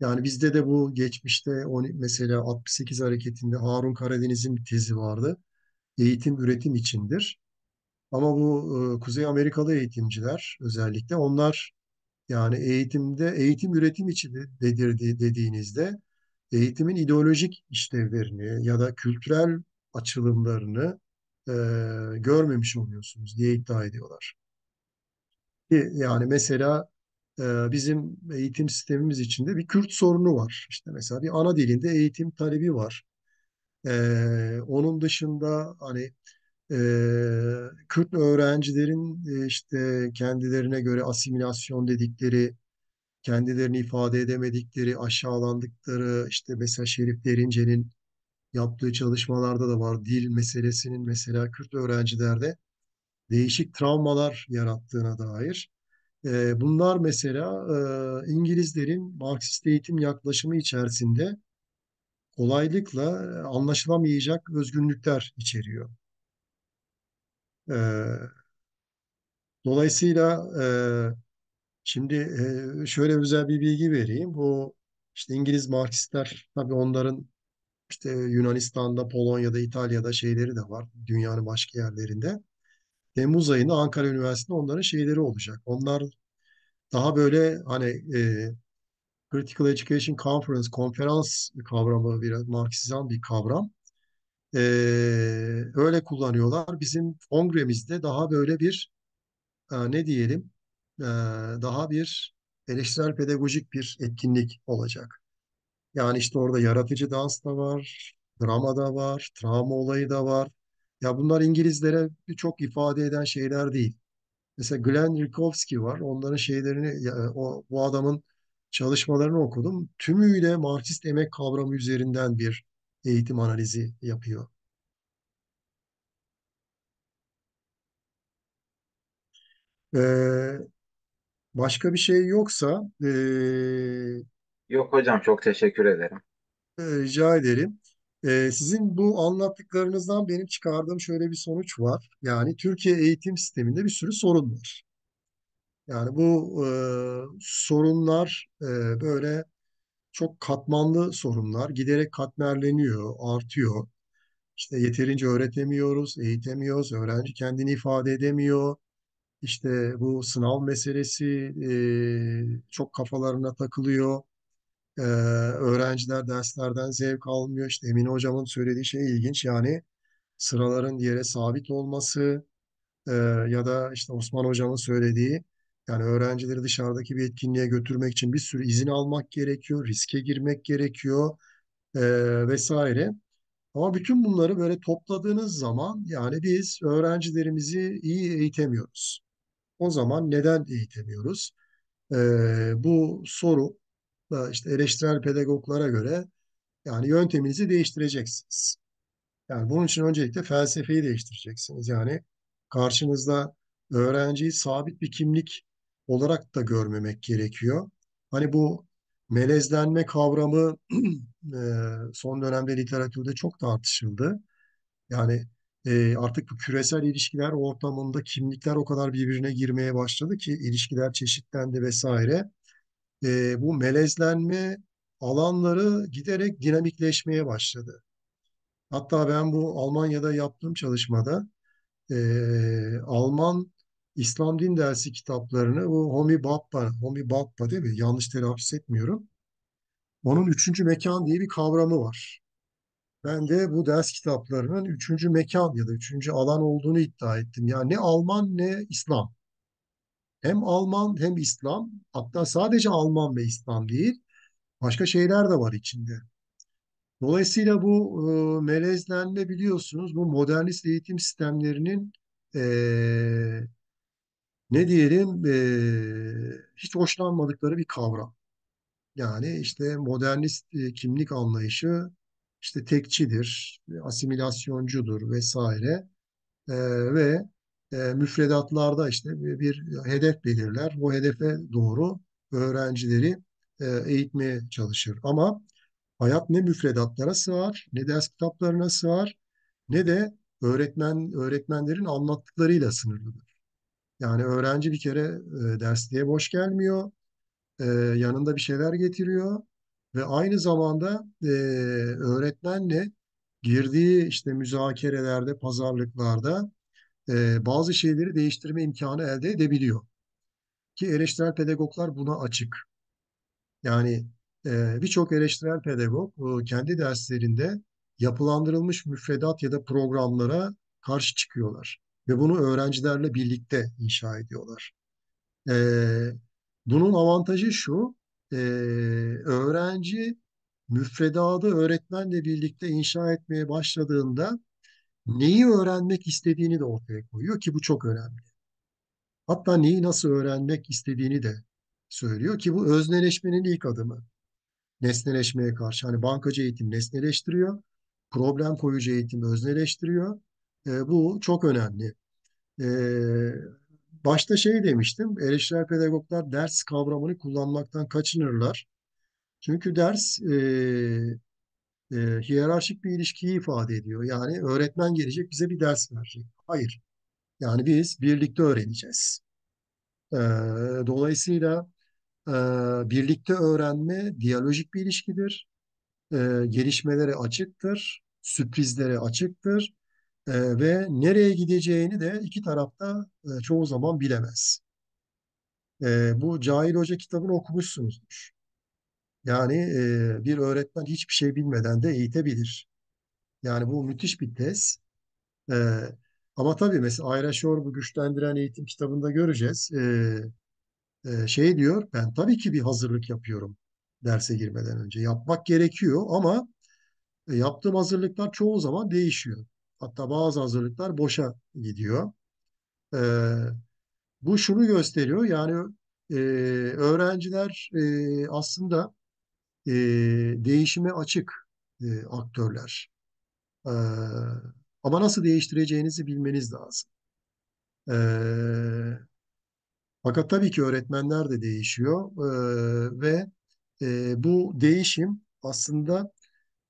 Speaker 1: Yani bizde de bu geçmişte on, mesela 68 hareketinde Harun Karadeniz'in tezi vardı. Eğitim üretim içindir. Ama bu e, Kuzey Amerikalı eğitimciler özellikle onlar yani eğitimde eğitim üretim için dedir dediğinizde eğitimin ideolojik işlevlerini ya da kültürel açılımlarını e, görmemiş oluyorsunuz diye iddia ediyorlar. Yani mesela e, bizim eğitim sistemimiz içinde bir Kürt sorunu var. İşte mesela bir ana dilinde eğitim talebi var. E, onun dışında hani e, Kürt öğrencilerin e, işte kendilerine göre asimilasyon dedikleri, kendilerini ifade edemedikleri, aşağılandıkları işte mesela Şerif Derince'nin yaptığı çalışmalarda da var. Dil meselesinin mesela Kürt öğrencilerde değişik travmalar yarattığına dair. E, bunlar mesela e, İngilizlerin Marksist eğitim yaklaşımı içerisinde kolaylıkla e, anlaşılamayacak özgünlükler içeriyor. E, dolayısıyla e, şimdi e, şöyle özel bir bilgi vereyim. Bu işte İngiliz Marksistler tabii onların işte Yunanistan'da, Polonya'da, İtalya'da şeyleri de var. Dünyanın başka yerlerinde. Temmuz ayında Ankara Üniversitesi'nde onların şeyleri olacak. Onlar daha böyle hani e, Critical Education Conference, konferans kavramı biraz Marksizan bir kavram. E, öyle kullanıyorlar. Bizim kongremizde daha böyle bir e, ne diyelim e, daha bir eleştirel pedagojik bir etkinlik olacak. Yani işte orada yaratıcı dans da var, drama da var, travma olayı da var. Ya bunlar İngilizlere çok ifade eden şeyler değil. Mesela Glenn Rikovski var. Onların şeylerini, ya, o, bu adamın çalışmalarını okudum. Tümüyle Marksist emek kavramı üzerinden bir eğitim analizi yapıyor. Ee, başka bir şey yoksa ee,
Speaker 6: Yok hocam çok teşekkür ederim.
Speaker 1: e, rica ederim. Ee, sizin bu anlattıklarınızdan benim çıkardığım şöyle bir sonuç var. Yani Türkiye eğitim sisteminde bir sürü sorun var. Yani bu e, sorunlar e, böyle çok katmanlı sorunlar. Giderek katmerleniyor, artıyor. İşte yeterince öğretemiyoruz, eğitemiyoruz, öğrenci kendini ifade edemiyor. İşte bu sınav meselesi e, çok kafalarına takılıyor. E, öğrenciler derslerden zevk almıyor. İşte Emine hocamın söylediği şey ilginç. Yani sıraların yere sabit olması, ee, ya da işte Osman Hocam'ın söylediği yani öğrencileri dışarıdaki bir etkinliğe götürmek için bir sürü izin almak gerekiyor, riske girmek gerekiyor e, vesaire. Ama bütün bunları böyle topladığınız zaman yani biz öğrencilerimizi iyi eğitemiyoruz. O zaman neden eğitemiyoruz? E, bu soru da işte eleştirel pedagoglara göre yani yönteminizi değiştireceksiniz. Yani bunun için öncelikle felsefeyi değiştireceksiniz. Yani karşınızda öğrenciyi sabit bir kimlik olarak da görmemek gerekiyor. Hani bu melezlenme kavramı *clears throat* e, son dönemde literatürde çok tartışıldı. Yani e, artık bu küresel ilişkiler ortamında kimlikler o kadar birbirine girmeye başladı ki ilişkiler çeşitlendi vesaire. E, bu melezlenme alanları giderek dinamikleşmeye başladı. Hatta ben bu Almanya'da yaptığım çalışmada e, Alman İslam din dersi kitaplarını bu Homi Bhabha, Homi Bhabha değil mi? Yanlış telaffuz etmiyorum. Onun üçüncü mekan diye bir kavramı var. Ben de bu ders kitaplarının üçüncü mekan ya da üçüncü alan olduğunu iddia ettim. Yani ne Alman ne İslam. Hem Alman hem İslam. Hatta sadece Alman ve İslam değil. Başka şeyler de var içinde. Dolayısıyla bu e, melezlenme biliyorsunuz bu modernist eğitim sistemlerinin e, ne diyelim e, hiç hoşlanmadıkları bir kavram. Yani işte modernist e, kimlik anlayışı işte tekçidir, asimilasyoncudur vesaire E, ve e, müfredatlarda işte bir, bir hedef belirler. Bu hedefe doğru öğrencileri e, eğitmeye çalışır. Ama hayat ne müfredatlara sığar, ne ders kitaplarına sığar, ne de öğretmen öğretmenlerin anlattıklarıyla sınırlıdır. Yani öğrenci bir kere e, dersliğe boş gelmiyor, e, yanında bir şeyler getiriyor ve aynı zamanda e, öğretmenle girdiği işte müzakerelerde, pazarlıklarda e, bazı şeyleri değiştirme imkanı elde edebiliyor. Ki eleştirel pedagoglar buna açık. Yani e, birçok eleştirel pedagog e, kendi derslerinde yapılandırılmış müfredat ya da programlara karşı çıkıyorlar. Ve bunu öğrencilerle birlikte inşa ediyorlar. E, bunun avantajı şu, e, öğrenci müfredatı öğretmenle birlikte inşa etmeye başladığında neyi öğrenmek istediğini de ortaya koyuyor ki bu çok önemli. Hatta neyi nasıl öğrenmek istediğini de söylüyor ki bu özneleşmenin ilk adımı. Nesneleşmeye karşı. Hani bankacı eğitim nesneleştiriyor. Problem koyucu eğitim özneleştiriyor. E, bu çok önemli. E, başta şey demiştim. Eleştirel pedagoglar ders kavramını kullanmaktan kaçınırlar. Çünkü ders e, e, hiyerarşik bir ilişkiyi ifade ediyor. Yani öğretmen gelecek bize bir ders verecek. Hayır. Yani biz birlikte öğreneceğiz. E, dolayısıyla e, birlikte öğrenme diyalojik bir ilişkidir. E, gelişmelere açıktır. Sürprizlere açıktır. E, ve nereye gideceğini de iki tarafta e, çoğu zaman bilemez. E, bu Cahil Hoca kitabını okumuşsunuzdur. Yani e, bir öğretmen hiçbir şey bilmeden de eğitebilir. Yani bu müthiş bir tez. E, ama tabii mesela Ayra Şor bu güçlendiren eğitim kitabında göreceğiz. E, e, şey diyor, ben tabii ki bir hazırlık yapıyorum derse girmeden önce. Yapmak gerekiyor ama e, yaptığım hazırlıklar çoğu zaman değişiyor. Hatta bazı hazırlıklar boşa gidiyor. E, bu şunu gösteriyor yani e, öğrenciler e, aslında e, değişime açık e, aktörler. E, ama nasıl değiştireceğinizi bilmeniz lazım. E, fakat tabii ki öğretmenler de değişiyor e, ve e, bu değişim aslında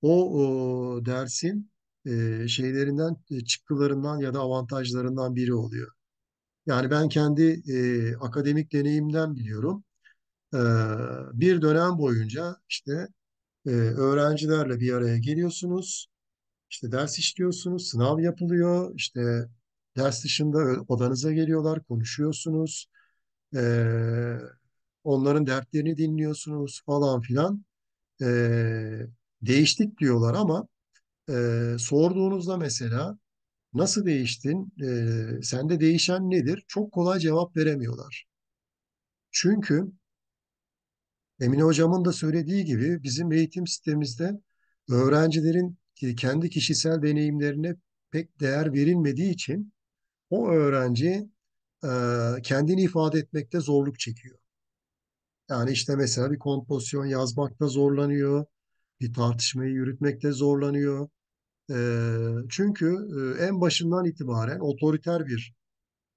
Speaker 1: o, o dersin e, şeylerinden, e, çıktılarından ya da avantajlarından biri oluyor. Yani ben kendi e, akademik deneyimden biliyorum. E, bir dönem boyunca işte e, öğrencilerle bir araya geliyorsunuz. İşte ders işliyorsunuz, sınav yapılıyor. İşte ders dışında odanıza geliyorlar, konuşuyorsunuz. E, onların dertlerini dinliyorsunuz falan filan. E, değiştik diyorlar ama e, sorduğunuzda mesela nasıl değiştin, e, sende değişen nedir? Çok kolay cevap veremiyorlar. Çünkü Emine Hocam'ın da söylediği gibi bizim eğitim sistemimizde öğrencilerin kendi kişisel deneyimlerine pek değer verilmediği için o öğrenci kendini ifade etmekte zorluk çekiyor. Yani işte mesela bir kompozisyon yazmakta zorlanıyor, bir tartışmayı yürütmekte zorlanıyor. Çünkü en başından itibaren otoriter bir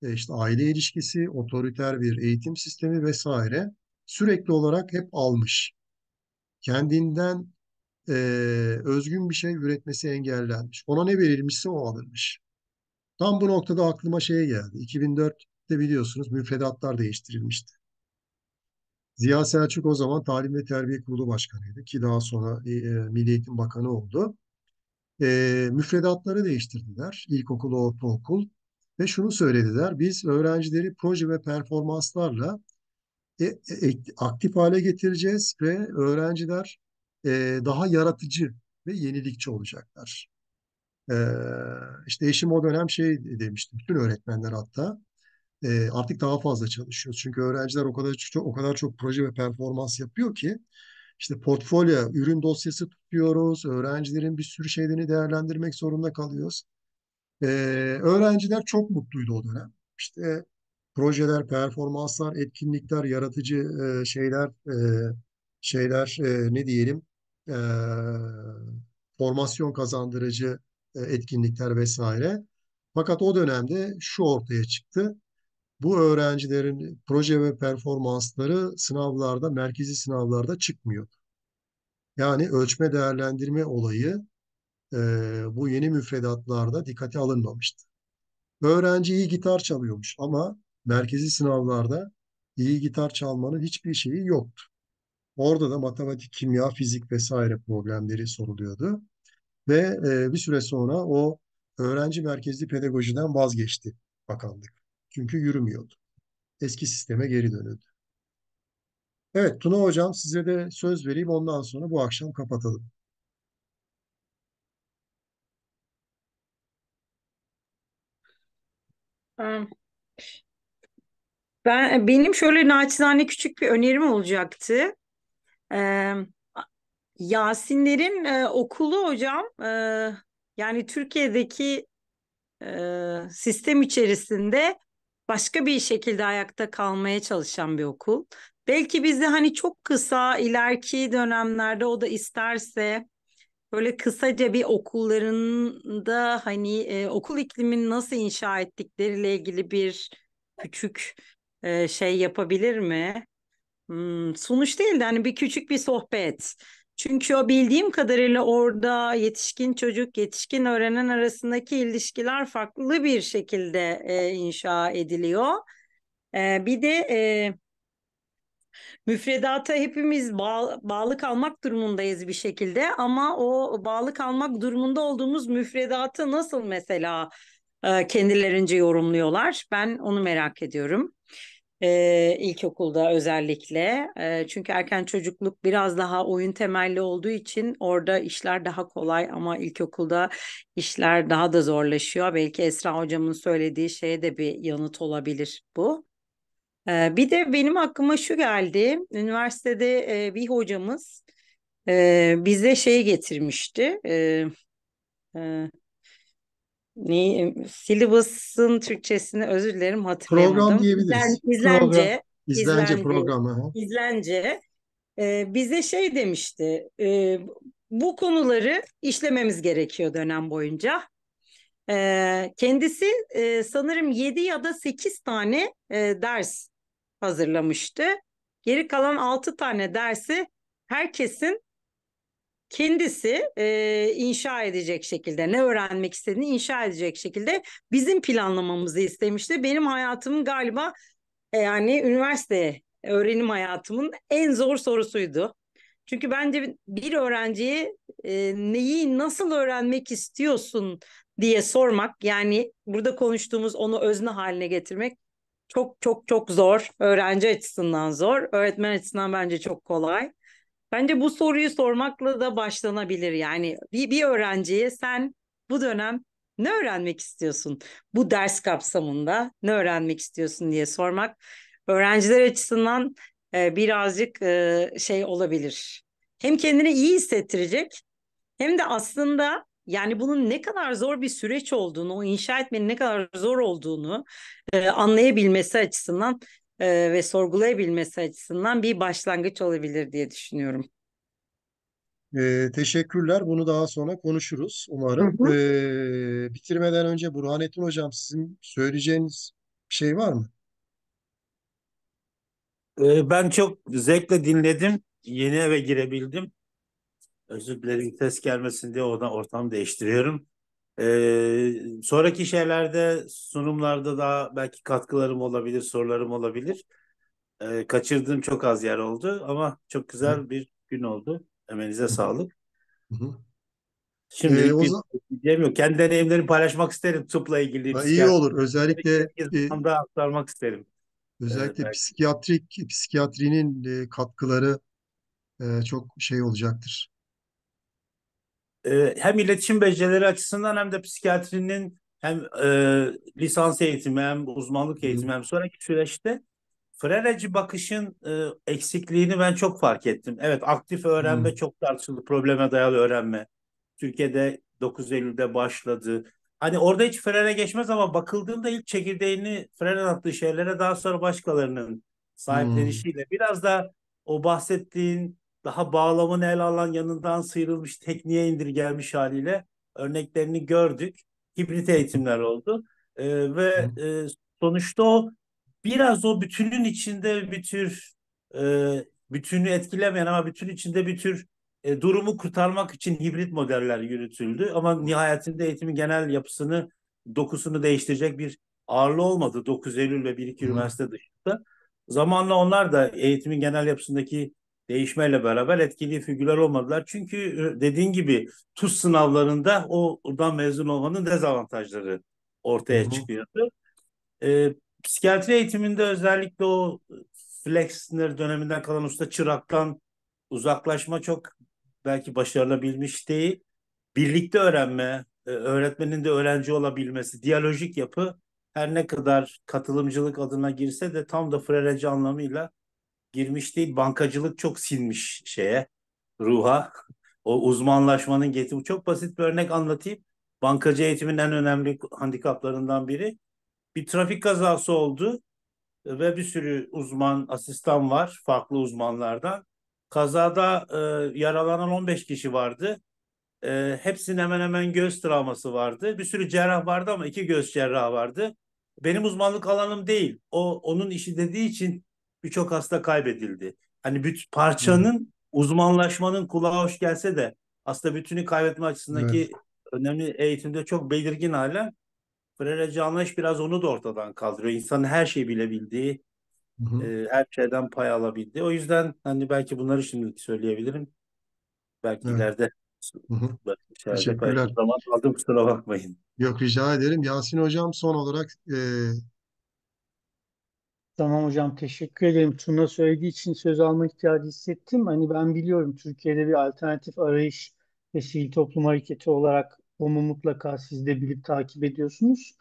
Speaker 1: e, işte aile ilişkisi, otoriter bir eğitim sistemi vesaire sürekli olarak hep almış. Kendinden e, özgün bir şey üretmesi engellenmiş. Ona ne verilmişse o alınmış. Tam bu noktada aklıma şey geldi. 2004'te biliyorsunuz müfredatlar değiştirilmişti. Ziya Selçuk o zaman Talim ve Terbiye Kurulu Başkanıydı ki daha sonra e, Milli Eğitim Bakanı oldu. E, müfredatları değiştirdiler. İlkokul, ortaokul ve şunu söylediler. Biz öğrencileri proje ve performanslarla e, e, aktif hale getireceğiz ve öğrenciler e, daha yaratıcı ve yenilikçi olacaklar. E, işte eşim o dönem şey demişti, bütün öğretmenler hatta artık daha fazla çalışıyoruz. Çünkü öğrenciler o kadar çok, o kadar çok proje ve performans yapıyor ki işte portfolyo, ürün dosyası tutuyoruz, öğrencilerin bir sürü şeylerini değerlendirmek zorunda kalıyoruz. E, öğrenciler çok mutluydu o dönem. İşte projeler, performanslar, etkinlikler, yaratıcı e, şeyler, e, şeyler e, ne diyelim, e, formasyon kazandırıcı e, etkinlikler vesaire. Fakat o dönemde şu ortaya çıktı. Bu öğrencilerin proje ve performansları sınavlarda, merkezi sınavlarda çıkmıyor. Yani ölçme değerlendirme olayı e, bu yeni müfredatlarda dikkate alınmamıştı. Öğrenci iyi gitar çalıyormuş ama merkezi sınavlarda iyi gitar çalmanın hiçbir şeyi yoktu. Orada da matematik, kimya, fizik vesaire problemleri soruluyordu. Ve e, bir süre sonra o öğrenci merkezli pedagojiden vazgeçti bakanlık. Çünkü yürümüyordu. Eski sisteme geri dönüldü. Evet Tuna Hocam size de söz vereyim ondan sonra bu akşam kapatalım.
Speaker 4: Ben benim şöyle naçizane küçük bir önerim olacaktı. Ee, Yasinlerin e, okulu hocam e, yani Türkiye'deki e, sistem içerisinde başka bir şekilde ayakta kalmaya çalışan bir okul. Belki biz hani çok kısa ileriki dönemlerde o da isterse böyle kısaca bir okullarında hani e, okul iklimini nasıl inşa ettikleriyle ilgili bir küçük e, şey yapabilir mi? Hmm, sonuç değil de hani bir küçük bir sohbet. Çünkü o bildiğim kadarıyla orada yetişkin çocuk, yetişkin öğrenen arasındaki ilişkiler farklı bir şekilde e, inşa ediliyor. E, bir de e, müfredata hepimiz bağ, bağlı kalmak durumundayız bir şekilde ama o bağlı kalmak durumunda olduğumuz müfredatı nasıl mesela e, kendilerince yorumluyorlar? Ben onu merak ediyorum e, ilkokulda özellikle. E, çünkü erken çocukluk biraz daha oyun temelli olduğu için orada işler daha kolay ama ilkokulda işler daha da zorlaşıyor. Belki Esra hocamın söylediği şeye de bir yanıt olabilir bu. E, bir de benim aklıma şu geldi. Üniversitede e, bir hocamız e, bize şey getirmişti. E, e, ne syllabus'ın Türkçesini özür dilerim hatırlayamadım.
Speaker 1: Program diyebiliriz.
Speaker 4: İzlen, izlence,
Speaker 1: izlence
Speaker 4: izlence,
Speaker 1: programı.
Speaker 4: izlence e, bize şey demişti. E, bu konuları işlememiz gerekiyor dönem boyunca. E, kendisi e, sanırım 7 ya da 8 tane e, ders hazırlamıştı. Geri kalan 6 tane dersi herkesin kendisi e, inşa edecek şekilde ne öğrenmek istediğini inşa edecek şekilde bizim planlamamızı istemişti. Benim hayatımın galiba e, yani üniversite öğrenim hayatımın en zor sorusuydu. Çünkü bence bir öğrenciye e, neyi nasıl öğrenmek istiyorsun diye sormak yani burada konuştuğumuz onu özne haline getirmek çok çok çok zor. Öğrenci açısından zor. Öğretmen açısından bence çok kolay. Bence bu soruyu sormakla da başlanabilir. Yani bir, bir öğrenciye sen bu dönem ne öğrenmek istiyorsun? Bu ders kapsamında ne öğrenmek istiyorsun diye sormak öğrenciler açısından e, birazcık e, şey olabilir. Hem kendini iyi hissettirecek hem de aslında yani bunun ne kadar zor bir süreç olduğunu, o inşa etmenin ne kadar zor olduğunu e, anlayabilmesi açısından e, ve sorgulayabilmesi açısından bir başlangıç olabilir diye düşünüyorum.
Speaker 1: Ee, teşekkürler. Bunu daha sonra konuşuruz umarım.
Speaker 4: Hı hı.
Speaker 1: Ee, bitirmeden önce Burhanettin Hocam sizin söyleyeceğiniz bir şey var mı?
Speaker 11: Ee, Ben çok zevkle dinledim. Yeni eve girebildim. Özür dilerim ses gelmesin diye oradan ortam değiştiriyorum. Ee, sonraki şeylerde, sunumlarda daha belki katkılarım olabilir, sorularım olabilir. Ee, kaçırdığım çok az yer oldu ama çok
Speaker 1: Hı
Speaker 11: güzel bir gün oldu. Emeğinize sağlık.
Speaker 1: Hı hı. Ee, o zaman
Speaker 11: diyeceğim yok. Kendi deneyimlerimi paylaşmak isterim tıpla ilgili,
Speaker 1: iyi
Speaker 11: psikiyatri.
Speaker 1: olur. Özellikle e,
Speaker 11: aktarmak isterim.
Speaker 1: Özellikle
Speaker 11: belki.
Speaker 1: psikiyatrik psikiyatrinin e, katkıları e, çok şey olacaktır.
Speaker 11: Ee, hem iletişim becerileri açısından hem de psikiyatrinin hem e, lisans eğitimi hem uzmanlık
Speaker 1: Hı hı.
Speaker 11: eğitimi hem sonraki süreçte Frereci bakışın e, eksikliğini ben çok fark ettim. Evet aktif
Speaker 1: Hı
Speaker 11: öğrenme çok tartışıldı. Probleme dayalı öğrenme. Türkiye'de 9 Eylül'de başladı. Hani orada hiç frene geçmez ama bakıldığında ilk çekirdeğini frene attığı şeylere daha sonra başkalarının
Speaker 1: hı.
Speaker 11: sahiplenişiyle biraz da o bahsettiğin daha bağlamını ele alan yanından sıyrılmış tekniğe indirgelmiş haliyle örneklerini gördük. Hibrit eğitimler oldu. Ee, ve e, sonuçta o biraz o bütünün içinde bir tür e, bütünü etkilemeyen ama bütün içinde bir tür e, durumu kurtarmak için hibrit modeller yürütüldü. Ama nihayetinde eğitimin genel yapısını, dokusunu değiştirecek bir ağırlığı olmadı 9 Eylül ve 1-2
Speaker 1: hı.
Speaker 11: üniversite dışında. Zamanla onlar da eğitimin genel yapısındaki değişmeyle beraber etkili figürler olmadılar. Çünkü e, dediğin gibi TUS sınavlarında o oradan mezun olmanın dezavantajları ortaya
Speaker 1: hı.
Speaker 11: çıkıyordu. E, psikiyatri eğitiminde özellikle o Flexner döneminden kalan usta çıraktan uzaklaşma çok belki başarılabilmiş değil. Birlikte öğrenme, e, öğretmenin de öğrenci olabilmesi, diyalojik yapı her ne kadar katılımcılık adına girse de tam da Frereci anlamıyla girmiş değil. Bankacılık çok sinmiş şeye, ruha. O uzmanlaşmanın getirdiği. Çok basit bir örnek anlatayım. Bankacı eğitimin en önemli handikaplarından biri. Bir trafik kazası oldu ve bir sürü uzman, asistan var farklı uzmanlardan. Kazada e, yaralanan 15 kişi vardı. E, hepsinin hemen hemen göz travması vardı. Bir sürü cerrah vardı ama iki göz cerrahı vardı. Benim uzmanlık alanım değil. O onun işi dediği için birçok hasta kaybedildi. Hani bir
Speaker 1: Hı hı.
Speaker 11: parçanın uzmanlaşmanın kulağa hoş gelse de aslında bütünü kaybetme
Speaker 1: Evet.
Speaker 11: açısındaki önemli eğitimde çok belirgin halen Frere anlayış biraz onu da ortadan kaldırıyor. İnsanın her şeyi bilebildiği,
Speaker 1: Hı hı.
Speaker 11: e, her şeyden pay alabildiği. O yüzden hani belki bunları şimdilik söyleyebilirim. Belki
Speaker 1: Evet.
Speaker 11: ileride
Speaker 1: Hı hı. Teşekkürler.
Speaker 11: Zaman aldım kusura bakmayın.
Speaker 1: Yok rica ederim. Yasin Hocam son olarak e,
Speaker 3: Tamam hocam teşekkür ederim. Tuna söylediği için söz alma ihtiyacı hissettim. Hani ben biliyorum Türkiye'de bir alternatif arayış ve sivil toplum hareketi olarak onu mutlaka siz de bilip takip ediyorsunuz.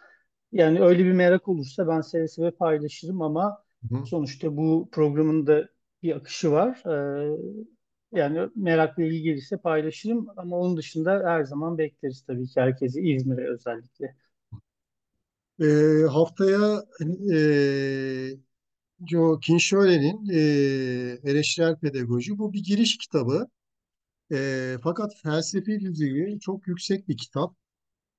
Speaker 3: Yani öyle bir merak olursa ben seve seve paylaşırım ama
Speaker 1: hı
Speaker 3: sonuçta bu programın da bir akışı var. Ee, yani merakla ilgili gelirse paylaşırım ama onun dışında her zaman bekleriz tabii ki herkesi İzmir'e özellikle.
Speaker 1: E, haftaya e, Joe Kinshole'nin e, Eleştirel Pedagoji bu bir giriş kitabı. E, fakat felsefi düzeyi çok yüksek bir kitap.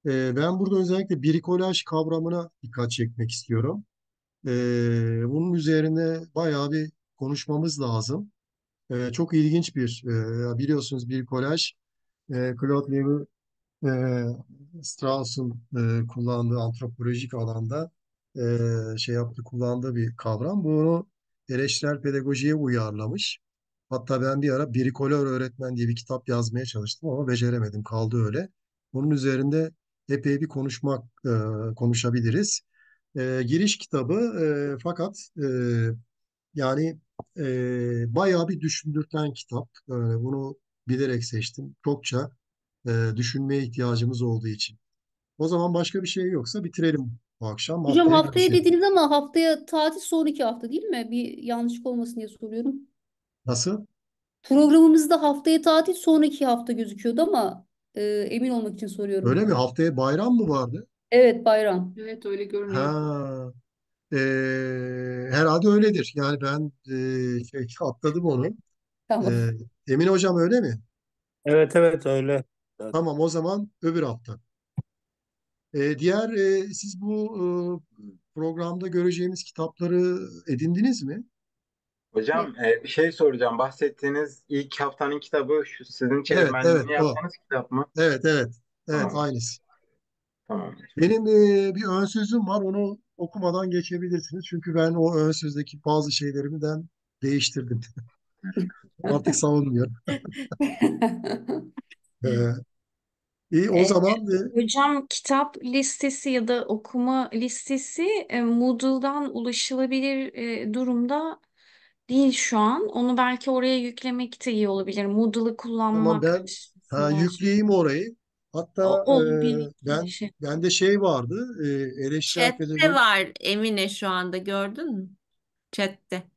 Speaker 1: E, ben burada özellikle brikolaj kavramına dikkat çekmek istiyorum. E, bunun üzerine bayağı bir konuşmamız lazım. E, çok ilginç bir, e, biliyorsunuz brikolaj, e, Claude Lévi e, Strauss'un e, kullandığı antropolojik alanda e, şey yaptı, kullandığı bir kavram. Bunu eleştirel pedagojiye uyarlamış. Hatta ben bir ara brikolör öğretmen diye bir kitap yazmaya çalıştım ama beceremedim. Kaldı öyle. Bunun üzerinde epey bir konuşmak e, konuşabiliriz. E, giriş kitabı e, fakat e, yani e, bayağı bir düşündürten kitap. E, bunu bilerek seçtim. Çokça e, düşünmeye ihtiyacımız olduğu için. O zaman başka bir şey yoksa bitirelim bu akşam.
Speaker 5: Hocam
Speaker 1: Haftaya
Speaker 5: haftaya
Speaker 1: görüşelim.
Speaker 5: dediniz ama haftaya tatil sonraki hafta değil mi? Bir yanlışlık olmasın diye soruyorum.
Speaker 1: Nasıl?
Speaker 5: Programımızda haftaya tatil sonraki hafta gözüküyordu ama e, emin olmak için soruyorum.
Speaker 1: Öyle mi? Haftaya bayram mı vardı?
Speaker 5: Evet bayram.
Speaker 12: Evet öyle görünüyor.
Speaker 1: Ha, e, herhalde öyledir. Yani ben e, şey, *laughs* atladım onu.
Speaker 5: Tamam.
Speaker 1: E, Emin hocam öyle mi?
Speaker 11: Evet evet öyle.
Speaker 1: Tamam o zaman öbür hafta. E, diğer e, siz bu e, programda göreceğimiz kitapları edindiniz mi?
Speaker 6: Hocam e, bir şey soracağım. Bahsettiğiniz ilk haftanın kitabı şu sizin
Speaker 1: Evet,
Speaker 6: çevirmenliğini
Speaker 1: evet, o.
Speaker 6: yaptığınız kitap mı?
Speaker 1: Evet, evet. Evet,
Speaker 6: Tamam.
Speaker 1: aynısı.
Speaker 6: Tamam.
Speaker 1: Benim e, bir ön sözüm var. Onu okumadan geçebilirsiniz. Çünkü ben o ön sözdeki bazı şeylerimden değiştirdim. *laughs* Artık savunmuyorum. *laughs* Ee, iyi, o
Speaker 9: Ee,
Speaker 1: zaman e,
Speaker 9: Hocam kitap listesi ya da okuma listesi e, Moodle'dan ulaşılabilir e, durumda değil şu an. Onu belki oraya yüklemek de iyi olabilir. Moodle'ı
Speaker 1: tamam
Speaker 9: kullanmak
Speaker 1: ben ha,
Speaker 9: açısından.
Speaker 1: yükleyeyim orayı.
Speaker 9: O,
Speaker 1: Hatta
Speaker 9: o
Speaker 1: e,
Speaker 9: bir
Speaker 1: ben
Speaker 9: şey.
Speaker 1: bende şey vardı. E, eleştirel
Speaker 2: Chat'te
Speaker 1: pedagoji
Speaker 2: var Emine şu anda gördün mü? Chat'te.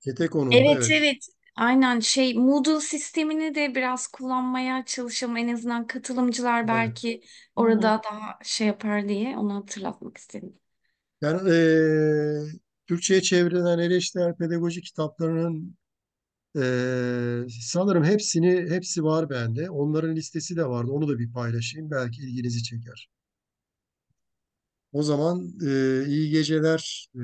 Speaker 1: kete konumda
Speaker 9: Evet
Speaker 1: evet.
Speaker 9: evet. Aynen şey Moodle sistemini de biraz kullanmaya çalışalım. En azından katılımcılar
Speaker 1: Evet.
Speaker 9: belki orada daha şey yapar diye onu hatırlatmak istedim.
Speaker 1: Ben e, Türkçe'ye çevrilen eleştirel pedagoji kitaplarının e, sanırım hepsini hepsi var bende. Onların listesi de vardı. Onu da bir paylaşayım. Belki ilginizi çeker. O zaman e, iyi geceler e,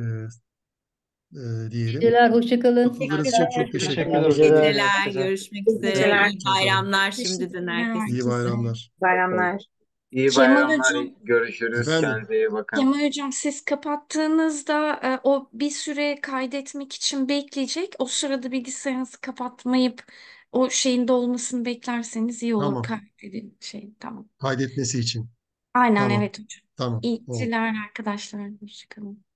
Speaker 1: e, diyelim.
Speaker 5: Geceler, hoşça kalın.
Speaker 1: Katıldığınız için çok teşekkür
Speaker 10: Teşekkürler.
Speaker 3: Geceler.
Speaker 2: Görüşmek üzere.
Speaker 4: geceler.
Speaker 2: İyi bayramlar şimdiden herkese.
Speaker 1: İyi bayramlar.
Speaker 4: Bayramlar.
Speaker 6: İyi
Speaker 9: Kemal
Speaker 6: bayramlar.
Speaker 9: Hocam,
Speaker 6: Görüşürüz.
Speaker 1: Efendim.
Speaker 6: Kendinize iyi bakın.
Speaker 9: Kemal Hocam siz kapattığınızda e, o bir süre kaydetmek için bekleyecek. O sırada bilgisayarınızı kapatmayıp o şeyin dolmasını beklerseniz iyi olur.
Speaker 1: Tamam.
Speaker 9: Kaydedin şey tamam.
Speaker 1: Kaydetmesi için.
Speaker 9: Aynen
Speaker 1: Tamam.
Speaker 9: evet hocam.
Speaker 1: Tamam.
Speaker 9: İyi geceler arkadaşlar. Hoşçakalın.